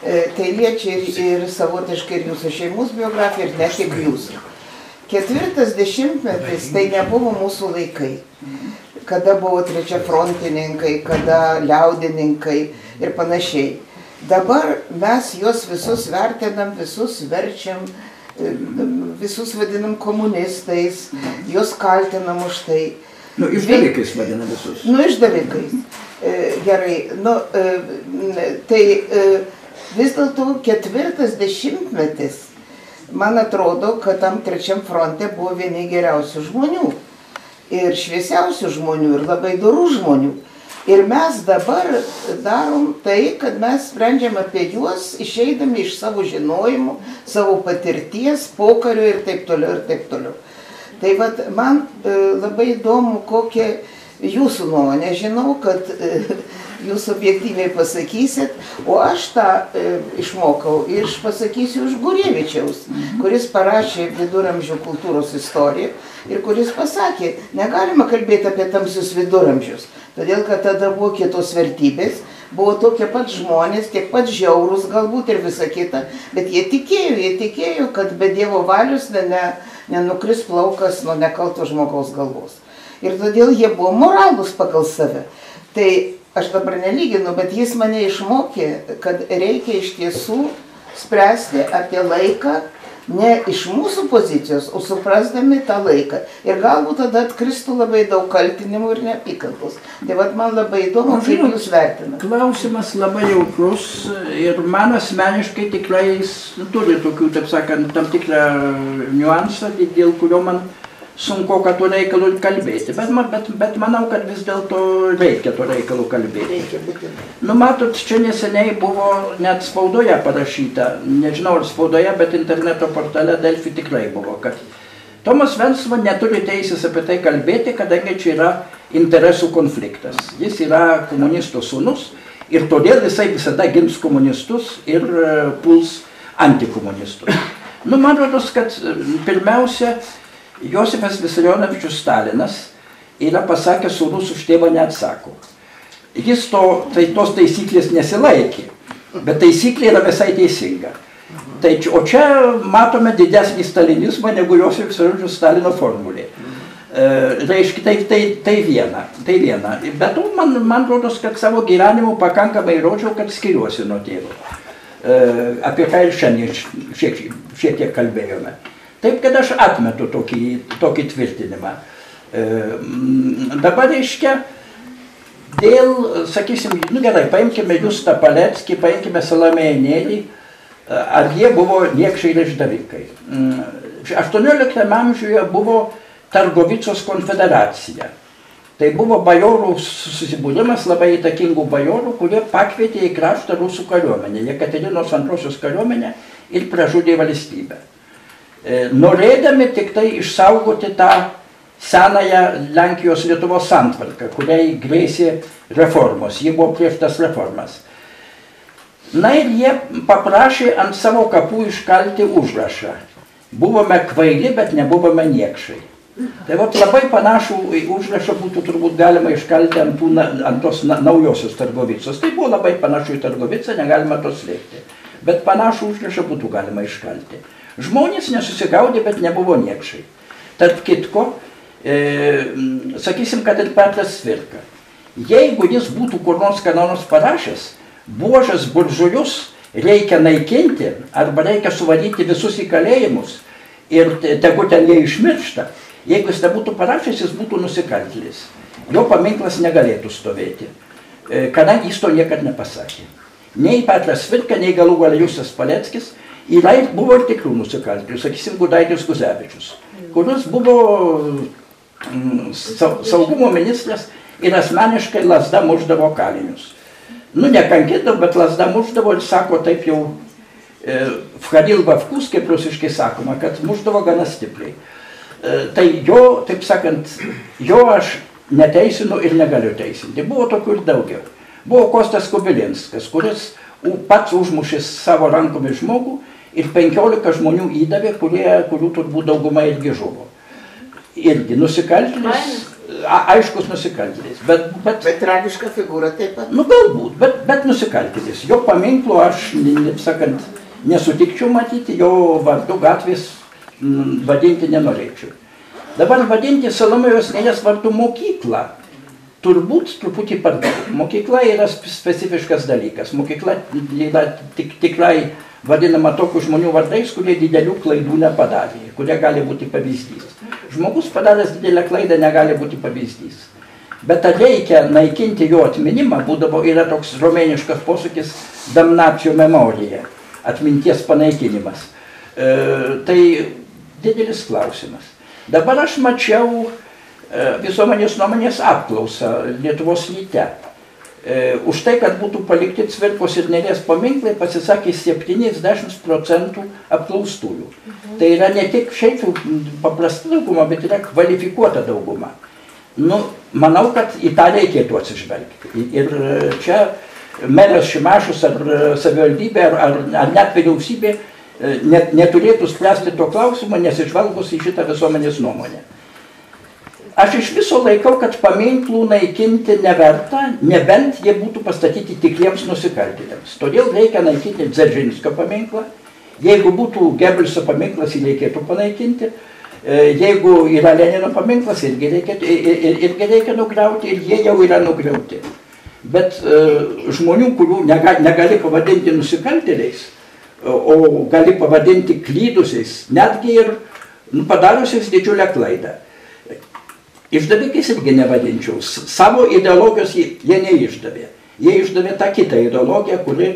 D: Tai liečia ir, ir savotiškai ir jūsų šeimos biografiją, ir ne tik jūsų. Ketvirtas dešimtmetis tai nebuvo mūsų laikai. Kada buvo trečia frontininkai, kada liaudininkai ir panašiai. Dabar mes juos visus vertinam, visus verčiam, visus vadinam komunistais, juos kaltinam už tai.
B: Nu, išdavikais vadina visus.
D: Nu, išdavikais. E, gerai, nu, e, tai e, vis dėlto ketvirtas dešimtmetis, man atrodo, kad tam trečiam fronte buvo vieni geriausių žmonių. Ir šviesiausių žmonių, ir labai dorų žmonių. Ir mes dabar darom tai, kad mes sprendžiam apie juos, išeidami iš savo žinojimų, savo patirties, pokario ir taip toliau, ir taip toliau. Tai vat, man e, labai įdomu, kokia jūsų nuomonė. Žinau, kad e, jūs objektyviai pasakysit, o aš tą e, išmokau iš pasakysiu iš Gurievičiaus, kuris parašė viduramžių kultūros istoriją ir kuris pasakė, negalima kalbėti apie tamsius viduramžius, todėl kad tada buvo kitos vertybės, buvo tokie pat žmonės, tiek pat žiaurus galbūt ir visa kita, bet jie tikėjo, jie tikėjo, kad be Dievo valius ne, ne, nenukris plaukas nuo nekalto žmogaus galvos. Ir todėl jie buvo moralūs pagal save. Tai aš dabar nelyginu, bet jis mane išmokė, kad reikia iš tiesų spręsti apie laiką ne iš mūsų pozicijos, o suprasdami tą laiką. Ir galbūt tada atkristų labai daug kaltinimų ir neapykantos. Tai vad man labai įdomu, kaip
B: Žinot,
D: jūs vertinate.
B: Klausimas labai jautrus ir man asmeniškai tikrai jis turi tokių, taip sakant, tam tikrą niuansą, dėl kurio man sunku, kad to reikalu kalbėti. Bet, bet, bet manau, kad vis dėlto reikia to reikalu kalbėti. Nu, matot, čia neseniai buvo net spaudoje parašyta, nežinau ar spaudoje, bet interneto portale Delfi tikrai buvo, kad Tomas Vensva neturi teisės apie tai kalbėti, kadangi čia yra interesų konfliktas. Jis yra komunistų sūnus ir todėl jisai visada gins komunistus ir e, puls antikomunistus. Nu, man rodos, kad e, pirmiausia, Josifas Visarionavičius Stalinas yra pasakęs, sūnus už tėvą neatsako. Jis to, tai tos taisyklės nesilaikė, bet taisyklė yra visai teisinga. Tai, o čia matome didesnį stalinizmą negu Josifas Visarionavičius Stalino formulė. E, reiškia, tai, tai, tai viena, tai viena. Bet to man, man rodos, kad savo gyvenimu pakankamai rodžiau, kad skiriuosi nuo tėvo. E, apie ką ir šiandien šiek, šiek tiek kalbėjome. Taip, kad aš atmetu tokį, tokį tvirtinimą. E, mm, dabar reiškia, dėl, sakysim, nu gerai, paimkime Justą Paleckį, paimkime Salomėją Nėrį, ar jie buvo niekšai ir išdavikai. Mm, 18 amžiuje buvo Targovicos konfederacija. Tai buvo bajorų susibūrimas labai įtakingų bajorų, kurie pakvietė į kraštą rusų kariuomenę, Jekaterinos antrosios kariuomenę ir pražudė valstybę. E, Norėdami tik tai išsaugoti tą senąją Lenkijos Lietuvos santvarką, kuriai grėsė reformos, ji buvo prieš tas reformas. Na ir jie paprašė ant savo kapų iškalti užrašą. Buvome kvaili, bet nebuvome niekšai. Tai vat labai panašų užrašą būtų turbūt galima iškalti ant, tų, ant tos na, naujosios Targovicos. Tai buvo labai panašu į Targovicą, negalima to slėpti. Bet panašų užrašą būtų galima iškalti. Žmonės nesusigaudė, bet nebuvo niekšai. Tarp kitko, e, sakysim, kad ir Petras Svirka. Jeigu jis būtų kur nors ką nors parašęs, buožas buržujus reikia naikinti arba reikia suvaryti visus į kalėjimus ir te- tegu ten jie išmiršta. Jeigu jis nebūtų parašęs, jis būtų nusikaltėlis. Jo paminklas negalėtų stovėti, e, kadangi jis to niekad nepasakė. Nei Petras Svirka, nei galų galia Justas Paleckis yra ir buvo ir tikrų nusikaltėlių, sakysim, Gudaitis Guzevičius, kuris buvo mm, sau- saugumo ministras ir asmeniškai lasda muždavo kalinius. Nu, nekankindavo, bet lasda muždavo ir sako taip jau e, vkadil vavkus, kaip rusiškai sakoma, kad muždavo gana stipriai. E, tai jo, taip sakant, jo aš neteisinu ir negaliu teisinti. Buvo tokių ir daugiau. Buvo Kostas Kubilinskas, kuris pats užmušė savo rankomis žmogų ir 15 žmonių įdavė, kurie, kurių turbūt dauguma irgi žuvo. Irgi nusikaltėlis, aiškus nusikaltėlis, bet, bet
D: Bet tragiška figūra taip pat.
B: Nu galbūt, bet, bet nusikaltėlis. Jo paminklo aš, ne- taip sakant, nesutikčiau matyti, jo vardu gatvės mm, vadinti nenorėčiau. Dabar vadinti Salomėjos Nėlės vardu mokyklą. Turbūt truputį per daug. Mokykla yra spe- specifiškas dalykas. Mokykla yra tik, tikrai vadinama tokių žmonių vardais, kurie didelių klaidų nepadarė, kurie gali būti pavyzdys. Žmogus padaręs didelę klaidą negali būti pavyzdys. Bet ar reikia naikinti jo atminimą, būdavo yra toks romėniškas posūkis damnacio memorija, atminties panaikinimas. E, tai didelis klausimas. Dabar aš mačiau e, visuomenės nuomonės apklausą Lietuvos ryte. E, už tai, kad būtų palikti cvirkos ir nerės paminklai, pasisakė 70 procentų apklaustųjų. Tai yra ne tik šiaip paprasta dauguma, bet yra kvalifikuota dauguma. Nu, manau, kad į tą reikėtų atsižvelgti. Ir e, čia meras Šimašus ar e, savivaldybė ar, ar, ar net vyriausybė e, net, neturėtų spręsti to klausimo, nesižvalgus į šitą visuomenės nuomonę. Aš iš viso laikau, kad paminklų naikinti neverta, nebent jie būtų pastatyti tikriems nusikaltėliams. Todėl reikia naikinti Dzeržinskio paminklą. Jeigu būtų Gebelso paminklas, jį reikėtų panaikinti. E, Jeigu yra Lenino paminklas, irgi reikia, ir- irgi reikia nugriauti ir jie jau yra nugriauti. Bet e, žmonių, kurių nega, negali pavadinti nusikaltėliais, o o gali pavadinti klydusiais, netgi ir nu, padariusiais didžiulę klaidą. Išdavikais irgi nevadinčiau. Savo ideologijos jie, neišdavė. Jie išdavė tą kitą ideologiją, kuri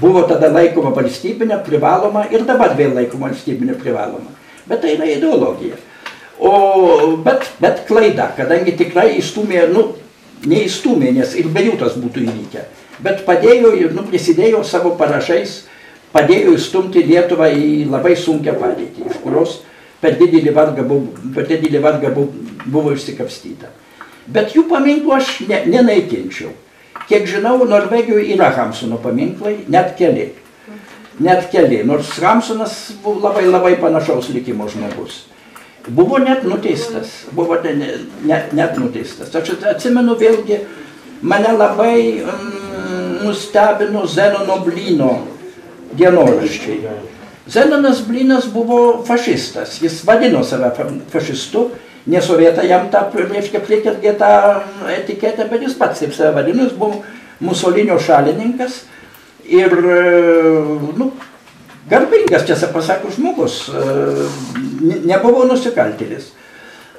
B: buvo tada laikoma valstybinė, privaloma ir dabar vėl laikoma valstybinė privaloma. Bet tai yra ideologija. O, bet, bet klaida, kadangi tikrai įstumė, nu, neįstumė, nes ir be jų tas būtų įvykę. Bet padėjo ir nu, prisidėjo savo parašais, padėjo įstumti Lietuvą į labai sunkę padėtį, iš kurios per didelį vargą buvo, per didelį vargą buvo, buvo išsikapstyta. Bet jų paminklų aš ne, nenaikinčiau. Kiek žinau, Norvegijoje yra Hamsuno paminklai, net keli. Net keli, nors Hamsunas buvo labai labai panašaus likimo žmogus. Buvo net nuteistas, buvo ne- ne- net, net nuteistas. Aš atsimenu vėlgi, mane labai mm, nustebino Zenono Blino dienoraščiai. Zenonas Blinas buvo fašistas, jis vadino save fa- fašistu, ne sovietai jam tą, reiškia, prikirgė tą etiketę, bet jis pats taip save vadino, jis buvo Musolinio šalininkas ir, nu, garbingas, tiesą pasakius, žmogus, ne- nebuvo nusikaltėlis,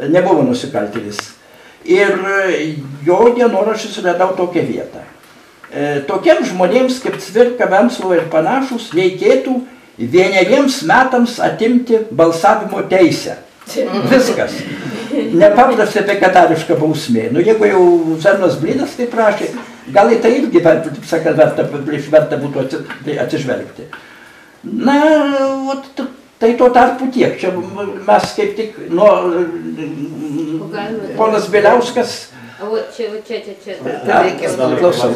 B: nebuvo nusikaltėlis. Ir jo dienoraščius radau tokią vietą. E, Tokiems žmonėms kaip Cvirka, Venslo ir panašus reikėtų vieneriems metams atimti balsavimo teisę. Mhm. Viskas. Nepaprastai pekatariška bausmė. Nu, jeigu jau Zernas Blinas tai prašė, gal į tai irgi, taip sakant, verta, verta būtų tai atsižvelgti. Na, ot, tai tuo tarpu tiek. Čia mes kaip tik, nu, ponas
C: Beliauskas. O čia, čia, čia, čia.
D: Tai reikės,
B: klausau.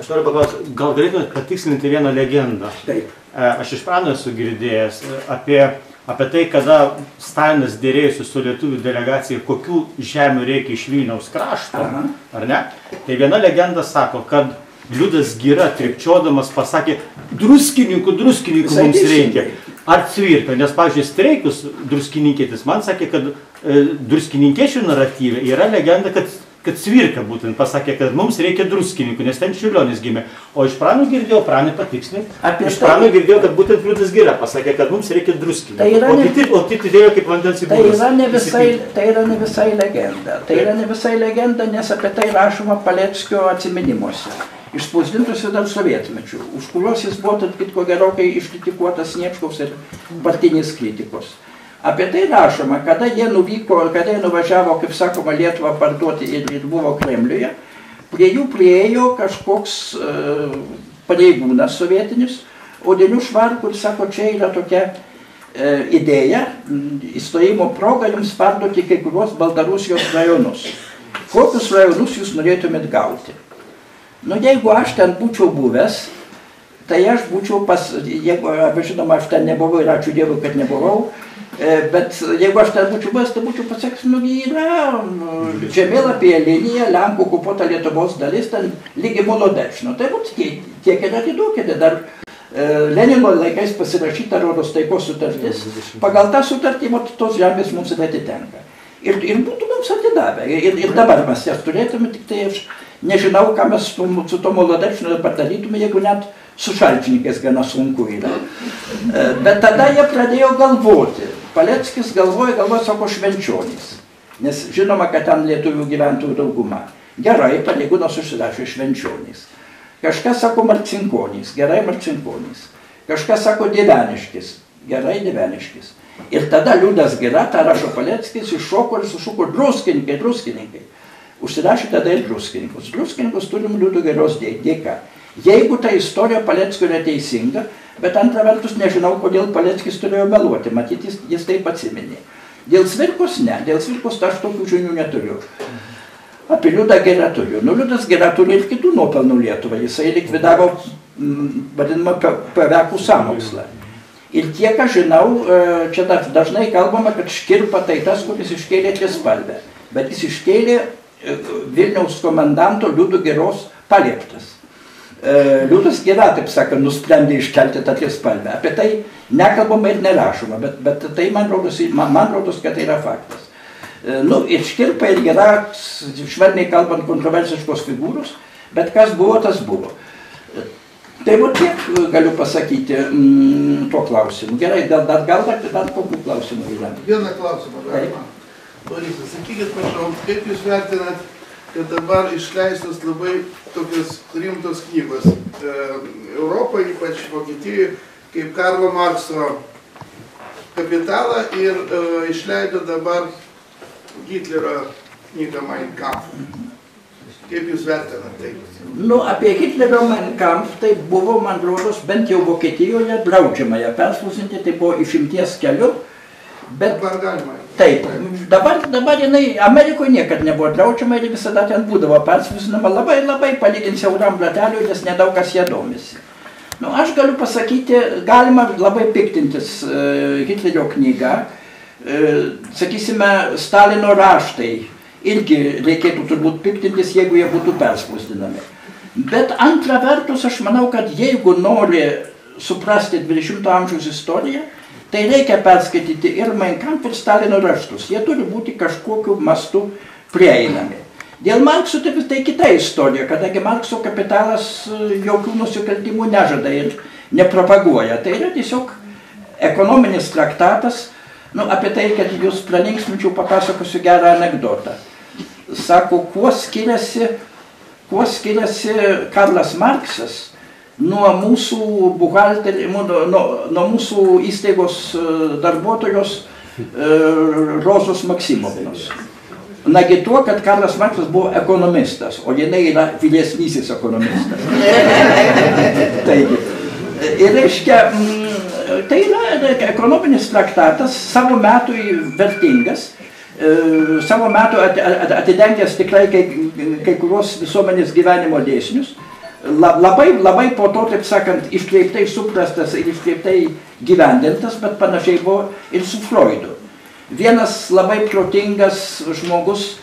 H: Aš noriu paklausti, gal galėtumėt patikslinti vieną legendą?
B: Taip.
H: E, aš iš prano esu girdėjęs e, apie apie tai, kada Stalinas dėrėjusi su lietuvių delegacija, kokių žemių reikia iš Vilniaus krašto,
B: Aha.
H: ar ne? Tai viena legenda sako, kad Liudas Gira trikčiodamas pasakė, druskininkų, druskininkų
B: Visai
H: mums reikia. Ar cvirka, nes, pavyzdžiui, streikus druskininkėtis man sakė, kad e, druskininkiečių naratyve yra legenda, kad, kad cvirka būtent pasakė, kad mums reikia druskininkų, nes ten Čiurlionis gimė. O iš pranų girdėjau, pranį patikslinti,
B: Apie
H: iš
B: tai-
H: pranų girdėjau, kad būtent Liudas Gira pasakė, kad mums reikia druskininkų.
B: Tai yra
H: o kiti, o kiti dėjo kaip vandens į
B: Tai yra, ne visai, tai yra ne visai legenda. Tai yra ne visai legenda, nes apie tai rašoma Paleckio atsiminimuose. Išspausdintusi dar sovietmečių, už kuriuos jis buvo, tarp kitko, gerokai iškritikuotas Niečkaus ir partinės kritikos. Apie tai rašoma, kada jie nuvyko, kada jie nuvažiavo, kaip sakoma, Lietuvą parduoti ir, ir buvo Kremliuje, prie jų priejo kažkoks uh, pareigūnas sovietinis, Odinių švarkų ir sako, čia yra tokia e, idėja įstojimo proga jums perduoti kai kuriuos Baltarusijos rajonus. Kokius rajonus jūs norėtumėt gauti? Nu, jeigu aš ten būčiau buvęs, tai aš būčiau pas, jeigu, žinoma, aš ten nebuvau ir ačiū Dievui, kad nebuvau, e, bet jeigu aš ten būčiau buvęs, tai būčiau pasakęs, nu, yra nu, žemėlapyje linija, Lenkų okupota Lietuvos dalis, ten lygi Molodečino. Tai būt tiek, ir atiduokite dar. e, Lenino laikais pasirašyta Rodos taikos sutartis. Pagal tą sutartį vat, tos žemės mums atitenka. Ir, ir būtų mums atidavę. Ir, ir dabar mes jas turėtume, tik tai aš nežinau, ką mes su, su to Molodečinu dabar darytume, jeigu net su šalčininkais gana sunku yra. E, Bet tada jie pradėjo galvoti. Paleckis galvoja, galvoja, sako, švenčionys. Nes žinoma, kad ten lietuvių gyventojų dauguma. Gerai, pareigūnas užsirašė švenčionys. Kažkas sako marcinkonys, gerai marcinkonys. Kažkas sako dieveniškis, gerai dieveniškis. Ir tada Liudas Gira, tą rašo Paleckis, iššoko ir sušuko druskininkai, druskininkai. Užsirašė tada ir druskininkus. Druskininkus turim Liudo Giros dė- dėka. Jeigu ta istorija Paleckio yra teisinga, bet antra vertus nežinau, kodėl Paleckis turėjo meluoti, matyt, jis, jis taip atsiminė. Dėl Svirkos ne, dėl Svirkos aš tokių žinių neturiu. Apie Liudą Gerą turiu. Nu, Liudas Gerą turi ir kitų nuopelnų Lietuvą. Jisai likvidavo mm, vadinamą pevekų sąmokslą. Ir kiek aš žinau, e, čia dažnai kalbama, kad škirpa tai tas, kuris iškėlė trispalvę. bet jis iškėlė Vilniaus komendanto Liudo Geros palieptas. E, Liudas Gera, taip sakant, nusprendė iškelti tą trispalvę. Apie tai nekalbama ir nerašoma, bet, bet tai man rodos, man, man rodos, kad tai yra faktas. E, Nu, ir Škirpa ir Gera, švelniai kalbant, kontroversiškos figūros, bet kas buvo, tas buvo. E, Tai va tiek galiu pasakyti mm, tuo klausimu. Gerai, dar, dar gal dar, dar kokių klausimų yra.
I: Vieną klausimą galima. Borisai, sakykit, prašau, kaip Jūs vertinat, kad dabar išleistos labai tokios rimtos knygos e, Europoje, ypač Vokietijoje, kaip Karlo Markso kapitalą ir e, išleido dabar Hitlerio knygą Mein Kampf. Kaip Jūs vertinat tai?
B: Nu, apie Hitlerio Mein Kampf tai buvo, man rodos, bent jau Vokietijoje draudžiama ją perspausdinti, tai buvo išimties keliu. Bet
I: Dabar galima.
B: taip, dabar, dabar jinai Amerikoje niekad nebuvo draudžiama ir visada ten būdavo perspausdinama labai labai palyginti siauram plateliui, nes nedaug kas ją domisi. Nu, aš galiu pasakyti, galima labai piktintis e, Hitlerio knygą, e, sakysime, Stalino raštai irgi reikėtų turbūt piktintis, jeigu jie būtų perspausdinami. Bet antra vertus, aš manau, kad jeigu nori suprasti 20 amžiaus istoriją, tai reikia perskaityti ir Mein Kampf, ir Stalino raštus. Jie turi būti kažkokiu mastu prieinami. Dėl Markso tai tai kita istorija, kadangi Markso kapitalas e, jokių nusikaltimų nežada ir nepropaguoja. Tai yra tiesiog ekonominis traktatas. Nu, apie tai, kad jūs pralinksminčiau, papasakosiu gerą anegdotą. Sako, kuo skiriasi, kuo skiriasi Karlas Marksas nuo mūsų buhalterį, nuo, nuo, nuo mūsų įstaigos e, darbuotojos e, Rozos Maksimovnos. Nagi tuo, kad Karlas Marksas buvo ekonomistas, o jinai yra vyresnysis ekonomistas. Taigi, ir reiškia, tai yra ekonominis traktatas, savo metui vertingas, e, savo at- atidengęs tikrai kai, kai kurios visuomenės gyvenimo dėsnius. La- Labai, labai po to, taip sakant, iškreiptai suprastas ir iškreiptai gyvendintas, bet panašiai buvo ir su Freudu. Vienas labai protingas žmogus,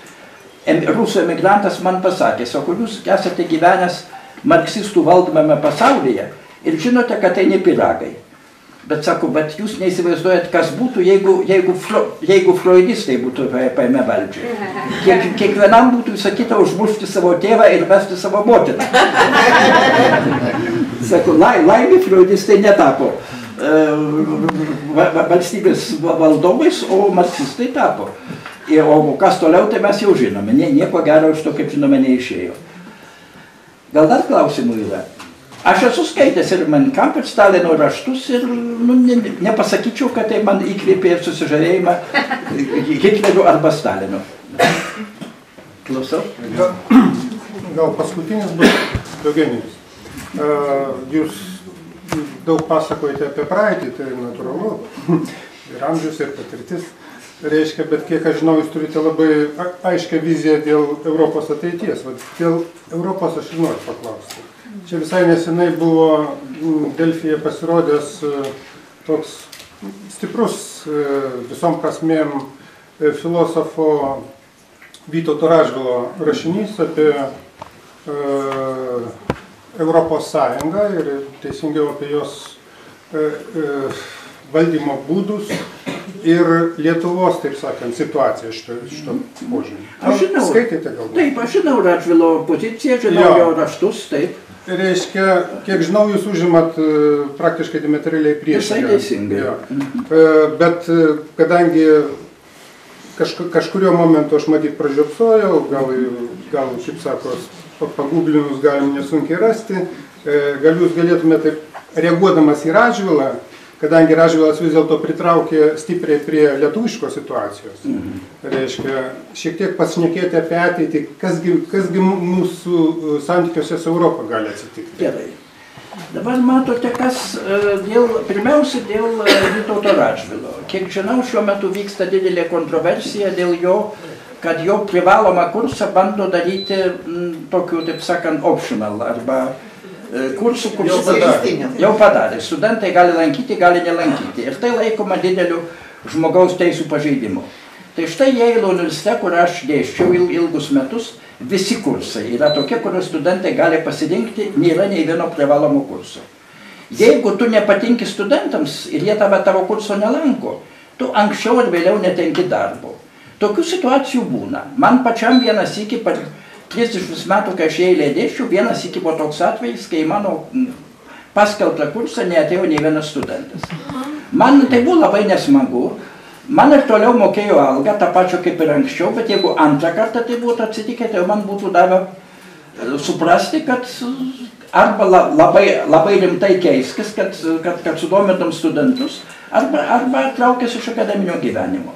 B: em- rusų emigrantas man pasakė, sako, jūs esate gyvenęs marksistų valdomame pasaulyje ir žinote, kad tai ne piragai. Bet sako, bet jūs neįsivaizduojat, kas būtų, jeigu, jeigu, Fro- jeigu freudistai būtų pa- paėmę valdžią. Kiek, kiekvienam būtų įsakyta užmušti savo tėvą ir vesti savo motiną. Sako, lai, laimė freudistai netapo e, va- va- valstybės va- valdovais, o marksistai tapo. Ir, o kas toliau, tai mes jau žinome. Nie, nieko gero iš to, kaip žinome, neišėjo. Gal dar klausimų yra? Aš esu skaitęs ir man kamp ir Stalino raštus ir nu, ne, nepasakyčiau, kad tai man įkvėpė susižavėjimą Hitleriu arba Stalinu. Klausau?
J: Gal, gal paskutinis bus Eugenijus. Jūs daug pasakojate apie praeitį, tai natūralu. Ir amžius, ir patirtis. Reiškia, bet kiek aš žinau, jūs turite labai aiškę viziją dėl Europos ateities. Vat dėl Europos aš ir noriu paklausti. Čia visai nesenai buvo Delfyje pasirodęs e, toks stiprus e, visom prasmėm e, filosofo Vytauto Ražvilo rašinys apie Europos Sąjungą ir teisingiau apie jos valdymo būdus ir Lietuvos, taip sakant, situaciją šito, šito požiūrį.
B: Aš žinau.
J: Skaitėte galbūt?
B: Taip, aš žinau Radžvilo poziciją, žinau
J: Jo.
B: jo raštus, taip.
J: Reiškia, kiek žinau, jūs užimat e, praktiškai diametraliai
B: Visai
J: priešingą.
B: teisingai.
J: Jo. E, Bet e, kadangi kažku, kažkurio momentu aš matyt pražiopsojau, gal, gal kaip sako, pa- paguglinus galim nesunkiai rasti, gal jūs galėtumėte taip reaguodamas į Radžvilą, kadangi Radžvilas vis dėlto pritraukė stipriai prie lietuviškos situacijos. Reiškia, šiek tiek pašnekėti apie ateitį, kasgi, kasgi mūsų e, santykiuose su Europą gali atsitikti.
B: Gerai. Dabar matote, kas e, dėl, pirmiausia dėl e, Vytauto Radžvilo. Kiek žinau, šiuo metu vyksta didelė kontroversija dėl jo, kad jo privalomą kursą bando daryti m, tokiu, taip sakant, optional arba e, kursų, kur
J: Jau padarė.
B: Studentai gali lankyti, gali nelankyti. Ir tai laikoma dideliu žmogaus teisų pažeidimu. Tai štai Jeilo universitete, kur aš dėščiau il- ilgus metus, visi kursai yra tokie, kuriuos studentai gali pasirinkti, nėra nei vieno privalomo kurso. Jeigu tu nepatinki studentams ir jie tave tavo kurso nelanko, tu anksčiau ar vėliau netenki darbo. Tokių situacijų būna. Man pačiam vienas iki per 30 metų, kai aš eilė dėščiau, vienas iki buvo toks atvejis, kai mano paskelbtą kursą neatėjo nei vienas studentas. Man tai buvo labai nesmagu. Man ir toliau mokėjo algą, tą pačią kaip ir anksčiau, bet jeigu antrą kartą tai būtų atsitikę, tai man būtų davę e, suprasti, kad arba la- labai, labai rimtai keiskis, kad, kad, kad sudomintum studentus, arba, arba traukės iš akademinio gyvenimo.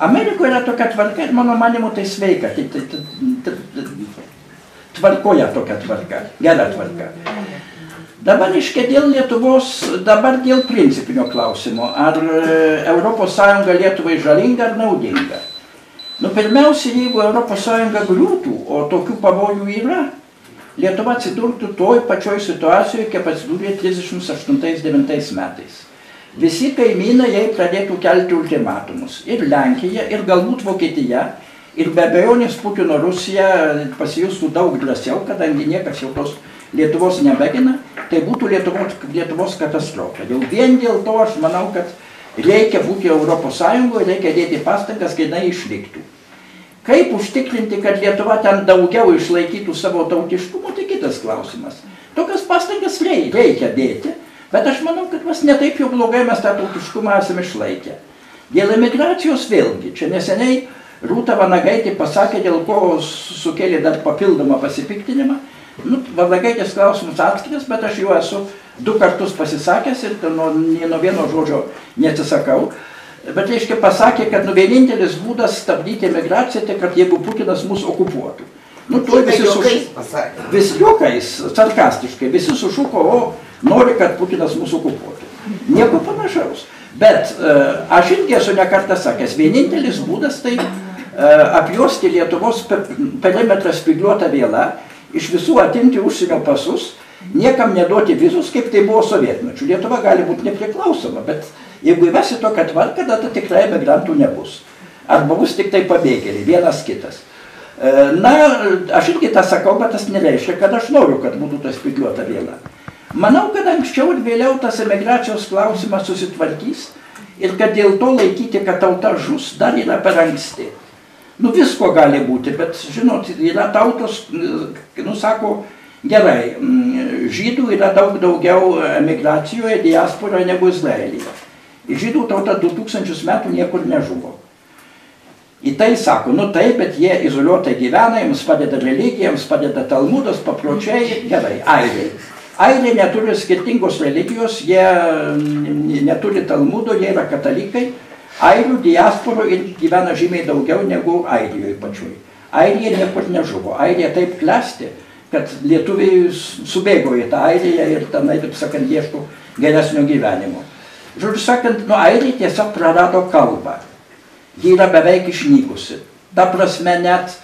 B: Amerikoje yra tokia tvarka ir mano manimu tai sveika, tai, tai, tai, tai, tvarkoja tokia tvarka, gera tvarka. Dabar iškia dėl Lietuvos, dabar dėl principinio klausimo, ar ES Lietuvai žalinga ar naudinga. Nu, pirmiausia, jeigu ES griūtų, o tokių pavojų yra, Lietuva atsidurtų toj pačioj situacijoje, kaip atsidūrė 38-9 metais. Visi kaimynai jai pradėtų kelti ultimatumus. Ir Lenkija, ir galbūt Vokietija, ir be abejonės Putino Rusija pasijustų daug drąsiau, kadangi niekas jau tos Lietuvos nebegina, tai būtų Lietuvos, Lietuvos katastrofa. Jau vien dėl to aš manau, kad reikia būti Europos Sąjungoje, reikia dėti pastangas, kad jinai išliktų. Kaip užtikrinti, kad Lietuva ten daugiau išlaikytų savo tautiškumo, tai kitas klausimas. Tokias pastangas rei- reikia dėti, bet aš manau, kad mes netaip jau blogai mes tą tautiškumą esame išlaikę. Dėl emigracijos vėlgi, čia neseniai Rūta Vanagaitė pasakė, dėl ko sukėlė dar papildomą pasipiktinimą. Nu, Vanagaitės klausimus atskiras, bet aš jau esu du kartus pasisakęs ir nuo, nuo vieno žodžio neatsisakau. Bet reiškia pasakė, kad nu, vienintelis būdas stabdyti emigraciją, tai kad jeigu Putinas mus okupuotų. Nu,
D: Tai
B: visi
D: juokais
B: suš...
D: pasakė.
B: Vis juokais, sarkastiškai, visi sušuko, o nori, kad Putinas mūsų okupuotų. Nieko panašaus. Bet e, aš irgi esu nekartą sakęs, vienintelis būdas tai e, apjuosti Lietuvos pe- perimetrą spygliuotą vėlą, iš visų atimti užsienio pasus, niekam neduoti vizus, kaip tai buvo sovietmečių. Lietuva gali būti nepriklausoma, bet jeigu įvesi tokią tvarką, tada tikrai emigrantų nebus. Arba bus tik tai pabėgėliai, vienas kitas. E, Na, aš irgi tą sakau, bet tas nereiškia, kad aš noriu, kad būtų tas spygliuota vėla. Manau, kad anksčiau ir vėliau tas emigracijos klausimas susitvarkys ir kad dėl to laikyti, kad tauta žus, dar yra per anksti. Nu visko gali būti, bet žinot, yra tautos, nu sako, gerai, mm, žydų yra daug daugiau emigracijoje, diasporoje negu Izraelyje. Žydų tauta 2000 metų niekur nežuvo. Į tai sako, nu taip, bet jie izoliuotai gyvena, jiems padeda religija, jiems padeda talmudas, papročiai, gerai, airiai. Airiai neturi skirtingos religijos, jie mm, neturi talmudo, jie yra katalikai. Airių diasporų ir gyvena žymiai daugiau negu Airijoje pačioj. Airija niekur nežuvo. Airija taip klesti, kad lietuviai subėgo į tą Airiją ir tenai, taip sakant, ieško geresnio gyvenimo. Žodžiu sakant, nu Airija tiesiog prarado kalbą ji yra beveik išnykusi. Ta prasme net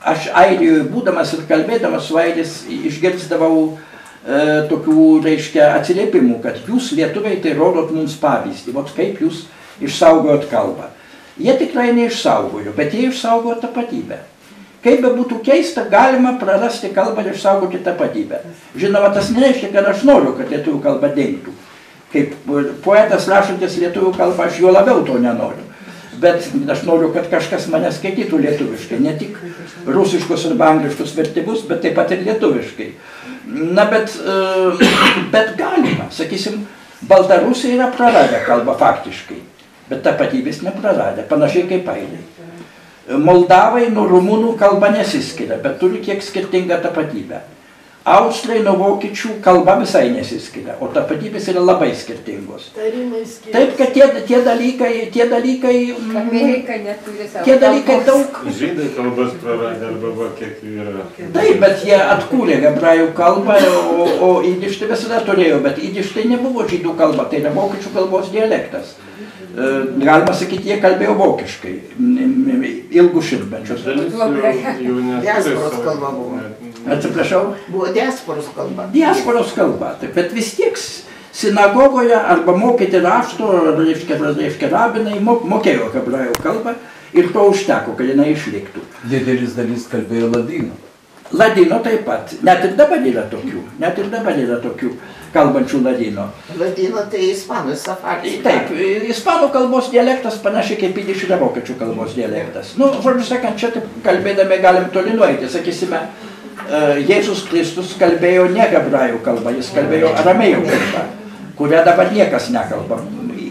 B: aš Airijoje būdamas ir kalbėdamas su Airis išgirzdavau e, tokių, reiškia, atsiliepimų, kad jūs lietuviai tai rodot mums pavyzdį, vat kaip jūs išsaugojot kalbą. Jie tikrai neišsaugojo, bet jie išsaugojo tapatybę. Kaip be būtų keista, galima prarasti kalbą ir išsaugoti tapatybę. Žinoma, tas nereiškia, kad aš noriu, kad lietuvių kalba dingtų. Kaip poetas rašantis lietuvių kalbą, aš juo labiau to nenoriu. Bet aš noriu, kad kažkas mane skaitytų lietuviškai, ne tik rusiškus arba angliškus vertimus, bet taip pat ir lietuviškai. Na, bet, e, bet galima, sakysim, Baltarusiai yra praradę kalbą faktiškai, bet tapatybės nepraradę, panašiai kaip airiai. Moldavai nuo rumunų kalba nesiskiria, bet turi kiek skirtingą tapatybę. Austrai nuo vokiečių kalba visai nesiskiria, o tapatybės yra labai skirtingos. Taip, kad tie, tie dalykai, tie dalykai, mm,
C: Amerika neturi savo
B: tie dalykai daug.
A: Žydai kalbas praradę arba va kiek jų yra.
B: Taip, bet jie atkūrė hebrajų kalbą, o, o įdiš tai visada turėjo, bet įdiš tai nebuvo žydų kalba, tai yra vokiečių kalbos dialektas. E, Galima sakyti, jie kalbėjo vokiškai ilgus šimtmečius.
A: Dalis jų, jų neturi savo-
D: kalba buvo.
A: net-
B: Atsiprašau.
D: Buvo diasporos kalba.
B: diasporos kalba, taip, bet vis tiek sinagogoje arba mokyti rašto, reiškia, reiškia rabinai, mo- mokėjo hebrajų kalbą Ir to užteko, kad jinai išliktų.
K: Didelis dalis kalbėjo ladino.
B: Ladino taip pat. Net ir dabar yra tokių. Net ir dabar yra tokių kalbančių ladino.
D: Ladino tai ispanų safari.
B: Taip, ispanų kalbos dialektas panašiai kaip jidiš yra vokiečių kalbos dialektas. Nu, žodžiu sakant, čia taip kalbėdami galim toli nueiti. Sakysime, Jėzus Kristus kalbėjo ne hebrajų kalbą, jis kalbėjo aramėjų kalbą, kurią dabar niekas nekalba.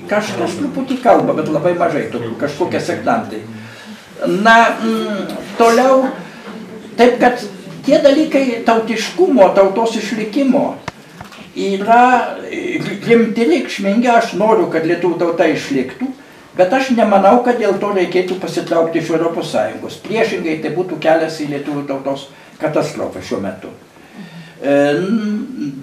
B: Kažkas truputį kalba, bet labai mažai, tokių, kažkokie sektantai. Na, mm, toliau, taip kad tie dalykai tautiškumo, tautos išlikimo yra e, rimti reikšmingi, aš noriu, kad lietuvių tauta išliktų, bet aš nemanau, kad dėl to reikėtų pasitraukti iš Europos Sąjungos. Priešingai tai būtų kelias į lietuvių tautos katastrofą šiuo metu. E,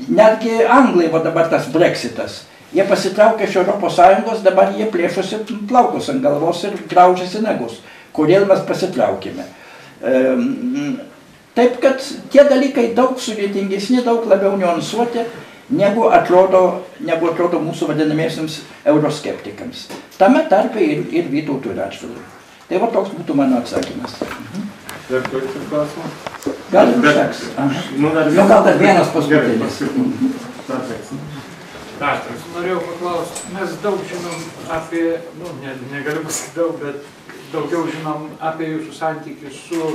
B: Netgi anglai, va dabar tas breksitas, jie pasitraukė iš Sąjungos, dabar jie plėšosi plaukus ant galvos ir graužiasi nagus. Kodėl mes pasitraukėme? E, Taip kad tie dalykai daug sudėtingesni, daug labiau niuansuoti, negu atrodo, negu atrodo mūsų vadinamiesiams euroskeptikams. Tame tarpe ir, ir Vytautui Radžvilui. Tai va toks būtų mano atsakymas.
A: Dar turite klausimą?
B: Gal ir užteks.
A: Nu, dar
B: Nu, gal dar vienas paskutinis.
L: Petras, norėjau paklausti, mes daug žinom apie, nu, ne, negaliu pasakyti daug, bet daugiau žinom apie jūsų santykius su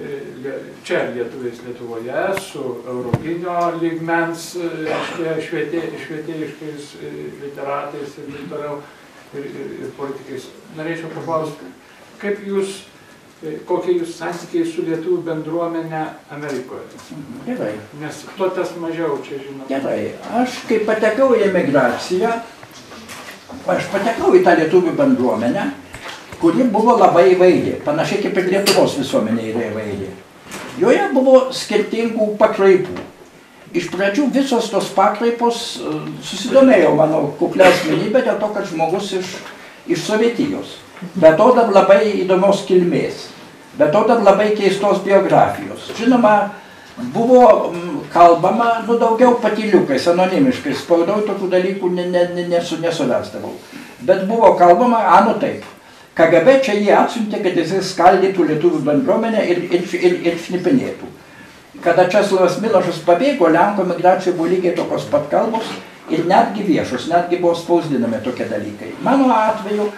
L: e, čia lietuviais Lietuvoje, su europinio lygmens e, reiškia, švietė, švietėjiškais e, literatais ir taip toliau ir, ir, ir politikais. Norėčiau paklausti, kaip jūs, kokie jūs santykiai su lietuvių bendruomenė Amerikoje?
B: Gerai.
L: Nes to tas mažiau čia žinom.
B: Gerai, aš kai patekau į emigraciją, aš patekau į tą lietuvių bendruomenę, kuri buvo labai įvairi, panašiai kaip ir Lietuvos visuomenė yra įvairi. Joje buvo skirtingų pakraipų. Iš pradžių visos tos pakraipos e, susidomėjo mano kuklę asmenybę dėl to, kad žmogus iš, iš Sovietijos. Be to dar labai įdomios kilmės. Be to dar labai keistos biografijos. Žinoma, buvo kalbama, nu daugiau patyliukais, anonimiškai, spaudoj tokių dalykų ne, ne, ne, nesu, nesurasdavau. Bet buvo kalbama, anu taip, KGB čia jį atsiuntė, kad jisai skaldytų lietuvių bendruomenę ir, ir, ir, ir šnipinėtų. Kada Česlavas Milošas pabėgo, Lenkų migracijoje buvo lygiai tokios pat kalbos ir netgi viešos, netgi buvo spausdinami tokie dalykai. Mano atveju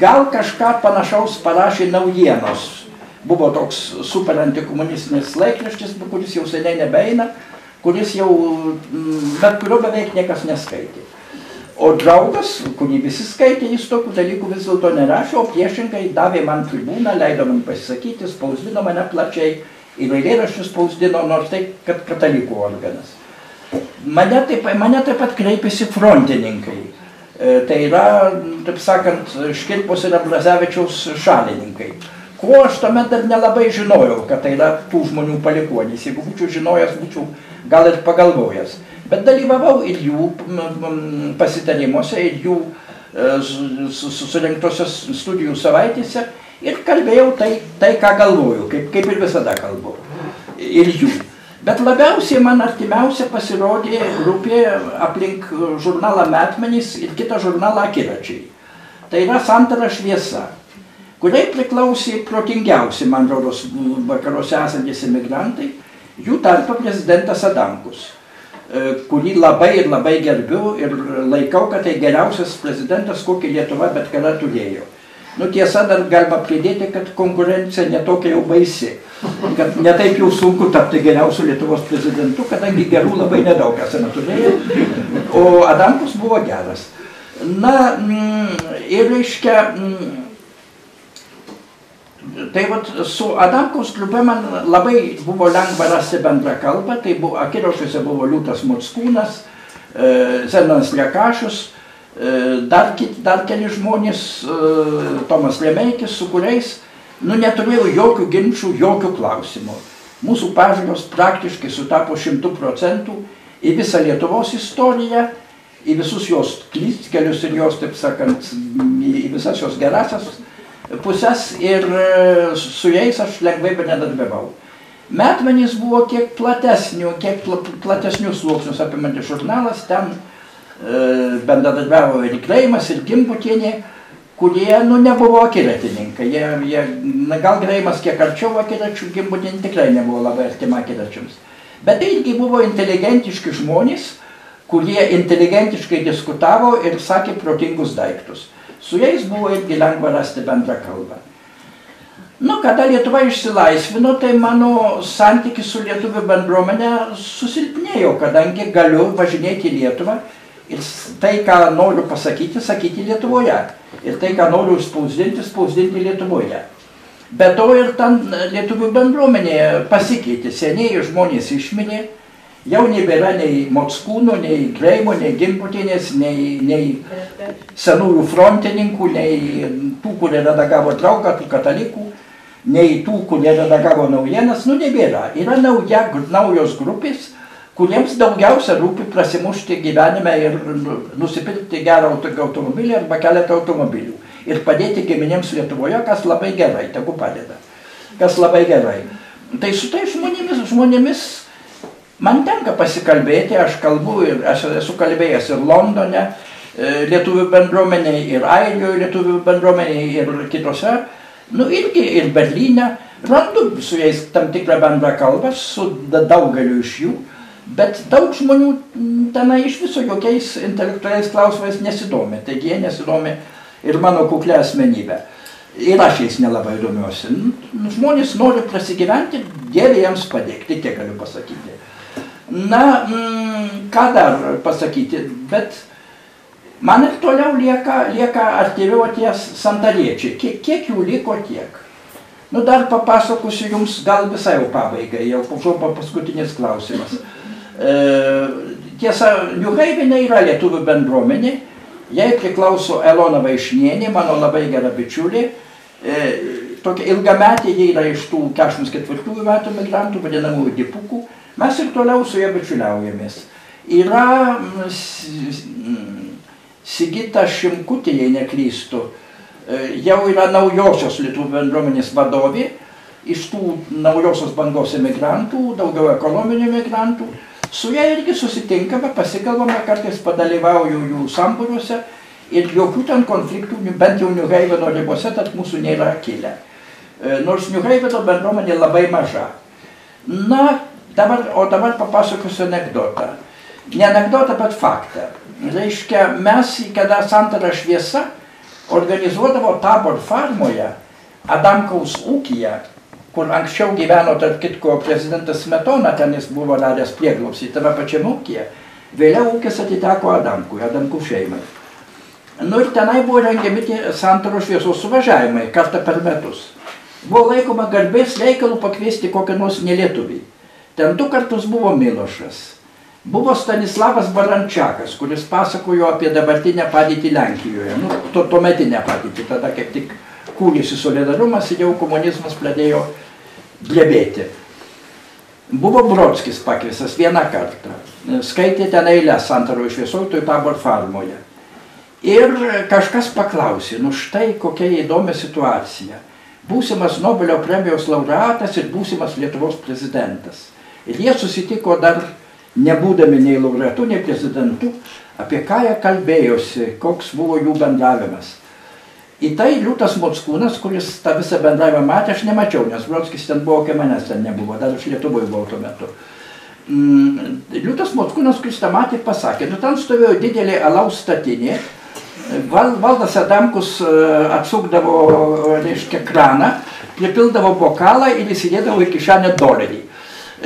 B: gal kažką panašaus parašė naujienos. Buvo toks super antikomunistinis laikraštis, kuris jau seniai nebeina, kuris jau, mm, bet kurio beveik niekas neskaitė. O draugas, kurį visi skaitė, jis tokių dalykų vis dėlto nerašė, o priešingai davė man tribūną, leido man pasisakyti, spausdino mane plačiai, įvairiai spausdino, nors tai, kad katalikų organas. Mane taip, mane taip pat kreipėsi frontininkai. E, Tai yra, taip sakant, Škirpos ir Abrazevičiaus šalininkai. Ko aš tuomet dar nelabai žinojau, kad tai yra tų žmonių palikuonys. Jeigu būčiau žinojęs, būčiau gal ir pagalvojęs. Bet dalyvavau ir jų pasitarimuose, ir jų e, su- su- su- surinktosios studijų savaitėse ir kalbėjau tai, tai ką galvoju, kaip, kaip ir visada kalbu. Ir jų. Bet labiausiai man artimiausia pasirodė grupė aplink žurnalą Metmenys ir kitą žurnalą Akiračiai. Tai yra santara šviesa, kuriai priklausė protingiausi, man rodos, vakaruose esantis emigrantai, jų tarpa prezidentas Adamkus, e, kurį labai ir labai gerbiu ir laikau, kad tai geriausias prezidentas, kokį Lietuva bet kada turėjo. Nu tiesa, dar galima pridėti, kad konkurencija netokia jau baisi, kad netaip jau sunku tapti geriausiu Lietuvos prezidentu, kadangi gerų labai nedaug esame turėję, o Adamkus buvo geras. Na, mm, ir reiškia, mm, Tai vat su Adamkaus grupe man labai buvo lengva rasti bendrą kalbą, tai buvo, akirošiuose buvo Liūtas Mutskūnas, e, Zenas Lekašius, dar, kit, dar keli žmonės, e, Tomas Lemeikis, su kuriais, nu, neturėjau jokių ginčių, jokių klausimų. Mūsų pažiūros praktiškai sutapo šimtų procentų į visą Lietuvos istoriją, į visus jos klystkelius ir jos, taip sakant, į visas jos gerasias pusės ir e, su jais aš lengvai bendradarbiavau. Metmenys buvo kiek platesnių, kiek pla- platesnius sluoksnius apimantis žurnalas, ten e, bendradarbiavo ir Kreimas, ir Gimbutienė, kurie, nu, nebuvo akiratininkai. Jie, jie, na, gal Greimas kiek arčiau akiračių, Gimbutienė tikrai nebuvo labai artima akiračiams. Bet tai irgi buvo inteligentiški žmonės, kurie inteligentiškai diskutavo ir sakė protingus daiktus. Su jais buvo irgi lengva rasti bendrą kalbą. Nu, kada Lietuva išsilaisvino, tai mano santykis su lietuvių bendruomenė susilpnėjo, kadangi galiu važinėti į Lietuvą ir tai, ką noriu pasakyti, sakyti Lietuvoje. Ir tai, ką noriu spausdinti, spausdinti Lietuvoje. Be to ir ten lietuvių bendruomenė pasikeitė, senieji žmonės išmirė, jau nebėra nei Mockūno, nei Greimo, nei Gimbutienės, nei, nei senųjų frontininkų, nei tų, kurie redagavo draugą, tų katalikų, nei tų, kurie redagavo naujienas, nu nebėra. Yra nauja, naujos grupės, kuriems daugiausia rūpi prasimušti gyvenime ir nu, nusipirkti gerą automobilį arba keletą automobilių ir padėti giminėms Lietuvoje, kas labai gerai, tegu padeda, kas labai gerai. Tai su tais žmonėmis, žmonėmis man tenka pasikalbėti, aš kalbu ir aš esu kalbėjęs ir Londone, e, lietuvių bendruomeniai, ir Airijoje lietuvių bendruomeniai, ir kitose, nu irgi ir Berlyne, randu su jais tam tikrą bendrą kalbą, su daugeliu iš jų, bet daug žmonių tenai iš viso jokiais intelektualiais klausimais nesidomi, taigi jie nesidomi ir mano kuklę asmenybę. Ir aš jais nelabai domiuosi. Žmonės nori prasigyventi, Dieve jiems padėkti, tiek galiu pasakyti. Na, mm, ką dar pasakyti, bet man ir toliau lieka, lieka artimiau ties santariečiai. Kiek, kiek jų liko tiek. Nu, dar papasakosiu jums gal visai jau pabaigai, jau po paskutinis klausimas. E, tiesa, Niuhaivinė yra lietuvių bendruomenė, Jai priklauso Elona Vaišnienė, mano labai gera bičiulė. E, tokia ilgametė, jie yra iš tų 44 metų migrantų, vadinamųjų dipukų. Mes ir toliau su ja bičiuliaujamės. Yra Sigita Šimkutė, jei neklystu, e, jau yra naujosios Lietuvų bendruomenės vadovė, iš tų naujosios bangos emigrantų, daugiau ekonominių emigrantų. Su ja irgi susitinkame, pasikalbame, kartais padalyvauju jų sambūriuose ir jokių ten konfliktų, bent jau Niuhaiveno ribose, tarp mūsų nėra kilę. E, nors Niuhaiveno bendruomenė labai maža. Na, dabar, o dabar papasakosiu anegdotą. Ne anegdotą, bet faktą. Reiškia, mes, kada Santara šviesa organizuodavo tabor farmoje, Adamkaus ūkyje, kur anksčiau gyveno, tarp kitko, prezidentas Smetona, ten jis buvo radęs prieglobsį, tame pačiame ūkyje. Vėliau ūkis atiteko Adamkui, Adamkų šeimai. Nu ir tenai buvo rengiami santaro šviesos suvažiavimai kartą per metus. Buvo laikoma garbės reikalų pakviesti kokią nors nelietuvį. Ten du kartus buvo Milošas. Buvo Stanislavas Barančiakas, kuris pasakojo apie dabartinę padėtį Lenkijoje. Nu, to, tuometinę padėtį, tada kaip tik kūrėsi solidarumas ir jau komunizmas pradėjo drebėti. Buvo Brodskis pakviesas vieną kartą. Skaitė ten eilę santaro šviesoj, toj tabor farmoje. Ir kažkas paklausė, nu štai kokia įdomi situacija. Būsimas Nobelio premijos laureatas ir būsimas Lietuvos prezidentas. Ir jie susitiko dar nebūdami nei laureatų, nei prezidentų, apie ką jie kalbėjosi, koks buvo jų bendravimas. Į tai Liūtas Mockūnas, kuris tą visą bendravimą matė, aš nemačiau, nes Brodskis ten buvo, kai manęs ten nebuvo, dar aš Lietuvoje buvau tuo metu. Mm, Liūtas Mockūnas, kuris tą matė, pasakė, nu ten stovėjo didelė alaus statinė, Val, Valdas Adamkus e, atsukdavo, reiškia, kraną, pripildavo bokalą ir įsidėdavo į kišenę dolerį.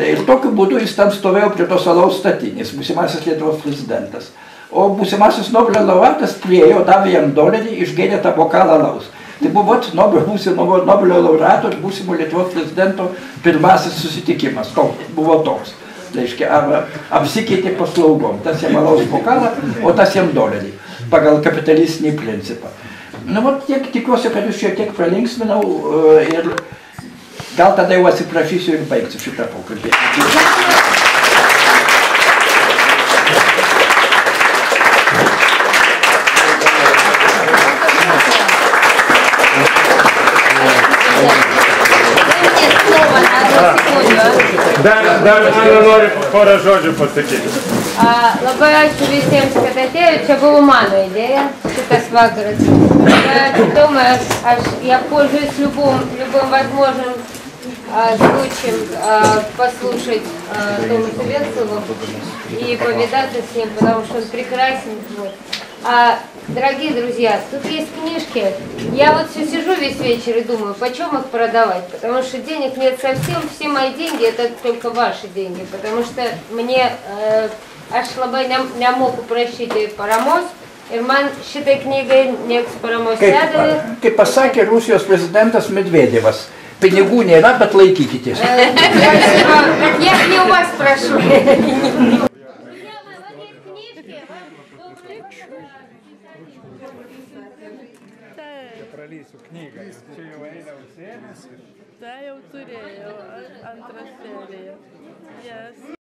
B: Ir tokiu būdu jis ten stovėjo prie tos alaus statinės, būsimasis Lietuvos prezidentas. O būsimasis Nobelio laureatas priejo, davė jam dolerį, išgėrė tą bokalą alaus. Tai buvo Nobelio, būsimo Nobelio laureato ir būsimo Lietuvos prezidento pirmasis susitikimas. Toks, buvo toks. Tai reiškia, apsikeitė paslaugom. Tas jam alaus bokalą, o tas jam dolerį. Pagal kapitalistinį principą. Na, va, tiek tikiuosi, kad jūs šiek tiek pralinksminau ir gal tada jau atsiprašysiu ir baigsiu šitą pokalbį.
A: Dar, dar Ana nori porą žodžių pasakyti.
C: A, labai ačiū visiems, kad atėjo. Čia buvo mano idėja, šitas vakaras. Bet думаю, aš, я пользуюсь любым, любым возможным а, случаем а, послушать а, Томаса Венцелова и повидаться с ним, потому что он прекрасен. Вот. А, дорогие друзья, тут есть книжки. Я вот все сижу весь вечер и думаю, почем их продавать, потому что денег нет совсем, все мои деньги это только ваши деньги, потому что мне э, labai ne, nemoku prašyti paramos ir man šitai knygai nieks paramos nedavė.
B: Kaip, pasakė Rusijos prezidentas Medvedevas, pinigų nėra, bet laikykitės.
C: Так я не у вас прошу.
L: Pralysiu knygą. Čia jau eina užsėmęs.
E: Tai jau turėjau a- antrą seriją. Yes.